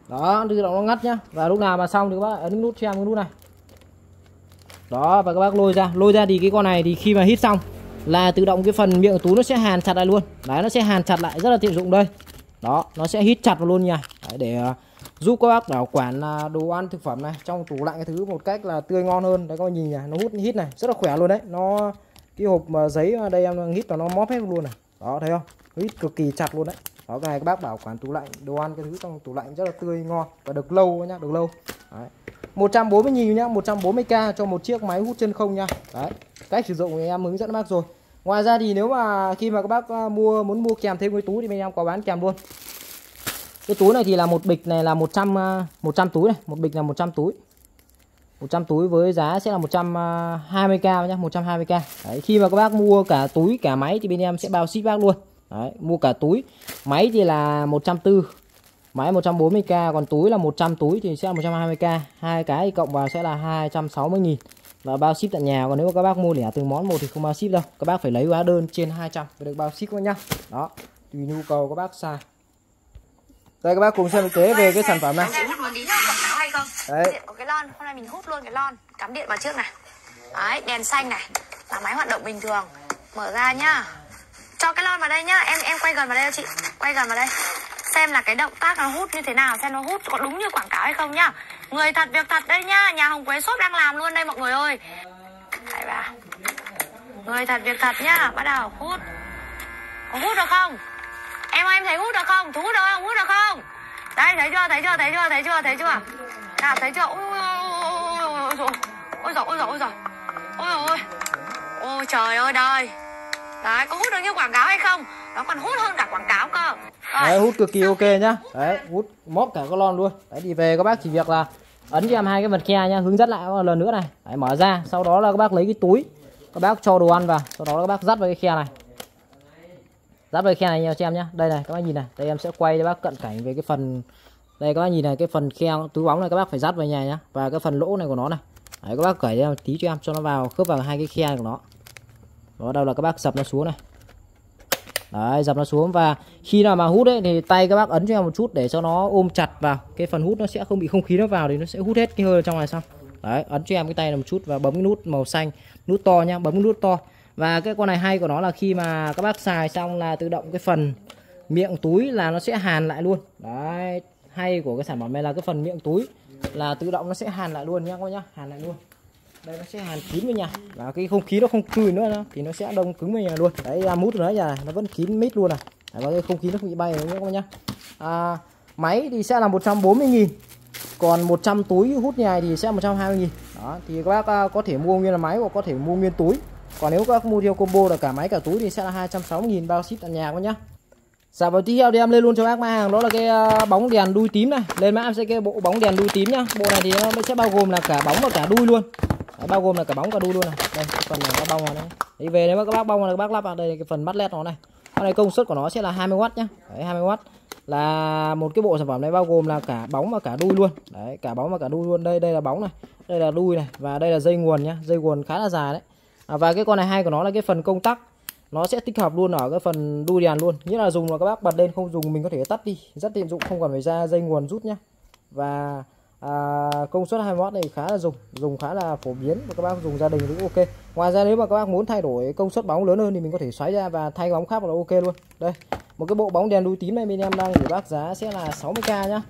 Đó tự động nó ngắt nhá. Và lúc nào mà xong thì các bác à, ấn nút xem cái nút này. Đó và các bác lôi ra. Lôi ra thì cái con này thì khi mà hít xong là tự động cái phần miệng túi nó sẽ hàn chặt lại luôn. Đấy nó sẽ hàn chặt lại rất là tiện dụng đây. Đó nó sẽ hít chặt vào luôn nha. Đấy, để uh, giúp các bác bảo quản là đồ ăn, thực phẩm này. Trong tủ lạnh cái thứ một cách là tươi ngon hơn. Đấy, các bác nhìn này nó hút hít này, rất là khỏe luôn đấy. Nó, cái hộp mà giấy ở đây em hít vào nó móp hết luôn này. Đó, thấy không? Hít cực kỳ chặt luôn đấy. Đó, cái này các bác bảo quản tủ lạnh, đồ ăn cái thứ trong tủ lạnh rất là tươi ngon và được lâu nhá, được lâu. Đấy. 140 nghìn nhá 140k cho một chiếc máy hút chân không nha. Đấy, cách sử dụng thì em hướng dẫn bác rồi. Ngoài ra thì nếu mà khi mà các bác à, mua, muốn mua kèm thêm cái túi thì bên em có bán kèm luôn cái túi này thì là một bịch này là 100 100 à, túi này một bịch là 100 túi. 100 túi với giá sẽ là 120k à, nhá 120k Đấy, khi mà các bác mua cả túi cả máy thì bên em sẽ bao ship bác luôn. Đấy, mua cả túi. Máy thì là 140 máy 140k còn túi là 100 túi thì sẽ là 120k hai cái thì cộng vào sẽ là 260 nghìn. Và bao ship tận nhà còn nếu mà các bác mua lẻ từng món một thì không bao ship đâu. Các bác phải lấy hóa đơn trên 200 để được bao ship các nhá. Đó tùy nhu cầu các bác xài đây các bác cùng xem thực tế về cái sản phẩm này. Đấy. Có cái lon hôm nay mình hút luôn cái lon cắm điện vào trước này. Đấy đèn xanh này. Là máy hoạt động bình thường. Mở ra nhá. Cho cái lon vào đây nhá. Em em quay gần vào đây chị. Quay gần vào đây. Xem là cái động tác nó hút như thế nào xem nó hút có đúng như quảng cáo hay không nhá. Người thật việc thật đây nhá. Nhà hồng quế shop đang làm luôn đây mọi người ơi. Đấy vào người thật việc thật nhá. Bắt đầu hút. Có hút được không em ơi em thấy hút được không hút được không hút được không đây thấy chưa thấy chưa thấy chưa thấy chưa thấy chưa nào thấy chưa ôi ôi ôi ôi ôi ôi ôi ôi ôi ôi ôi trời ơi đời đấy có hút được như quảng cáo hay không nó còn hút hơn cả quảng cáo cơ đấy hút cực kỳ ok nhá đấy hút móc cả con lon luôn đấy đi về các bác chỉ việc là ấn cho em hai cái vật khe nhá hướng dẫn lại một lần nữa này đấy, mở ra sau đó là các bác lấy cái túi các bác cho đồ ăn vào sau đó các bác dắt vào cái khe này giáp vào khe này cho em nhé. đây này các bác nhìn này. Đây em sẽ quay cho bác cận cảnh về cái phần đây các bác nhìn này cái phần khe túi bóng này các bác phải dắt vào nhà nhá. Và cái phần lỗ này của nó này. Đấy, các bác cởi ra tí cho em cho nó vào khớp vào hai cái khe của nó. Đó đâu là các bác dập nó xuống này. Đấy dập nó xuống và khi nào mà hút ấy thì tay các bác ấn cho em một chút để cho nó ôm chặt vào. Cái phần hút nó sẽ không bị không khí nó vào thì nó sẽ hút hết cái hơi trong này xong. Đấy ấn cho em cái tay này một chút và bấm cái nút màu xanh nút to nhá bấm cái nút to và cái con này hay của nó là khi mà các bác xài xong là tự động cái phần miệng túi là nó sẽ hàn lại luôn. Đấy hay của cái sản phẩm này là cái phần miệng túi là tự động nó sẽ hàn lại luôn nhá các bác nhá hàn lại luôn. Đây nó sẽ hàn kín với nhà. Và cái không khí nó không chui nữa thì nó sẽ đông cứng với nhà luôn. Đấy ra mút nữa nhà nó vẫn kín mít luôn này đấy, và cái không khí nó không bị bay nữa các bác nhá. À, máy thì sẽ là 140.000 còn 100 túi hút nhài thì sẽ 120.000 đó thì các bác à, có thể mua nguyên là máy hoặc có thể mua nguyên túi còn nếu các bác mua theo combo là cả máy cả túi thì sẽ là 260 nghìn bao ship tận nhà các nhá. Dạ vâng, và tiếp theo thì em lên luôn cho bác mã hàng đó là cái à, bóng đèn đuôi tím này. Lên mã em sẽ cái bộ bóng đèn đuôi tím nhá. Bộ này thì nó sẽ bao gồm là cả bóng và cả đuôi luôn. Đấy, bao gồm là cả bóng cả đuôi luôn này. Đây cái phần này nó bong vào đây. Đi về nếu mà các bác bong là các bác lắp vào. Đây cái phần mắt led nó này. Con này công suất của nó sẽ là 20W nhá. Đấy 20W là một cái bộ sản phẩm này bao gồm là cả bóng và cả đuôi luôn. Đấy cả bóng và cả đuôi luôn. Đây đây là bóng này. Đây là đuôi này. Và đây là dây nguồn nhá. Dây nguồn khá là dài đấy à, và cái con này hay của nó là cái phần công tắc. Nó sẽ tích hợp luôn ở cái phần đuôi đèn luôn. Nghĩa là dùng là các bác bật lên không dùng mình có thể tắt đi. Rất tiện dụng không cần phải ra dây nguồn rút nhá. Và à, công suất 2W này khá là dùng dùng khá là phổ biến và các bác dùng gia đình cũng ok. Ngoài ra nếu mà các bác muốn thay đổi công suất bóng lớn hơn thì mình có thể xoáy ra và thay bóng khác là ok luôn. Đây một cái bộ bóng đèn đuôi tím này bên em đang gửi bác giá sẽ là 60k nhá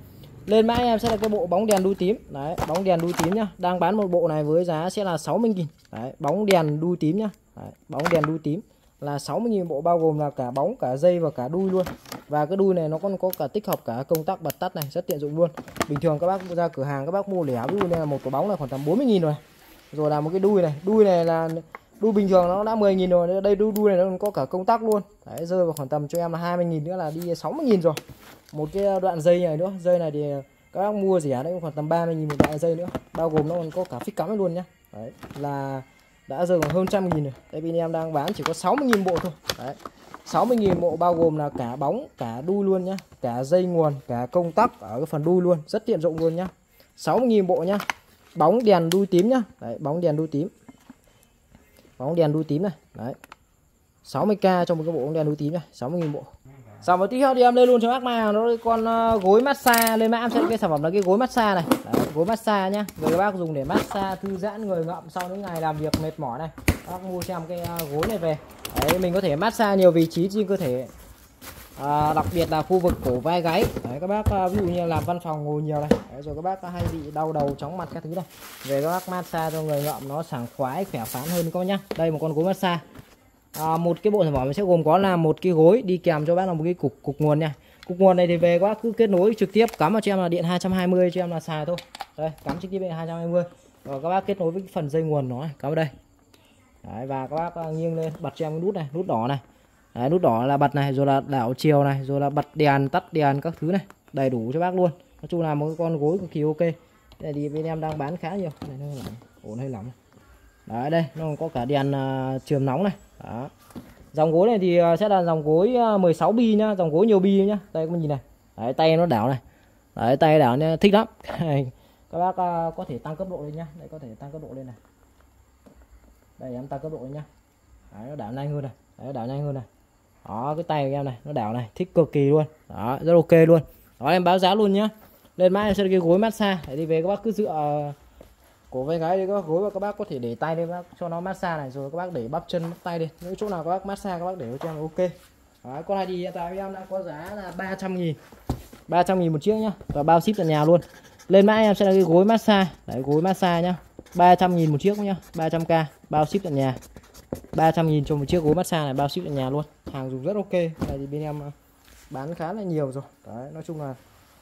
lên mã em sẽ là cái bộ bóng đèn đuôi tím. Đấy bóng đèn đuôi tím nhá. Đang bán một bộ này với giá sẽ là 60.000 đấy bóng đèn đuôi tím nhá. Đấy, bóng đèn đuôi tím là 60.000 bộ bao gồm là cả bóng cả dây và cả đuôi luôn. Và cái đuôi này nó còn có cả tích hợp cả công tắc bật tắt này rất tiện dụng luôn. Bình thường các bác ra cửa hàng các bác mua lẻ ví dụ như là một cái bóng là khoảng tầm 40.000 rồi. Rồi là một cái đuôi này. Đuôi này là đuôi bình thường nó đã 10.000 rồi. Đây đuôi đuôi này nó còn có cả công tắc luôn. Đấy rơi vào khoảng tầm cho em là 20.000 nữa là đi 60.000 rồi một cái đoạn dây này nữa. Dây này thì các bác mua rẻ đấy, khoảng tầm 30.000 một đoạn dây nữa. Bao gồm nó còn có cả phích cắm luôn nhá. Đấy, là đã rơi khoảng hơn trăm nghìn rồi. Đây bên em đang bán chỉ có 60.000 bộ thôi. Đấy 60.000 bộ bao gồm là cả bóng, cả đuôi luôn nhá. Cả dây nguồn, cả công tắc ở cái phần đuôi luôn. Rất tiện dụng luôn nhá. 60.000 bộ nhá. Bóng đèn đuôi tím nhá. Đấy, bóng đèn đuôi tím. Bóng đèn đuôi tím này. Đấy 60k cho một cái bộ bóng đèn đuôi tím này. 60.000 bộ sản phẩm tiếp theo thì em lên luôn cho bác mai. Nó con ờ, gối massage lên mã em sẽ cái sản phẩm là cái gối massage này. Đấy, gối massage nhá. Người các bác dùng để massage thư giãn người ngậm sau những ngày làm việc mệt mỏi này. Các bác mua xem cái ờ, gối này về. Đấy, mình có thể massage nhiều vị trí trên cơ thể. À, đặc biệt là khu vực cổ vai gáy. Đấy, các bác ví dụ như làm văn phòng ngồi nhiều này. Đấy, rồi các bác hay bị đau đầu chóng mặt các thứ này. Về các bác massage cho người ngậm nó sảng khoái khỏe khoắn hơn các bác nhá. Đây một con gối massage à, một cái bộ sản phẩm sẽ gồm có là một cái gối đi kèm cho bác là một cái cục cục nguồn nha. Cục nguồn này thì về các cứ kết nối trực tiếp cắm vào cho em là điện 220 cho em là xài thôi. Đây cắm trực tiếp điện 220 và các bác kết nối với phần dây nguồn nó này cắm vào đây. Đấy, và các bác à, nghiêng lên bật cho em cái nút này nút đỏ này. Đấy, nút đỏ là bật này rồi là đảo chiều này rồi là bật đèn tắt đèn các thứ này đầy đủ cho bác luôn. Nói chung là một con gối cực kỳ ok. Đây thì bên em đang bán khá nhiều. Này hơi lỏng ổn hơi lỏng đấy đây nó còn có cả đèn uh, trường nóng này. Đó. dòng gối này thì à, sẽ là dòng gối à, 16 bi nhá dòng gối nhiều bi nhá. Đây các bạn nhìn này. Đấy, tay nó đảo này. Đấy, tay đảo nha, thích lắm. Các bác uh, có thể tăng cấp độ lên nhá. Đây có thể tăng cấp độ lên này. Đây em tăng cấp độ lên nhá. Đấy, nó đảo nhanh hơn này. Đấy, đảo nhanh hơn này. Đó cái tay của em này nó đảo này thích cực kỳ luôn. Đó rất ok luôn. Đó em báo giá luôn nhá. Lên mã em sẽ cái gối massage. Để đi về các bác cứ dựa cổ vai gái thì các bác gối và các bác có thể để tay lên bác cho nó massage này rồi các bác để bắp chân bắp tay đi. Những chỗ nào các bác massage các bác để cho em ok. Đấy, con này thì hiện tại em đã có giá là 300 nghìn. 300 nghìn một chiếc nhá. Và bao ship tận nhà luôn. Lên mã em sẽ là cái gối massage. Đấy gối massage nhá. 300 nghìn một chiếc nhá. 300k bao ship tận nhà. 300 nghìn cho một chiếc gối massage này bao ship tận nhà luôn. Hàng dùng rất ok. Này thì bên em ờ, bán khá là nhiều rồi. Đấy nói chung là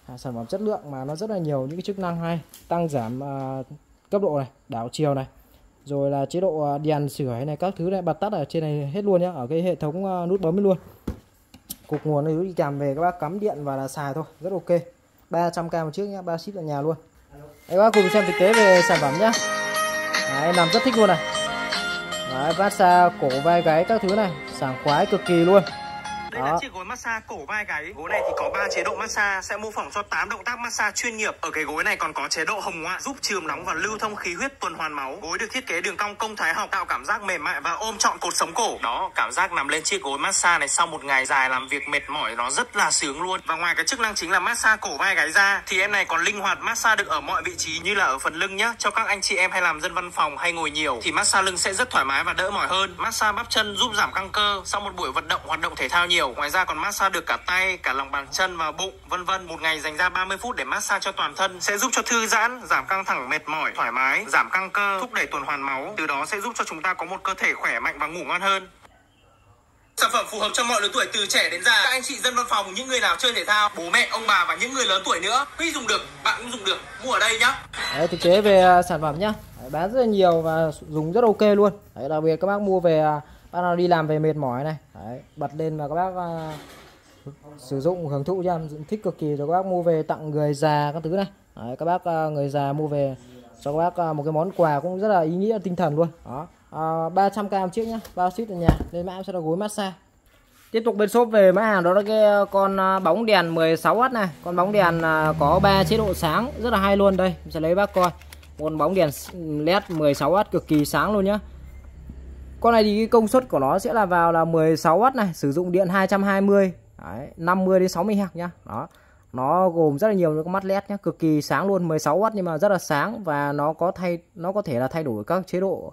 à, sản phẩm chất lượng mà nó rất là nhiều những cái chức năng hay. Tăng giảm uh, cấp độ này đảo chiều này rồi là chế độ à, đèn sửa này các thứ này bật tắt ở trên này hết luôn nhá ở cái hệ thống à, nút bấm luôn. Cục nguồn này đi kèm về các bác cắm điện và là xài thôi rất ok. 300k một chiếc nhá ba ship ở nhà luôn. Đấy, các bác cùng xem thực tế về sản phẩm nhá. Đấy, làm rất thích luôn này. Đấy, massage cổ vai gáy các thứ này sảng khoái cực kỳ luôn. Đây là chiếc gối massage cổ vai gáy. Gối này thì có 3 chế độ massage sẽ mô phỏng cho 8 động tác massage chuyên nghiệp. Ở cái gối này còn có chế độ hồng ngoại giúp chườm nóng và lưu thông khí huyết tuần hoàn máu. Gối được thiết kế đường cong công thái học tạo cảm giác mềm mại và ôm trọn cột sống cổ. Đó, cảm giác nằm lên chiếc gối massage này sau một ngày dài làm việc mệt mỏi nó rất là sướng luôn. Và ngoài cái chức năng chính là massage cổ vai gáy ra thì em này còn linh hoạt massage được ở mọi vị trí như là ở phần lưng nhá. Cho các anh chị em hay làm dân văn phòng hay ngồi nhiều thì massage lưng sẽ rất thoải mái và đỡ mỏi hơn. Massage bắp chân giúp giảm căng cơ sau một buổi vận động hoạt động thể thao nhiều. Ngoài ra còn massage được cả tay, cả lòng bàn chân và bụng, vân vân. Một ngày dành ra 30 phút để massage cho toàn thân sẽ giúp cho thư giãn, giảm căng thẳng, mệt mỏi, thoải mái, giảm căng cơ, thúc đẩy tuần hoàn máu. Từ đó sẽ giúp cho chúng ta có một cơ thể khỏe mạnh và ngủ ngon hơn. Sản phẩm phù hợp cho mọi lứa tuổi từ trẻ đến già. Các anh chị dân văn phòng, những người nào chơi thể thao, bố mẹ, ông bà và những người lớn tuổi nữa, Huy dùng được, bạn cũng dùng được. Mua ở đây nhá. Đấy, thực tế về à, sản phẩm nhá bán rất là nhiều và dùng rất ok luôn Đấy, đặc biệt các bác mua về à, bác nào đi làm về mệt mỏi này. Đấy, bật lên và các bác uh, sử dụng hưởng thụ cho thích cực kỳ rồi các bác mua về tặng người già các thứ này. Đấy, các bác uh, người già mua về cho các bác uh, một cái món quà cũng rất là ý nghĩa tinh thần luôn. Đó uh, 300k một chiếc nhá bao ship ở nhà. Lên mã sẽ là gối massage. Tiếp tục bên shop về mã hàng đó là cái con bóng đèn 16W này. Con bóng đèn có 3 chế độ sáng rất là hay luôn đây. Mình sẽ lấy bác coi. Con bóng đèn led 16W cực kỳ sáng luôn nhá. Con này thì cái công suất của nó sẽ là vào là 16W này Sử dụng điện 220 Đấy, 50 đến 60 hạt nhá. Đó nó gồm rất là nhiều những con mắt led nhá cực kỳ sáng luôn 16W nhưng mà rất là sáng và nó có thay nó có thể là thay đổi các chế độ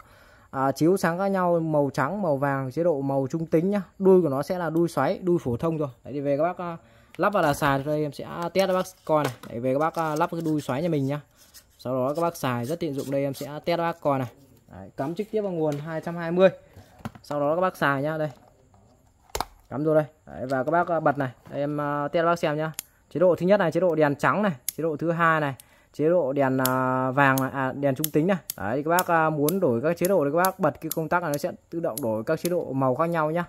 à, chiếu sáng khác nhau màu trắng màu vàng chế độ màu trung tính nhá. Đuôi của nó sẽ là đuôi xoáy đuôi phổ thông rồi đấy thì về các bác à, lắp vào là xài đây em sẽ test các bác coi này. Đấy về các bác à, lắp cái đuôi xoáy nhà mình nhá. Sau đó các bác xài rất tiện dụng đây em sẽ test các bác coi này đấy, cắm trực tiếp vào nguồn 220 sau đó các bác xài nhá đây. Cắm vô đây. Đấy, và các bác à, bật này. Đây, em uh, test bác xem nhá. Chế độ thứ nhất này chế độ đèn trắng này chế độ thứ hai này chế độ đèn à, vàng à, đèn trung tính này. Đấy các bác à, muốn đổi các chế độ thì các bác bật cái công tắc này nó sẽ tự động đổi các chế độ màu khác nhau nhá.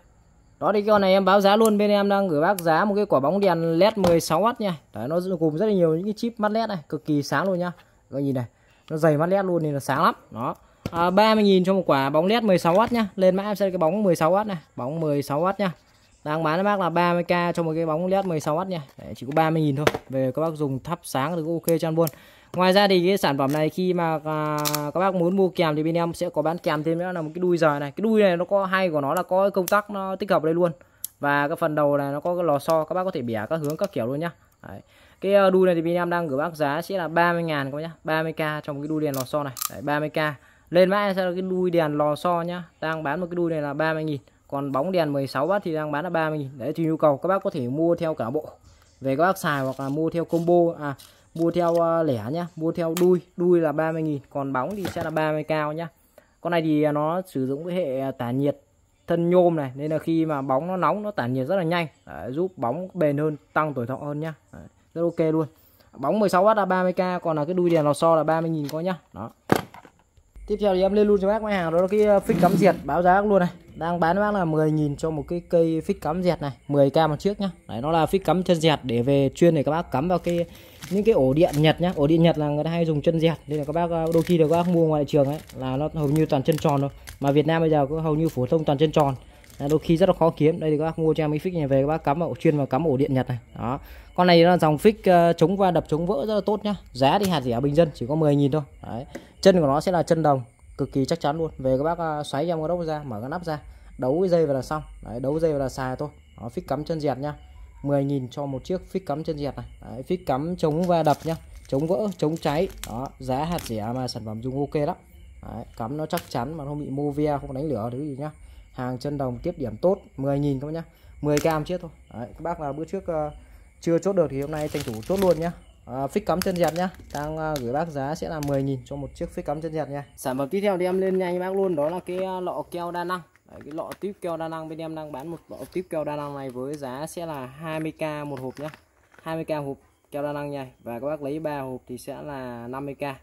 Đó thì con này em báo giá luôn bên em đang gửi bác giá một cái quả bóng đèn led 16W nha. Đấy nó gồm rất là nhiều những cái chip mắt led này cực kỳ sáng luôn nhá. Các nhìn này nó dày mắt led luôn nên là sáng lắm. Đó à, 30.000 cho một quả bóng led 16W nhá. Lên mã em sẽ cái bóng 16W này. Bóng 16W nhá. Đang bán cho bác là 30k cho một cái bóng led 16W nha Đấy, chỉ có 30.000 thôi. Về các bác dùng thắp sáng thì cũng ok cho luôn ngoài ra thì cái sản phẩm này khi mà à, các bác muốn mua kèm thì bên em sẽ có bán kèm thêm nữa. Là một cái đuôi giời này. Cái đuôi này nó có hay của nó là có công tắc nó tích hợp đây luôn. Và cái phần đầu này nó có cái lò xo các bác có thể bẻ các hướng các kiểu luôn nhá. Đấy. cái ờ, đuôi này thì bên em đang gửi bác giá sẽ là 30.000 các bác nhá. 30k trong cái đuôi đèn lò xo này. Đấy, 30k lên mãi sẽ là cái đuôi đèn lò xo nhá. Đang bán một cái đuôi này là 30.000 còn bóng đèn 16 bát thì đang bán là 30.000 đấy thì nhu cầu các bác có thể mua theo cả bộ. Về các bác xài hoặc là mua theo combo à mua theo uh, lẻ nhá. Mua theo đuôi đuôi là 30.000 còn bóng thì sẽ là 30 cao nhá. Con này thì nó sử dụng cái hệ tản nhiệt thân nhôm này nên là khi mà bóng nó nóng nó tản nhiệt rất là nhanh. Đấy, giúp bóng bền hơn tăng tuổi thọ hơn nhá. Đấy, rất ok luôn. Bóng 16W là 30k còn là cái đuôi đèn lò xo là 30.000 có nhá. Đó tiếp theo thì em lên luôn cho bác máy hàng, đó là cái ờ, phích cắm diệt báo giá luôn này. Đang bán bác là 10.000 cho một cái cây phích cắm dẹt này 10k một chiếc nhá. Đấy, nó là phích cắm chân dẹt để về chuyên để các bác cắm vào cái, những cái ổ điện nhật nhá. Ổ điện nhật là người ta hay dùng chân dẹt, nên là các bác ờ, đôi khi được các bác mua ngoài trường ấy, là nó hầu như toàn chân tròn thôi. Mà Việt Nam bây giờ có hầu như phổ thông toàn chân tròn. Đôi khi rất là khó kiếm. Đây thì các bác mua cho em cái phích này về, các bác cắm vào, chuyên vào cắm ổ điện nhật này. Đó con này là dòng fix uh, chống va đập chống vỡ rất là tốt nhá. Giá thì hạt rẻ bình dân chỉ có 10.000 thôi. Đấy. Chân của nó sẽ là chân đồng cực kỳ chắc chắn luôn. Về các bác uh, xoáy em cái đốc ra mở cái nắp ra đấu cái dây vào là xong. Đấy, đấu dây vào là xài thôi. Nó fix cắm chân dẹt nhá. 10.000 cho một chiếc fix cắm chân dẹt này. Đấy, fix cắm chống va đập nhá. Chống vỡ chống cháy. Đó giá hạt rẻ mà sản phẩm dùng ok lắm. Đấy, cắm nó chắc chắn mà không bị mô ve không đánh lửa thứ gì nhá. Hàng chân đồng tiếp điểm tốt 10.000 các bác nhá. 10 cam chiếc thôi. Đấy, các bác là bữa trước uh, chưa chốt được thì hôm nay tranh thủ chốt luôn nhá. À, phích cắm chân dẹt nhá. Đang à, gửi bác giá sẽ là 10.000 cho một chiếc phích cắm chân dẹt nha. Sản phẩm tiếp theo thì em lên nhanh bác luôn đó là cái à, lọ keo đa năng. Đấy, cái lọ tiếp keo đa năng bên em đang bán một lọ tiếp keo đa năng này với giá sẽ là 20k một hộp nhá. 20k hộp keo đa năng nha. Và các bác lấy 3 hộp thì sẽ là 50k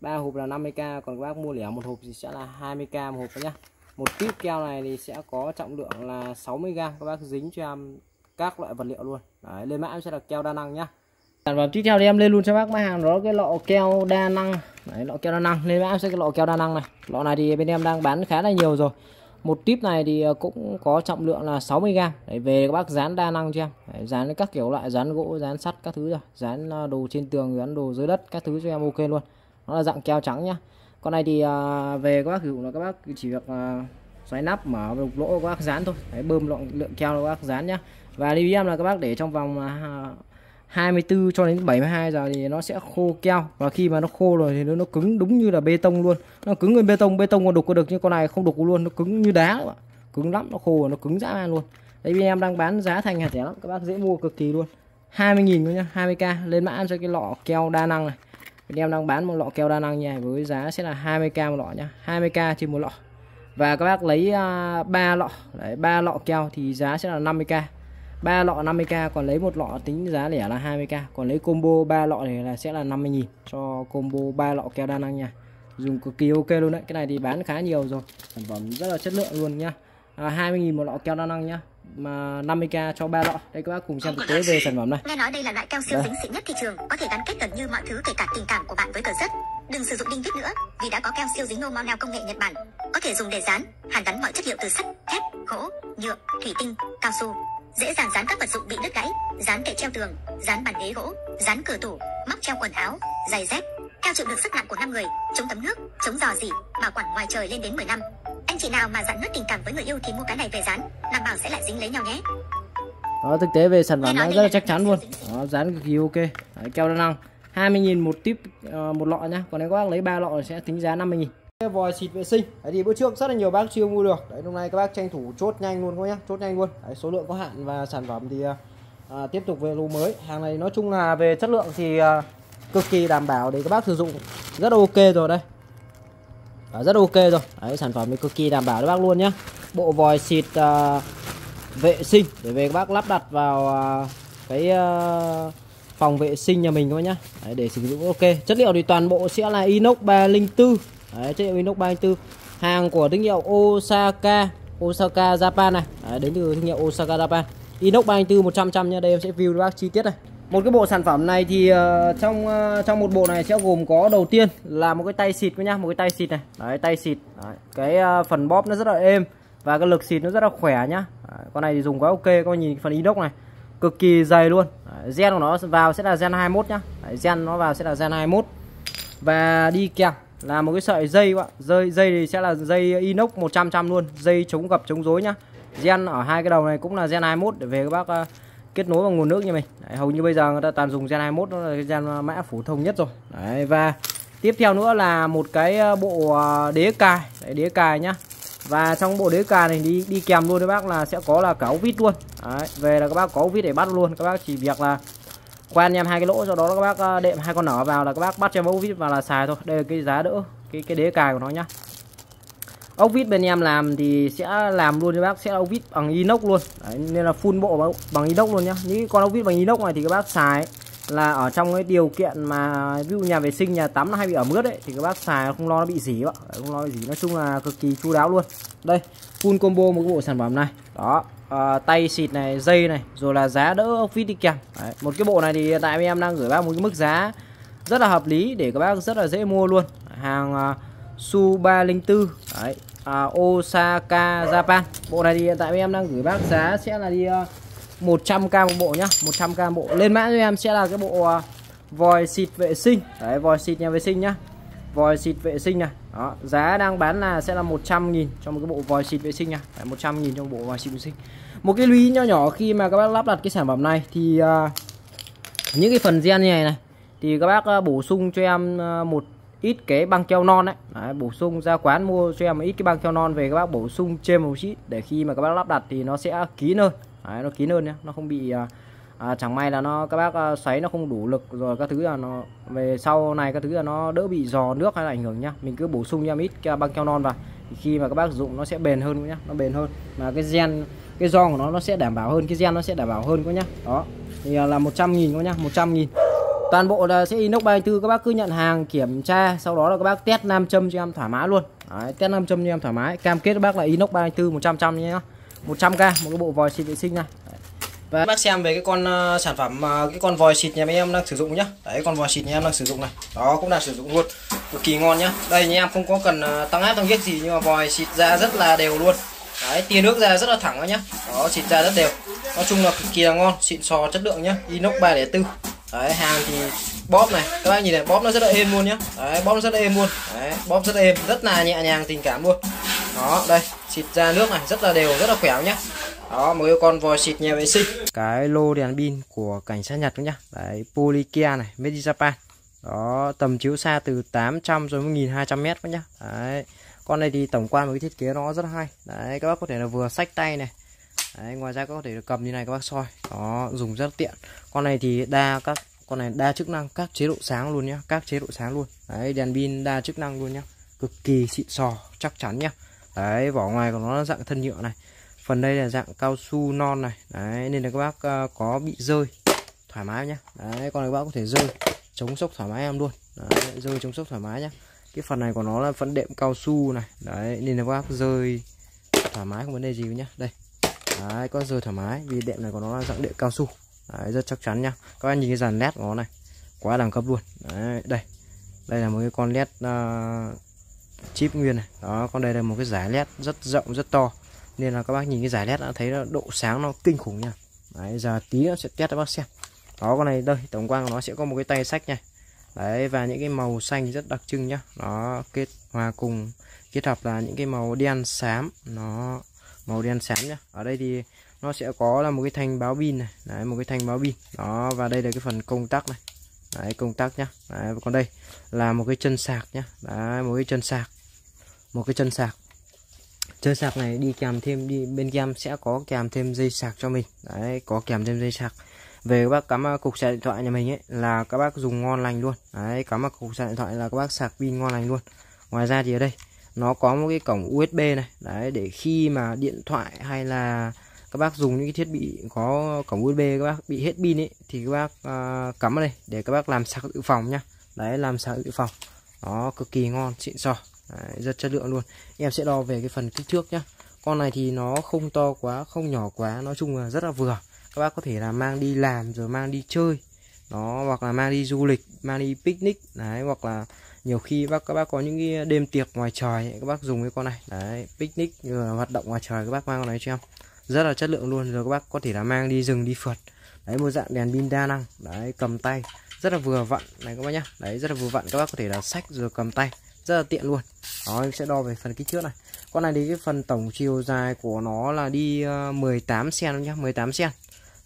3 hộp là 50k còn các bác mua lẻ một hộp thì sẽ là 20k một hộp nhá. Một tiếp keo này thì sẽ có trọng lượng là 60g các bác dính cho em các loại vật liệu luôn. Đấy, lên mã em sẽ là keo đa năng nhá. Sản phẩm tiếp theo thì em lên luôn cho bác máy hàng đó cái lọ keo đa năng. Đấy, lọ keo đa năng. Lên mã em sẽ cái lọ keo đa năng này. Lọ này thì bên em đang bán khá là nhiều rồi. Một tip này thì ờ, cũng có trọng lượng là 60 g để về các bác dán đa năng cho em. Đấy, dán các kiểu loại dán gỗ dán sắt các thứ rồi. Dán ờ, đồ trên tường dán đồ dưới đất các thứ cho em ok luôn. Nó là dạng keo trắng nhá. Con này thì ờ, về các bác sử dụng là các bác chỉ việc xoáy nắp mở lục lỗ các bác dán thôi. Đấy, bơm lượng, lượng keo các bác dán nhá và lưu ý em là các bác để trong vòng à, 24 cho đến 72 giờ thì nó sẽ khô keo. Và khi mà nó khô rồi thì nó, nó cứng đúng như là bê tông luôn. Nó cứng như bê tông bê tông còn đục có được nhưng con này không đục luôn nó cứng như đá các bạn. Cứng lắm nó khô nó cứng dã man luôn. Đây bên em đang bán giá thành hạt rẻ lắm các bác dễ mua cực kỳ luôn. 20.000 thôi nhá 20k lên mã cho cái lọ keo đa năng này. Bên em đang bán một lọ keo đa năng nha với giá sẽ là 20k một lọ nhá 20k trên một lọ. Và các bác lấy à, uh, 3 lọ. Đấy 3 lọ keo thì giá sẽ là 50k ba lọ 50k còn lấy một lọ tính giá lẻ là 20k còn lấy combo ba lọ này là sẽ là 50.000 cho combo ba lọ keo đa năng nha. Dùng cực kỳ ok luôn đấy. Cái này thì bán khá nhiều rồi. Sản phẩm rất là chất lượng luôn nhá. À, 20.000 một lọ keo đa năng nhá. Mà 50k cho ba lọ. Đây các bác cùng xem thực tế về sản phẩm này. Nghe nói đây là loại keo siêu dính xịn nhất thị trường có thể gắn kết gần như mọi thứ kể cả tình cảm của bạn với cờ rất đừng sử dụng đinh vít nữa vì đã có keo siêu dính normal công nghệ nhật bản. Có thể dùng để dán hàn gắn mọi chất liệu từ sắt thép gỗ nhựa thủy tinh cao su dễ dàng dán các vật dụng bị đứt gãy, dán kệ treo tường, dán bàn ghế gỗ, dán cửa tủ, móc treo quần áo, giày dép. Theo chịu được sức nặng của 5 người, chống thấm nước, chống dò dỉ, bảo quản ngoài trời lên đến 10 năm. Anh chị nào mà dặn nứt tình cảm với người yêu thì mua cái này về dán, đảm bảo sẽ lại dính lấy nhau nhé. Đó thực tế về sản phẩm nó rất là chắc chắn luôn. Đó, dán cực kỳ ok. Đấy, keo đa năng 20.000 một tip uh, một lọ nhá. Còn nếu các bác lấy 3 lọ sẽ tính giá 50.000 vòi xịt vệ sinh. Đấy thì bữa trước rất là nhiều bác chưa mua được. Đấy hôm nay các bác tranh thủ chốt nhanh luôn các nhá chốt nhanh luôn. Đấy, số lượng có hạn và sản phẩm thì à, à, tiếp tục về lô mới. Hàng này nói chung là về chất lượng thì à, cực kỳ đảm bảo để các bác sử dụng. Rất ok rồi đây. À, rất ok rồi. Đấy sản phẩm thì cực kỳ đảm bảo các bác luôn nhá. Bộ vòi xịt à, vệ sinh để về các bác lắp đặt vào à, cái à, phòng vệ sinh nhà mình các nhá. Đấy, để sử dụng ok. Chất liệu thì toàn bộ sẽ là inox 304 Đấy, trách nhiệm inox 34 hàng của thương hiệu Osaka Osaka Japan này. Đấy, đến từ thương hiệu Osaka Japan. Inox 34 100 trăm nha đây em sẽ view các bác chi tiết này. Một cái bộ sản phẩm này thì uh, trong uh, trong một bộ này sẽ gồm có đầu tiên là một cái tay xịt với nhá một cái tay xịt này. Đấy tay xịt. Đấy. cái uh, phần bóp nó rất là êm và cái lực xịt nó rất là khỏe nhá. Đấy, con này thì dùng quá ok con nhìn phần inox này cực kỳ dày luôn. Đấy, gen của nó vào sẽ là gen 21 nhá. Đấy, gen nó vào sẽ là gen 21 và đi kèm là một cái sợi dây các bạn. Dây dây thì sẽ là dây inox 100 trăm luôn. Dây chống gập chống rối nhá. Gen ở hai cái đầu này cũng là gen 21 để về các bác uh, kết nối vào nguồn nước như mình. Đấy, hầu như bây giờ người ta toàn dùng gen 21 nó là cái gen ờ, mã phổ thông nhất rồi. Đấy, và tiếp theo nữa là một cái ờ, bộ đế cài. Đấy, đế cài nhá. Và trong bộ đế cài này đi đi kèm luôn các bác là sẽ có là cả ốc vít luôn. Đấy, về là các bác có ốc vít để bắt luôn. Các bác chỉ việc là quen em hai cái lỗ sau đó các bác ờ, đệm hai con nỏ vào là các bác bắt cho ốc vít vào là xài thôi. Đây là cái giá đỡ cái cái đế cài của nó nhá. Ốc vít bên em làm thì sẽ làm luôn cho bác sẽ ốc vít bằng inox luôn. Đấy, nên là full bộ bằng inox luôn nhá. Những con ốc vít bằng inox này thì các bác xài là ở trong cái điều kiện mà ví dụ nhà vệ sinh nhà tắm nó hay bị ẩm ướt ấy thì các bác xài không lo nó bị dỉ không lo bị dỉ nói chung là cực kỳ chu đáo luôn. Đây full combo một cái bộ sản phẩm này. Đó à, tay xịt này dây này rồi là giá đỡ ốc vít đi kèm Đấy, một cái bộ này thì hiện tại em đang gửi bác một cái mức giá rất là hợp lý để các bác rất là dễ mua luôn. Hàng uh, Su 304 Đấy, à, Osaka Japan. Bộ này thì hiện tại em đang gửi bác giá sẽ là đi ờ, uh, 100k một bộ nhá 100k bộ. Lên mã cho em sẽ là cái bộ uh, vòi xịt vệ sinh. Đấy vòi xịt nhà vệ sinh nhá. Vòi xịt vệ sinh này đó giá đang bán là sẽ là 100 nghìn cho một cái bộ vòi xịt vệ sinh nha. Phải 100 nghìn một bộ vòi xịt vệ sinh. Một cái lưu ý nhỏ nhỏ khi mà các bác lắp đặt cái sản phẩm này thì uh, những cái phần gen như này này thì các bác uh, bổ sung cho em uh, một ít cái băng keo non đấy. đấy bổ sung ra quán mua cho em một ít cái băng keo non về các bác bổ sung trên một ít để khi mà các bác lắp đặt thì nó sẽ kín hơn. Đấy, nó kín hơn nhé nó không bị uh, à, chẳng may là nó các bác à, xoáy nó không đủ lực rồi các thứ là nó về sau này các thứ là nó đỡ bị giò nước hay là ảnh hưởng nhá. Mình cứ bổ sung cho ít băng keo non vào. Thì khi mà các bác dùng dụng nó sẽ bền hơn nhá nó bền hơn. Mà cái gen cái do của nó nó sẽ đảm bảo hơn cái gen nó sẽ đảm bảo hơn có nhá. Đó thì à, là 100 nghìn có nhá 100 nghìn. Toàn bộ là sẽ inox 34 các bác cứ nhận hàng kiểm tra sau đó là các bác test nam châm cho em thoải mái luôn. Đấy, test nam châm cho em thoải mái. Cam kết các bác là inox 34 100 trăm nhé 100k một cái bộ vòi xịt vệ sinh này và bác xem về cái con uh, sản phẩm uh, cái con vòi xịt nhà em đang sử dụng nhá. Đấy con vòi xịt nhà em đang sử dụng này. Đó cũng đang sử dụng luôn. Cực kỳ ngon nhá. Đây nhà em không có cần uh, tăng áp tăng giết gì nhưng mà vòi xịt ra rất là đều luôn. Đấy tia nước ra rất là thẳng đó nhá. Đó xịt ra rất đều. Nói chung là cực kỳ là ngon xịn sò chất lượng nhá. Inox 304 đấy hàng thì bóp này. Các bác nhìn này bóp nó rất là êm luôn nhá. Đấy bóp nó rất là êm luôn. Đấy bóp rất là êm rất là nhẹ nhàng tình cảm luôn. Đó đây xịt ra nước này rất là đều rất là khỏe nhá. Đó một cái con vòi xịt nhà vệ sinh. Cái lô đèn pin của cảnh sát nhật nhá. Đấy Polikia này made in japan. Đó tầm chiếu xa từ 800 rồi 1200 mét nhá. Đấy con này thì tổng quan một cái thiết kế nó rất hay. Đấy các bác có thể là vừa sách tay này. Đấy, ngoài ra có thể là cầm như này các bác soi. Đó dùng rất tiện. Con này thì đa các con này đa chức năng các chế độ sáng luôn nhá. Các chế độ sáng luôn. Đấy đèn pin đa chức năng luôn nhá. Cực kỳ xịn sò chắc chắn nhá đấy vỏ ngoài của nó là dạng thân nhựa này. Phần đây là dạng cao su non này. Đấy nên là các bác ờ, có bị rơi. Thoải mái nhá. Đấy con này các bác có thể rơi. Chống sốc thoải mái em luôn. Đấy, rơi chống sốc thoải mái nhá. Cái phần này của nó là phần đệm cao su này. Đấy nên là các bác rơi thoải mái không vấn đề gì nhá. Đây. Đấy có rơi thoải mái vì đệm này của nó là dạng đệm cao su. Đấy, rất chắc chắn nhá. Các bạn nhìn cái dàn led của nó này quá đẳng cấp luôn. Đấy, đây. Đây là một cái con led uh, chip nguyên này. Đó, con đây là một cái giải led rất rộng, rất to. Nên là các bác nhìn cái giải led đã thấy là độ sáng nó kinh khủng nha. Đấy, giờ tí nó sẽ test cho bác xem. Đó, con này đây, tổng quan của nó sẽ có một cái tay sách nha. Đấy, và những cái màu xanh rất đặc trưng nhá. Nó kết hòa cùng, kết hợp là những cái màu đen xám. Nó, màu đen xám nhá. Ở đây thì nó sẽ có là một cái thanh báo pin này. Đấy, một cái thanh báo pin. Đó, và đây là cái phần công tắc này đấy công tắc nhá. Đấy, còn đây là một cái chân sạc nhá. Đấy một cái chân sạc. Một cái chân sạc. Chân sạc này đi kèm thêm đi bên kèm sẽ có kèm thêm dây sạc cho mình. Đấy có kèm thêm dây sạc. Về các bác cắm cục sạc điện thoại nhà mình ấy là các bác dùng ngon lành luôn. Đấy cắm cục sạc điện thoại là các bác sạc pin ngon lành luôn. Ngoài ra thì ở đây nó có một cái cổng USB này. Đấy để khi mà điện thoại hay là các bác dùng những cái thiết bị có cổng USB các bác bị hết pin ấy thì các bác uh, cắm vào đây để các bác làm sạc dự phòng nhá. Đấy làm sạc dự phòng. Nó cực kỳ ngon xịn sò. Đấy, rất chất lượng luôn. Em sẽ đo về cái phần kích thước nhá. Con này thì nó không to quá không nhỏ quá nói chung là rất là vừa. Các bác có thể là mang đi làm rồi mang đi chơi. Nó hoặc là mang đi du lịch mang đi picnic. Đấy hoặc là nhiều khi bác các bác có những cái đêm tiệc ngoài trời các bác dùng cái con này. Đấy picnic ờ, hoạt động ngoài trời các bác mang con này cho em rất là chất lượng luôn, rồi các bác có thể là mang đi rừng, đi phượt. Đấy, một dạng đèn pin đa năng. Đấy, cầm tay. Rất là vừa vặn. Này các bác nhá. Đấy, rất là vừa vặn. Các bác có thể là sách rồi cầm tay. Rất là tiện luôn. Đó, em sẽ đo về phần kích trước này. Con này thì cái phần tổng chiều dài của nó là đi ờ, 18 cm nhá. 18 cm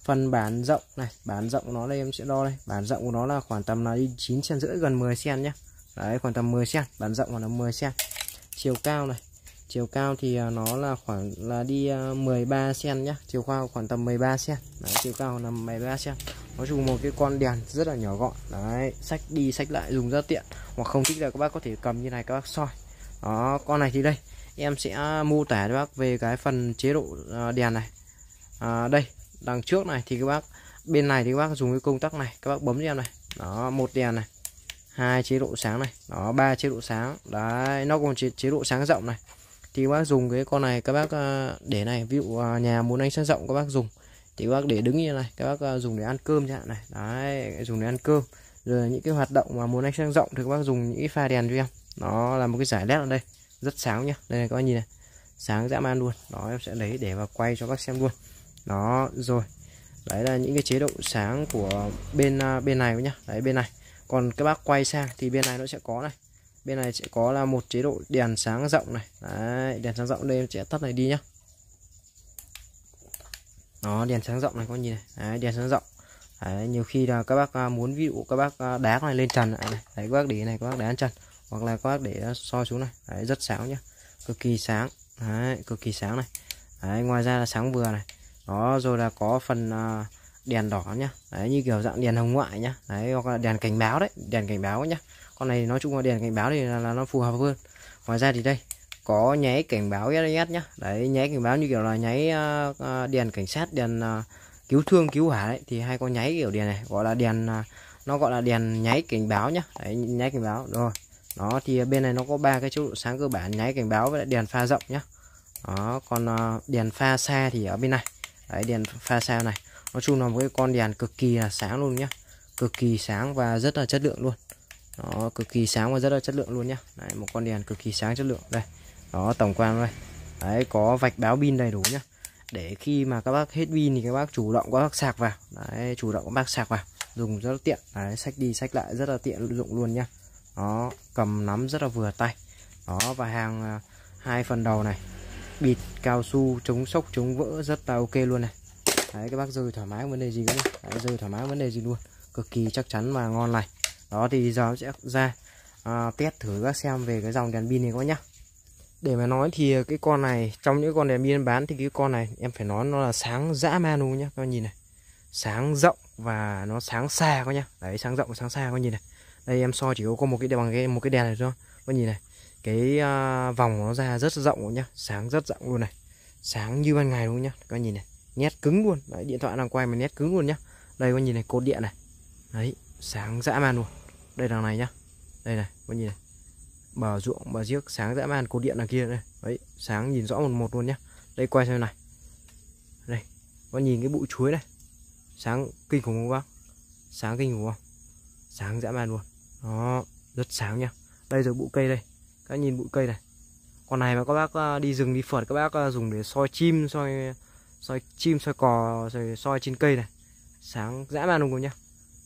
phần bản rộng này. Bản rộng của nó đây em sẽ đo đây. Bản rộng của nó là khoảng tầm là đi 9 cm rưỡi, gần 10 cm nhá. Đấy, khoảng tầm 10 cm bản rộng của nó 10 cm chiều cao này chiều cao thì à, nó là khoảng là đi à, 13 cm nhá. Chiều cao khoảng tầm 13 cm đấy, chiều cao là 13 cm nói chung một cái con đèn rất là nhỏ gọn. Đấy sách đi sách lại dùng rất tiện. Hoặc không thích là các bác có thể cầm như này các bác soi. Đó con này thì đây. Em sẽ mô tả cho bác về cái phần chế độ à, đèn này. À, đây đằng trước này thì các bác bên này thì các bác dùng cái công tắc này. Các bác bấm cho em này. Đó một đèn này. Hai chế độ sáng này. Đó ba chế độ sáng. Đấy nó còn chế, chế độ sáng rộng này thì các bác dùng cái con này, các bác ờ, để này, ví dụ ờ, nhà muốn ánh sáng rộng, các bác dùng. Thì các bác để đứng như này, các bác ờ, dùng để ăn cơm chẳng hạn này. Đấy, dùng để ăn cơm. Rồi những cái hoạt động mà muốn ánh sáng rộng thì các bác dùng những cái pha đèn cho em nó là một cái giải led ở đây, rất sáng nhá. Đây này, các bác nhìn này, sáng dã man luôn. Đó, em sẽ lấy để và quay cho các xem luôn. Đó, rồi. Đấy là những cái chế độ sáng của bên bên này nhá. Đấy, bên này. Còn các bác quay sang thì bên này nó sẽ có này bên này sẽ có là một chế độ đèn sáng rộng này. Đấy, đèn sáng rộng đây em sẽ tắt này đi nhá. Nó đèn sáng rộng này có nhìn này. Đấy, đèn sáng rộng. Đấy, nhiều khi là các bác à, muốn ví dụ các bác à, đá này lên trần này, này. đấy các bác để này các bác đá lên trần. Hoặc là các bác để à, soi xuống này. Đấy, rất sáng nhá. Cực kỳ sáng. Đấy, cực kỳ sáng này. Đấy, ngoài ra là sáng vừa này. Đó rồi là có phần đèn đỏ nhá. Đấy như kiểu dạng đèn hồng ngoại nhá. Đấy hoặc là đèn cảnh báo đấy đèn cảnh báo nhá con này nói chung là đèn cảnh báo thì là, là nó phù hợp hơn. Ngoài ra thì đây có nháy cảnh báo SOS nhá. Đấy nháy cảnh báo như kiểu là nháy ờ, ờ, uh, đèn cảnh sát đèn uh, ờ, cứu thương cứu hỏa đấy. Thì hay có nháy kiểu đèn này gọi là đèn uh, nó gọi là đèn nháy cảnh báo nhá. Đấy nháy cảnh báo rồi. Đó thì bên này nó có ba cái chế độ sáng cơ bản nháy cảnh báo với lại đèn pha rộng nhá. Đó còn uh, đèn pha xa thì ở bên này. Đấy đèn pha xa này. Nói chung là một cái con đèn cực kỳ là sáng luôn nhá. Cực kỳ sáng và rất là chất lượng luôn đó cực kỳ sáng và rất là chất lượng luôn nhá. Đấy, một con đèn cực kỳ sáng chất lượng. Đây đó tổng quan đây. Đấy có vạch báo pin đầy đủ nhá. Để khi mà các bác hết pin thì các bác chủ động các bác sạc vào. Đấy chủ động các bác sạc vào. Dùng rất là tiện. Đấy sách đi sách lại rất là tiện dụng luôn nhá. Đó cầm nắm rất là vừa tay. Đó và hàng à, hai phần đầu này. Bịt cao su chống sốc chống vỡ rất là ok luôn này. Đấy các bác rơi thoải mái vấn đề gì cũng, đấy, rơi thoải mái vấn đề gì luôn. Cực kỳ chắc chắn và ngon này đó thì giờ sẽ ra à, test thử các xem về cái dòng đèn pin này các nhá. Để mà nói thì cái con này trong những con đèn pin bán thì cái con này em phải nói nó là sáng dã man luôn nhá các bạn nhìn này. Sáng rộng và nó sáng xa các nhá. Đấy sáng rộng và sáng xa các nhìn này. Đây em so chỉ có một cái bằng cái một cái đèn này thôi. Các nhìn này cái uh, vòng nó ra rất rộng luôn nhá sáng rất rộng luôn này. Sáng như ban ngày luôn nhá các nhìn này. Nét cứng luôn. Đấy, điện thoại đang quay mà nét cứng luôn nhá. Đây các nhìn này cột điện này. Đấy sáng dã man luôn đây đằng này nhá. Đây này có nhìn này. Bờ ruộng, bờ giếc, sáng dã man, cột điện đằng kia đây. Đấy, sáng nhìn rõ một một luôn nhá. Đây, quay xem này. Đây có nhìn cái bụi chuối này. Sáng kinh khủng không bác? Sáng kinh khủng không? Sáng dã man luôn. Đó, rất sáng nhá. Đây rồi bụi cây đây. Các nhìn bụi cây này. Con này mà các bác à, đi rừng, đi phượt, các bác à, dùng để soi chim, soi soi chim, soi cò, rồi soi trên cây này. Sáng dã man luôn nhá.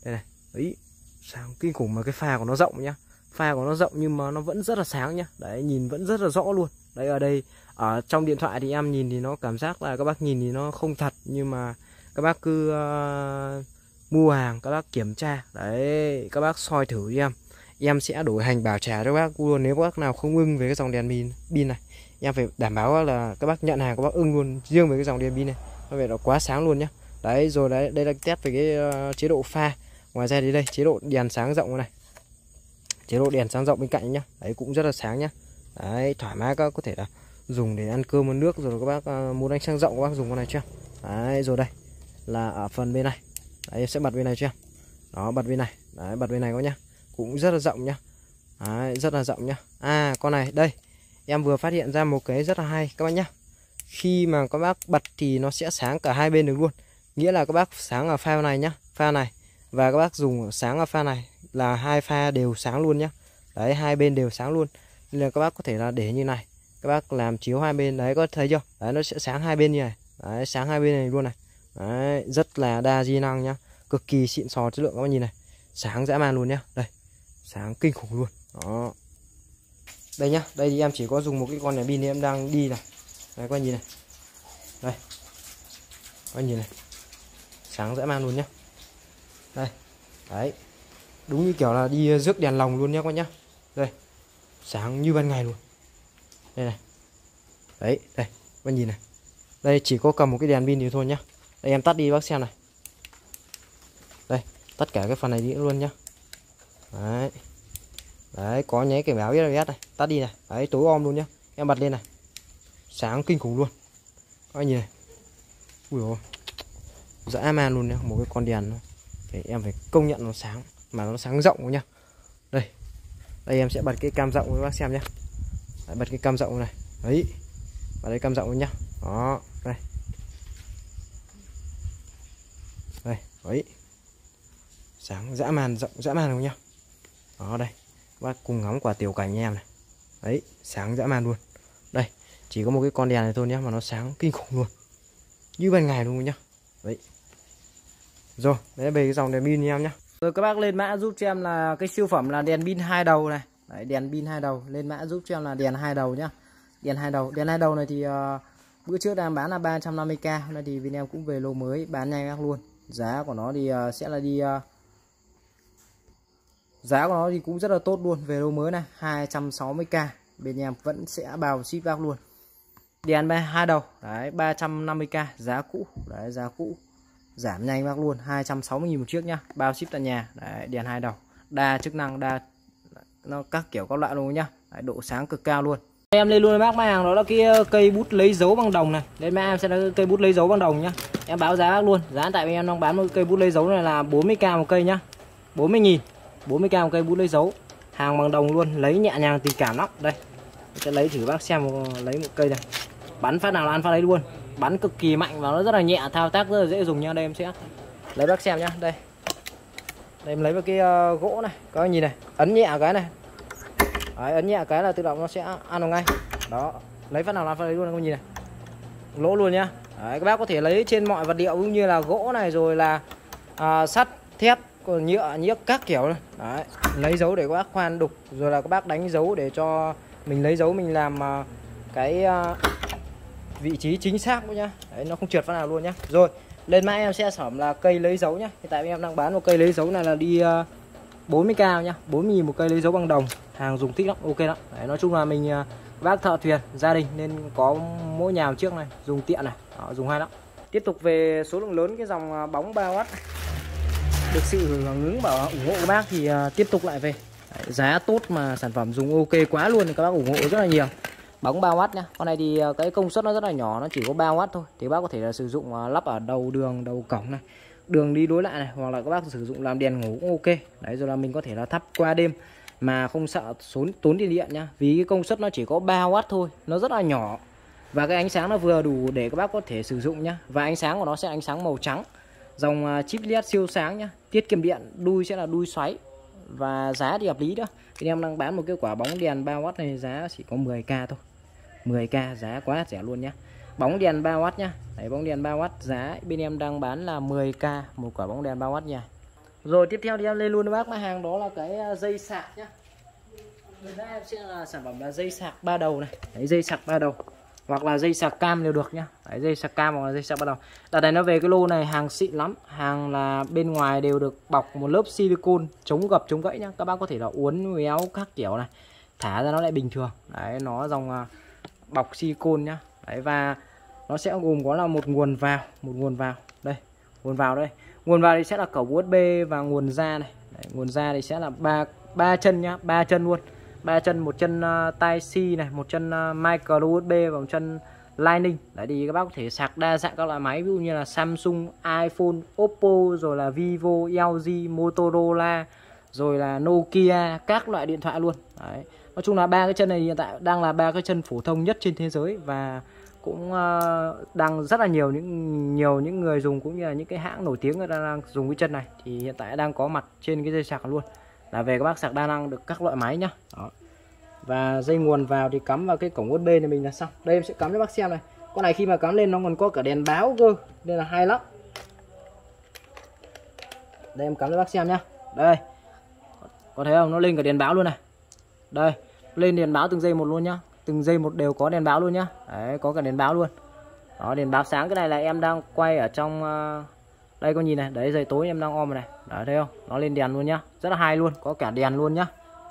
Đây này. Ấy sáng kinh khủng mà cái pha của nó rộng nhá. Pha của nó rộng nhưng mà nó vẫn rất là sáng nhá. Đấy nhìn vẫn rất là rõ luôn. Đấy ở đây ở trong điện thoại thì em nhìn thì nó cảm giác là các bác nhìn thì nó không thật nhưng mà các bác cứ uh, mua hàng các bác kiểm tra. Đấy các bác soi thử cho em. Em sẽ đổi hành bảo trả cho các bác. Luôn nếu các bác nào không ưng về cái dòng đèn pin pin này em phải đảm bảo là các bác nhận hàng các bác ưng luôn riêng về cái dòng đèn pin này. Nó về nó quá sáng luôn nhá. Đấy rồi đấy đây là test về cái uh, chế độ pha ngoài ra thì đây chế độ đèn sáng rộng này. Chế độ đèn sáng rộng bên cạnh nhá. Đấy cũng rất là sáng nhá. Đấy thoải mái các có thể là dùng để ăn cơm ăn nước rồi các bác à, muốn đánh sáng rộng các bác dùng con này chưa? Đấy rồi đây là ở phần bên này. Đấy sẽ bật bên này chưa? Đó bật bên này. Đấy bật bên này có nhá. Cũng rất là rộng nhá. Đấy, rất là rộng nhá. À con này đây em vừa phát hiện ra một cái rất là hay các bác nhá. Khi mà các bác bật thì nó sẽ sáng cả hai bên được luôn. Nghĩa là các bác sáng ở pha này nhá. Pha này và các bác dùng sáng ở pha này là hai pha đều sáng luôn nhé đấy, hai bên đều sáng luôn. Nên là các bác có thể là để như này. Các bác làm chiếu hai bên. Đấy, có thấy chưa? Đấy, nó sẽ sáng hai bên như này. Đấy, sáng hai bên này luôn này. Đấy, rất là đa di năng nhá. Cực kỳ xịn sò chất lượng các bác nhìn này. Sáng dã man luôn nhá. Đây, sáng kinh khủng luôn. Đó. Đây nhá, đây thì em chỉ có dùng một cái con này pin em đang đi này. Đấy, các nhìn này. Đây. Các nhìn này. Sáng dã man luôn nhá đấy. Đúng như kiểu là đi ờ, rước đèn lồng luôn nhá các nhá. Đây. Sáng như ban ngày luôn. Đây này. Đấy, đây. Các nhìn này. Đây, chỉ có cầm một cái đèn pin thì thôi nhá. Đây, em tắt đi bác xem này. Đây tất cả cái phần này đi luôn nhá. Đấy. Đấy, có nháy cảnh báo SOS này. Tắt đi này. Đấy, tối om luôn nhá. Em bật lên này. Sáng kinh khủng luôn. Các anh nhìn này. Ui ôi. Dã man luôn nhá, một cái con đèn thì em phải công nhận nó sáng mà nó sáng rộng nhá. Đây đây em sẽ bật cái cam rộng với bác xem nhá. Đấy, bật cái cam rộng này. Đấy bật cái cam rộng nhá. Đó đây. Đây đấy. Sáng dã man rộng dã man không nhá. Đó đây. Bác cùng ngắm quả tiểu cảnh em này. Đấy sáng dã man luôn. Đây chỉ có một cái con đèn này thôi nhá mà nó sáng kinh khủng luôn. Như ban ngày luôn nhá. Đấy rồi đấy về cái dòng đèn pin em nhá. Rồi các bác lên mã giúp cho em là cái siêu phẩm là đèn pin hai đầu này. Đấy, đèn pin hai đầu. Lên mã giúp cho em là đèn hai đầu nhá. Đèn hai đầu. Đèn hai đầu này thì uh, bữa trước đang bán là 350k hôm nay thì bên em cũng về lô mới bán nhanh các luôn. Giá của nó thì uh, sẽ là đi uh, giá của nó thì cũng rất là tốt luôn. Về lô mới này 260k bên em vẫn sẽ bao ship bác luôn. Đèn hai đầu. Đấy 350k giá cũ. Đấy giá cũ giảm nhanh bác luôn 260.000 một chiếc nhá. Bao ship tại nhà. Đấy, đèn hai đầu. Đa chức năng đa nó các kiểu các loại luôn nhá. Đấy, độ sáng cực cao luôn. Em lên luôn bác mai hàng đó là cái ờ, cây bút lấy dấu bằng đồng này. Đây mai em sẽ là cây bút lấy dấu bằng đồng nhá. Em báo giá bác luôn. Giá tại vì em đang bán một cây bút lấy dấu này là 40k một cây nhá. 40.000 40k một cây bút lấy dấu. Hàng bằng đồng luôn. Lấy nhẹ nhàng tình cảm lắm. Đây sẽ lấy thử bác xem lấy một cây này. Bắn phát nào là ăn phát đấy luôn bắn cực kỳ mạnh và nó rất là nhẹ thao tác rất là dễ dùng nha đây em sẽ lấy bác xem nhá đây. Đây em lấy một cái uh, gỗ này các bạn nhìn này ấn nhẹ cái này. Đấy, ấn nhẹ cái là tự động nó sẽ ăn được ngay. Đó lấy phát nào là phát lấy luôn các bạn nhìn này. Lỗ luôn nhá. Đấy, các bác có thể lấy trên mọi vật liệu cũng như là gỗ này rồi là à, sắt thép còn nhựa nhiếc các kiểu đấy lấy dấu để các bác khoan đục rồi là các bác đánh dấu để cho mình lấy dấu mình làm à, cái à, vị trí chính xác luôn nhá. Đấy nó không trượt phát nào luôn nhá. Rồi lên mã em sẽ sản là cây lấy dấu nhá. Hiện tại em đang bán một cây lấy dấu này là đi ờ, 40k nhá. 40 000 một cây lấy dấu bằng đồng. Hàng dùng thích lắm ok lắm. Đấy, nói chung là mình ờ, bác thợ thuyền gia đình nên có mỗi nhà một chiếc này dùng tiện này. Đó, dùng hay lắm. Tiếp tục về số lượng lớn cái dòng ờ, bóng 3W được sự hưởng ứng bảo ủng hộ các bác thì tiếp tục lại về. Đấy, giá tốt mà sản phẩm dùng ok quá luôn thì các bác ủng hộ rất là nhiều bóng 3W nhá. Con này thì ờ, cái công suất nó rất là nhỏ, nó chỉ có 3W thôi. Thì bác có thể là sử dụng ờ, lắp ở đầu đường, đầu cổng này. Đường đi đối lại này, hoặc là các bác sử dụng làm đèn ngủ cũng ok. Đấy, rồi là mình có thể là thắp qua đêm. Mà không sợ tốn tốn tiền điện nhá. Vì cái công suất nó chỉ có 3W thôi, nó rất là nhỏ. Và cái ánh sáng nó vừa đủ để các bác có thể sử dụng nhá. Và ánh sáng của nó sẽ ánh sáng màu trắng. Dòng ờ, chip led siêu sáng nhá. Tiết kiệm điện, đuôi sẽ là đuôi xoáy. Và giá thì hợp lý đó. Thì em đang bán một cái quả bóng đèn 3W này giá chỉ có 10k thôi. 10k giá quá rẻ luôn nhé bóng đèn 3W nhá. Đấy, bóng đèn 3W giá bên em đang bán là 10k một quả bóng đèn 3W nha. Rồi tiếp theo thì em lên luôn bác. Mặt hàng đó là cái à, dây sạc nhá. Bây em sẽ là sản phẩm là dây sạc ba đầu này. Đấy, dây sạc ba đầu. Hoặc là dây sạc cam đều được nhá. Đấy, dây sạc cam hoặc là dây sạc ba đầu. Đợt này nó về cái lô này hàng xịn lắm. Hàng là bên ngoài đều được bọc một lớp silicon chống gập chống gãy nhá. Các bác có thể là uốn méo các kiểu này. Thả ra nó lại bình thường. Đấy nó dòng à, bọc silicon nhá. Đấy và nó sẽ gồm có là một nguồn vào một nguồn vào. Đây nguồn vào đây. Nguồn vào thì sẽ là cổ USB và nguồn ra này. Đấy, nguồn ra thì sẽ là ba ba chân nhá ba chân luôn. Ba chân một chân uh, tai C này một chân uh, micro USB và một chân Lightning. Đấy thì các bác có thể sạc đa dạng các loại máy ví dụ như là Samsung, iPhone, Oppo rồi là Vivo, LG, Motorola rồi là Nokia các loại điện thoại luôn. Đấy nói chung là ba cái chân này hiện tại đang là ba cái chân phổ thông nhất trên thế giới và cũng uh, đang rất là nhiều những nhiều những người dùng cũng như là những cái hãng nổi tiếng người ta đang dùng cái chân này. Thì hiện tại đang có mặt trên cái dây sạc luôn. Là về các bác sạc đa năng được các loại máy nhá. Đó. và dây nguồn vào thì cắm vào cái cổng USB này mình là xong. Đây em sẽ cắm cho bác xem này. Con này khi mà cắm lên nó còn có cả đèn báo cơ nên là hay lắm. Đây em cắm cho bác xem nhá. Đây. Có thấy không? Nó lên cả đèn báo luôn này. Đây lên đèn báo từng giây một luôn nhá. Từng giây một đều có đèn báo luôn nhá. Đấy có cả đèn báo luôn. Đó đèn báo sáng cái này là em đang quay ở trong uh, đây con nhìn này. Đấy giây tối em đang om này. Đấy thấy không? Nó lên đèn luôn nhá. Rất là hay luôn có cả đèn luôn nhá.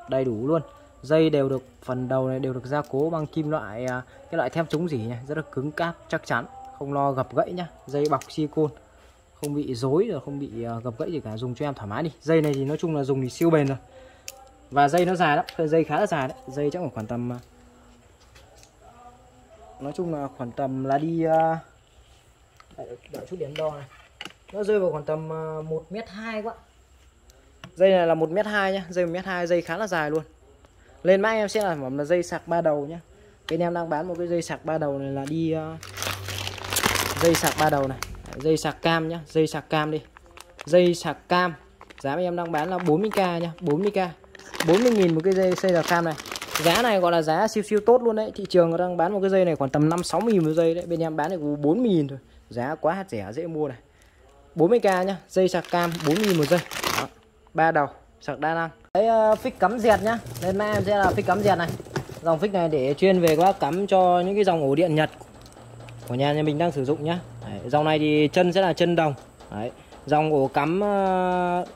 Đầy đủ luôn. Dây đều được phần đầu này đều được gia cố bằng kim loại uh, cái loại thép chống dỉ này rất là cứng cáp chắc chắn. Không lo gập gãy nhá. Dây bọc silicon không bị rối rồi không bị uh, gập gãy gì cả. Dùng cho em thoải mái đi. Dây này thì nói chung là dùng thì siêu bền rồi và dây nó dài lắm dây khá là dài đấy. Dây chắc khoảng tầm nói chung là khoảng tầm là đi uh, đợi, chút điểm đo này. Nó rơi vào khoảng tầm một mét hai quá. Dây này là một mét hai nhá dây một mét hai dây khá là dài luôn. Lên mã em sẽ là phẩm là dây sạc ba đầu nhá. Bên em đang bán một cái dây sạc ba đầu này là đi uh, dây sạc ba đầu này. Dây sạc cam nhá dây sạc cam đi. Dây sạc cam giá em đang bán là 40k nhá 40k 40.000 một cái dây xây sạc cam này. Giá này gọi là giá siêu siêu tốt luôn đấy. Thị trường đang bán một cái dây này khoảng tầm 5 6 000 một dây đấy. Bên em bán được 40 000 thôi. Giá quá rẻ dễ mua này. 40k nhá dây sạc cam 4 000 một dây. Đó. 3 đầu sạc đa năng. Đấy uh, ờ, phích cắm dẹt nhá. Lên mai em sẽ là phích cắm dẹt này. Dòng phích này để chuyên về các cắm cho những cái dòng ổ điện nhật của nhà nhà mình đang sử dụng nhá. Đấy, dòng này thì chân sẽ là chân đồng. Đấy dòng ổ cắm uh,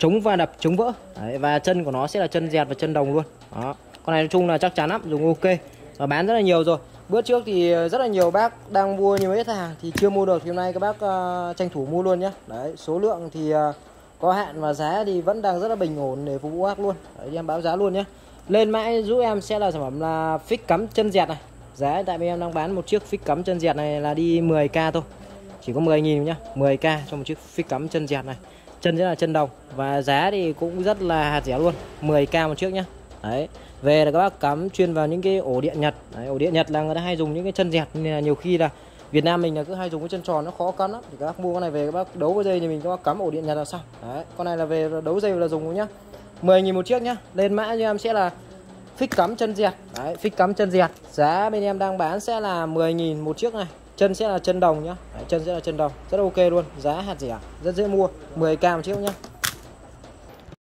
chống va đập chống vỡ. Đấy, và chân của nó sẽ là chân dẹt và chân đồng luôn. Đó. Con này nói chung là chắc chắn lắm dùng ok. Và bán rất là nhiều rồi. Bữa trước thì ờ, rất là nhiều bác đang mua nhưng mà hết hàng thì chưa mua được. Thì hôm nay các bác uh, tranh thủ mua luôn nhé đấy số lượng thì uh, có hạn và giá thì vẫn đang rất là bình ổn để phục vụ bác luôn. Đấy, em báo giá luôn nhé lên mãi giúp em sẽ là sản phẩm là phích cắm chân dẹt này. Giá tại vì em đang bán một chiếc phích cắm chân dẹt này là đi 10k thôi. Chỉ có 10 nghìn nhá. 10k cho một chiếc phích cắm chân dẹt này chân rất là chân đồng. Và giá thì cũng rất là hạt rẻ luôn. 10k một chiếc nhá. Đấy. Về là các bác cắm chuyên vào những cái ổ điện nhật. Đấy, ổ điện nhật là người ta hay dùng những cái chân dẹt nên là nhiều khi là Việt Nam mình là cứ hay dùng cái chân tròn nó khó cắn lắm. Thì các bác mua con này về các bác đấu với dây thì mình các bác cắm ổ điện nhật là xong. Đấy con này là về đấu dây là dùng nhá. 10 nghìn một chiếc nhá. Lên mã cho em sẽ là phích cắm chân dẹt. Đấy phích cắm chân dẹt. Giá bên em đang bán sẽ là 10.000 một chiếc này chân sẽ là chân đồng nhá. Đấy, chân sẽ là chân đồng. Rất ok luôn. Giá hạt rẻ rất dễ mua. 10k một chiếc nhá.